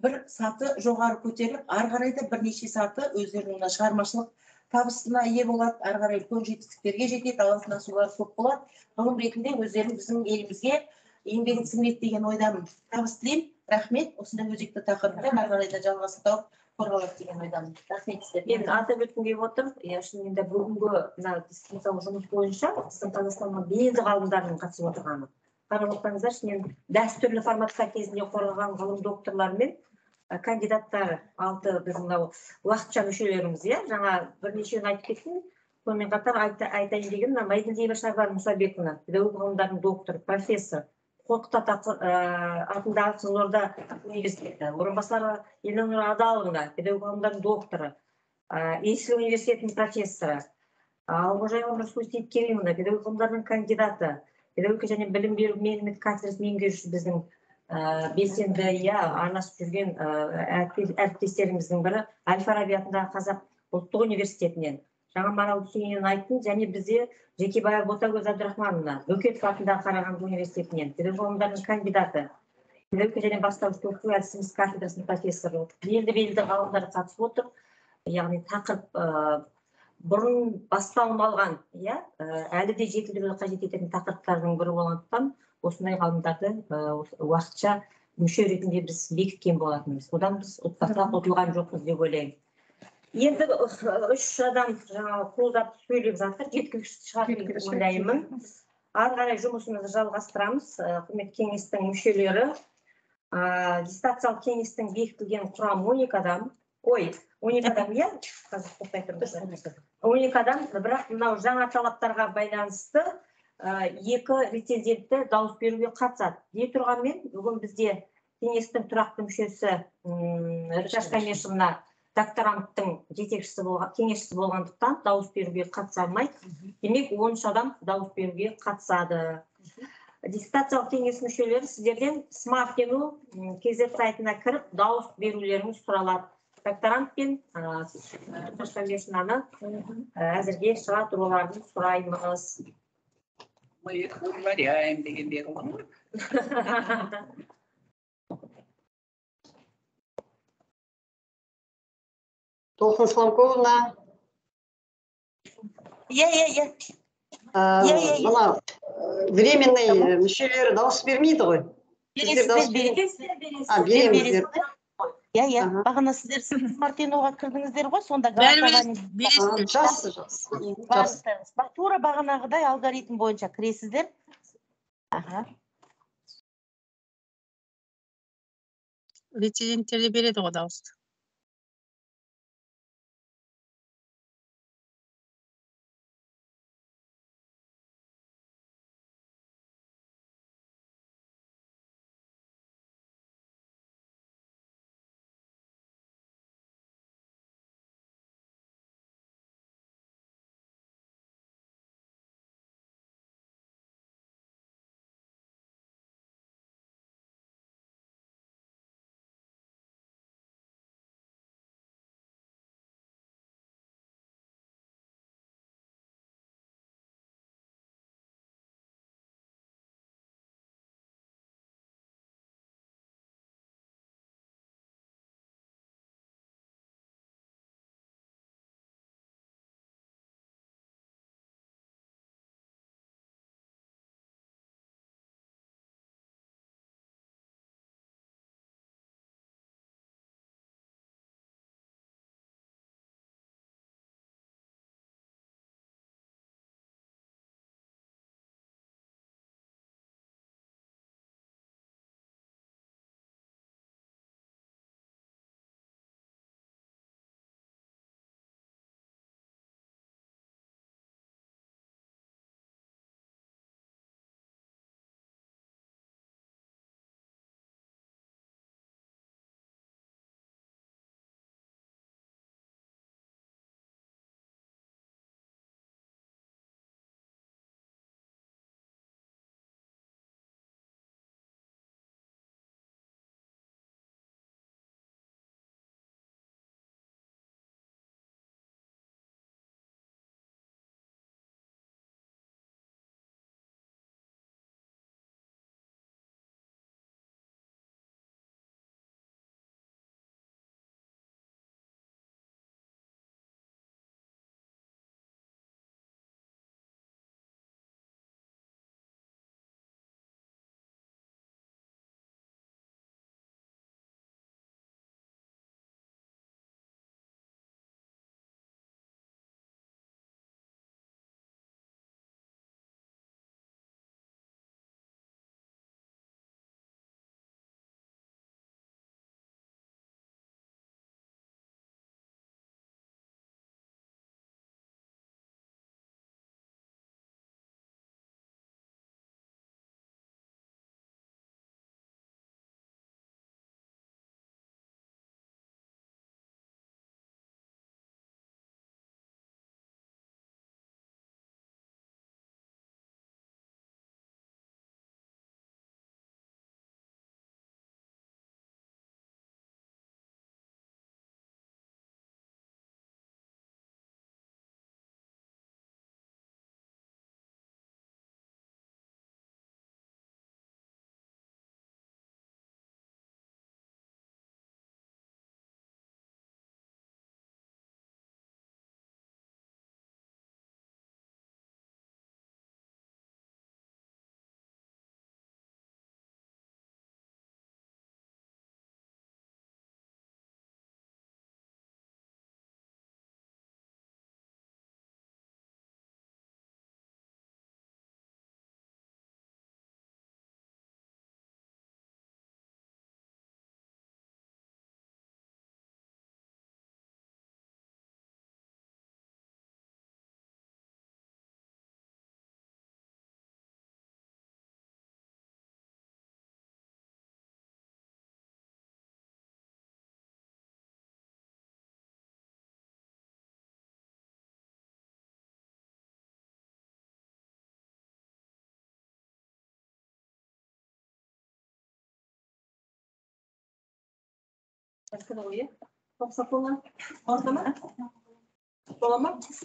бір саты жоғары көтеріліп ары қарай да бірнеше саты өздерінің мына шығармашылық табысына ие болады. Ары қарай үлкен жетістіктерге жетеді алатын асулары көп болады. Ғылым ретінде өздерін біздің елімізге еңбегін сіңіреді деген ойдамын. Табыс тілеймін. Рахмет осындай өзекті тақырыпты ары қарай да жалғасын тауып қорғалады деген ойдамын рахмет мен сіздерге атап өткім келіп отыр иә шынымен де бүгінгі мына дистанциялық жұмыс бойынша біздің қазақстанның белді ғалымдарының қатысып отырғаны қарап отырсаңыздар шынымен дәстүрлі форматта кезінде қорғаған ғылым докторлары мен і кандидаттары алты біздің мынау уақытша мүшелеріміз иә жаңа бірнешеуін айтып кеттім сонымен қатар айта, айтайын деген мына майгелдиева шарбан мұсабековна педагог ғылымдарының докторы профессор қорқыт ата ә, атындағы қызылорда университеті. Орынбасары елнұр адаловна педагог ғылымдарының докторы ә, есіл университетінің профессоры алғожаева нұрсұлу сейіткериевна педагог ғылымдарының кандидаты педагогика және білім беру менеджмент кафедрасы меңгерушісі біздің ә, белсенді иә араласып жүрген әріптес- әріптестеріміздің бірі әл фараби атындағы қазақ ұлттық университетінен. Жаңа марал айттым және бізде жекебаев ботагөз әбдірахмановна бөкетов атындағы қарағанды университетінен педагог ғылымдарының кандидаты педагогика және бастауыш оқыту әдістемесі кафедрасының профессоры белді белді ғалымдар қатысып отыр. Яғни тақырып ыыы бұрын басталып алған иә әлі де жетілдіруді қажет ететін тақырыптардың бірі болғандықтан осындай ғалымдарды уақытша мүше ретінде біз бекіткен болатынбыз. Одан біз ұтпаса ұтылған жоқпыз деп ойлаймын. Енді үш адам жаңағы қолдап сөйлеп жатыр. Жеткіліксіз шығар деп ойлаймын. ары қарай жұмысымызды жалғастырамыз. Ы, құрметті кеңестің мүшелері. Ыыы дистанциялық кеңестің бекітілген құрамы он екі адам. Ой он екі адам иә? Қазір тоқтай тұрыңыздар он екі адам бірақ мынау жаңа талаптарға байланысты ы, екі рецензентті дауыс беруге қатысады. Дей тұрғанмен бүгін бізде кеңестің тұрақты мүшесі м камешевна докторанттың жетекшісі болған кеңесшісі болғандықтан дауыс беруге қатыса алмайды. Демек он үш адам дауыс беруге қатысады. Диссертациялық кеңес мүшелері сіздерден смартину кз сайтына кіріп дауыс берулеріңіз сұралады. Докторант пен әзірге шыға тұруларын сұраймыз. Мы их ғой (laughs) Толқын Сломковна, иә иә иә Иә, иә, иә. мына ә, временный мүшелері дауыс бермейді ғой. Сіздер бересіздер иә иә бағана сіздер смартиноға кірдіңіздер ғой сонда жақсы жақсы тура бағанағыдай алгоритм бойынша кіресіздер. Аха. Рецензенттер де береді ғой дауысты.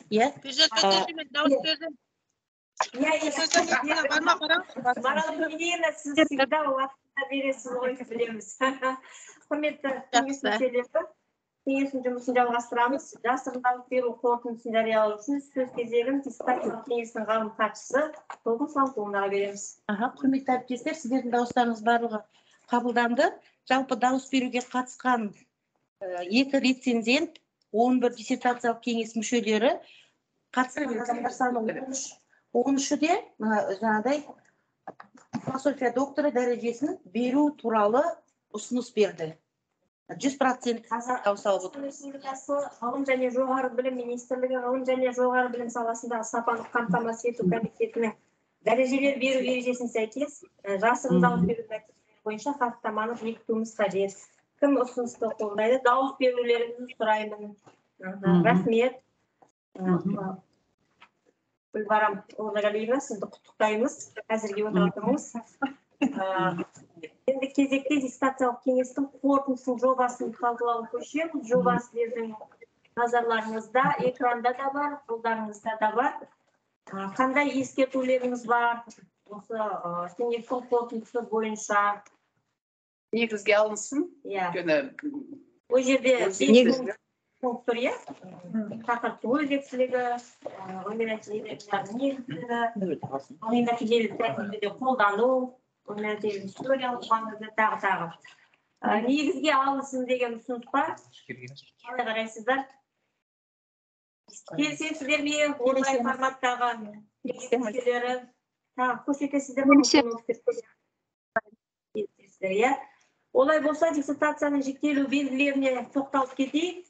Ya. Сіздің барма сіз всегда бересіз. Құрметті кеңес Жақсы. мүшелері, кеңестің жұмысын жалғастырамыз. Жасырын дауыс беру қорытындысын жариялау үшін сөз кезегін диссертациялық кеңестің ғалым хатшысы толқын салықұлынаға береміз. аха құрметті әріптестер сіздердің дауыстарыңыз барлығы қабылданды жалпы дауыс беруге қатысқан э, екі рецензент он бір диссертациялық кеңес мүшелері қатысқан. Адамдар саны он үш он үші де мына жаңағыдай философия докторы дәрежесін беру туралы ұсыныс берді. Жүз процент дауыс алып отыр Қазақстан Республикасы ғылым және жоғары білім министрлігі ғылым және жоғары білім саласындағы сапаны қамтамасыз ету комитетінің дәрежелер беру ережесіне сәйкес і жасырын дауыс беру бойынша хаттаманы бекітуіміз қажет. Кім ұсынысты қолдайды? Дауыс берулеріңізді сұраймын. Рахмет. Гүлбарам оразалиевна сізді құттықтаймыз. Әзірге отыратыныңыз енді кезекте диссертациялық кеңестің қорытындысының жобасын талқылауға көшеміз. Жоба сіздердің назарларыңызда экранда да бар қолдарыңызда да бар. Қандай ескертулеріңіз бар? Осы кеңестің қорытындысы бойынша негізге алынсын иә. өйткені ол жерде тұр иә? Тақырыптың өзектілігі ғылыми нәтижелі тәсілді қолдану теориялық маңызы тағы тағы. Негізге алынсын деген ұсыныс бар. Қалай қарайсыздар? Келісесіздер ме? Онлайн форматтағы тағы көрсетесіздер ме? Иә? Олай болса диссертацияның жіктелу белгілеріне тоқталып кетейік.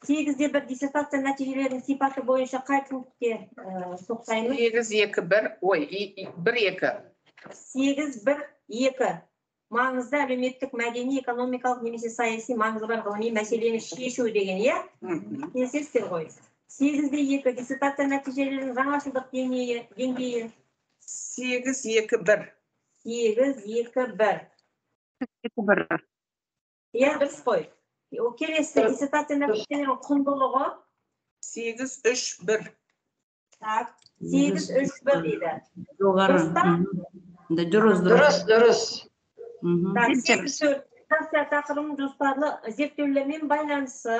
Сегізде бір диссертация нәтижелерінің сипаты бойынша қай пунктке ә, тоқтаймыз? Сегіз екі бір ой и- и- бір екі. Сегіз бір екі. Маңызды әлеуметтік мәдени экономикалық немесе саяси маңызы бар ғылыми мәселені шешу деген иә? Келісесіздер ғой. Сегізде екі диссертация нәтижелерінің жаңашылдық деңгейі? Сегіз екі бір. Сегіз екі бір. Бір иә дұрыс қой ол келесі диссертация нәтижелерінің құндылығы сегіз үш бір так сегіз үш бір дейді жоғары дұрыс дұрыс дұрыс так сегіз төрт диссертация тақырыбының жоспарлы зерттеулермен байланысы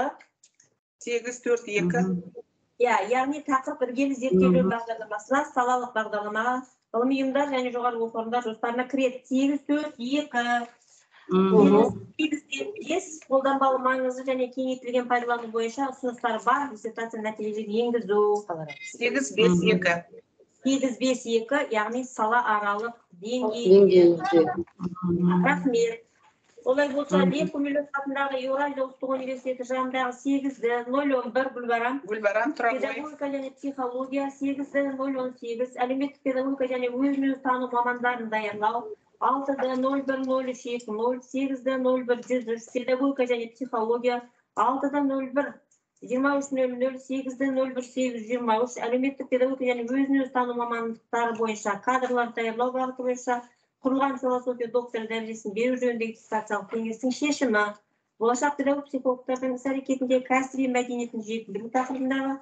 сегіз төрт екі иә яғни тақырып іргелі зерттеулер бағдарламасына салалық бағдарламаға ғылыми ұйымдар және жоғары оқу орындар жоспарына кіреді сегіз төрт екі бес қолданбалы маңызы және кеңейтілген пайдалану бойынша ұсыныстар бар. Диссертация нәтижелерін енгізу. Сегіз бес екі. Сегіз бес екі яғни сала аралық деңгей деңгейде рахмет. Олай болса лев гумилев атындағы еуразия ұлттық университеті жанындағы сегізді нөл он бір гүлбарам гүлбарам педагогика және психология сегізді нөл он сегіз әлеуметтік педагогика және өзін өзі тану мамандарын даярлау алтыды нөл бір нөл үш екі нөл сегізді нөл бір жүз үш педагогика және психология. Алтыда нөл бір жиырма үш нөл нөл сегізді нөл бір сегіз жүз жиырма үш. Әлеуметтік педагогика және өзін өзі тану мамандықтары бойынша кадрлар даярлау бағыты бойынша құрылған философия докторы дәрежесін беру жөніндегі диссертациялық кеңестің шешімі. Болашақ педагог психологтардың іс әрекетіндегі кәсіби мәдениетін жетілдіру тақырыбындағы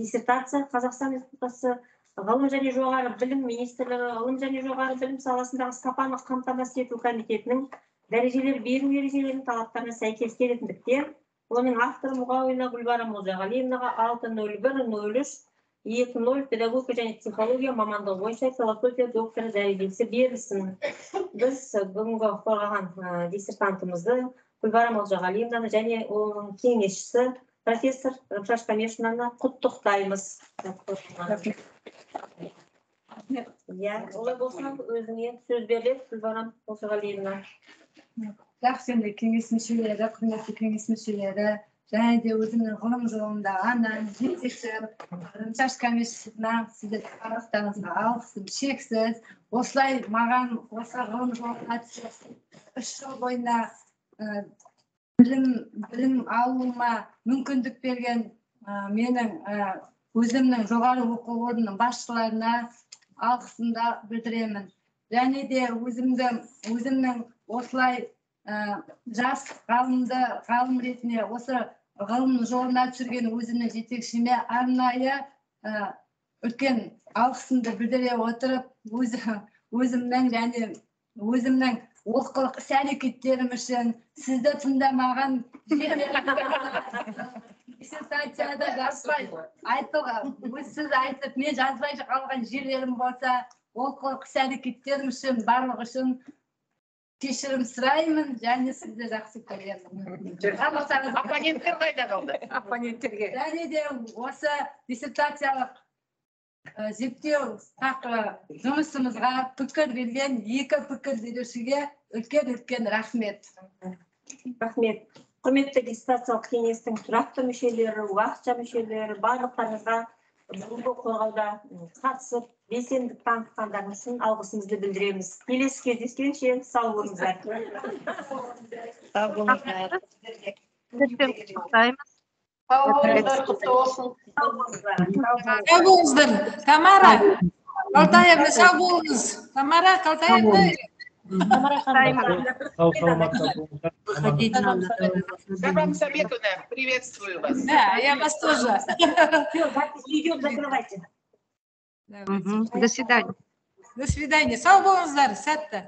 диссертация қазақстан республикасы ғылым және жоғары білім министрлігі ғылым және жоғары білім саласындағы сапаны қамтамасыз ету комитетінің дәрежелер беру ережелерінің талаптарына сәйкес келетіндіктен оның авторы мұғауина гүлбарам молжағалиевнаға алты нөл бір нөл үш екі нөл педагогика және психология мамандығы бойынша философия докторы дәрежесі берілсін. Біз бүгінгі қорғаған диссертантымызды гүлбарам молжағалиевнаны және оның кеңесшісі профессор рабшаш камешевнаны құттықтаймыз. Иә олай болса өзіңе сөз беріледі гүлбарам молжағалиевна жақсы енді кеңес мүшелері құрметті кеңес мүшелері және де өзімнің ғылым жолында анам жетекші рымшаш камешевна сіздердің қарақтарыңызға алғысым шексіз осылай маған осы ғылым жолына түсіп үш жыл бойына білім білім алуыма мүмкіндік берген менің өзімнің жоғары оқу орнының басшыларына алғысымды білдіремін. Және де өзімді өзімнің осылай ә, жас ғалымды ғалым ретінде осы ғылым жолына түсірген өзімнің жетекшіме арнайы ә, үлкен алғысымды білдіре отырып өзі өзімнің және өзімнің олқылық іс әрекеттерім үшін сізді тыңдамаған (laughs) диссертацияда өз сіз айтып мен жазбай қалған жерлерім болса олқылық іс әрекеттерім үшін барлығы үшін кешірім сұраймын және сізді жақсы көремін. Оппоненттер қайда қалды? Оппоненттерге. және де осы диссертациялық ә, зерттеу тақыры жұмысымызға пікір берген екі пікір берушіге үлкен үлкен рахмет. Рахмет. Құрметті диссертациялық кеңестің тұрақты мүшелері уақытша мүшелері барлықтарыңызға бүгінгі қорғауда қатысып белсенділік танытқандарыңыз үшін алғысымызды білдіреміз келесі кездескенше сау болыңыздар Сау болыңыздар. құттықтаймыз Сау болыңыздар, құтты болсын. сау болыңыздар тамара калтаевна сау болыңыз тамара калтаевна Мы вам приветствую вас. Да, я вас тоже. Идем, закрывайте. До свидания. До свидания. Сау болыңыздар. Сәтті.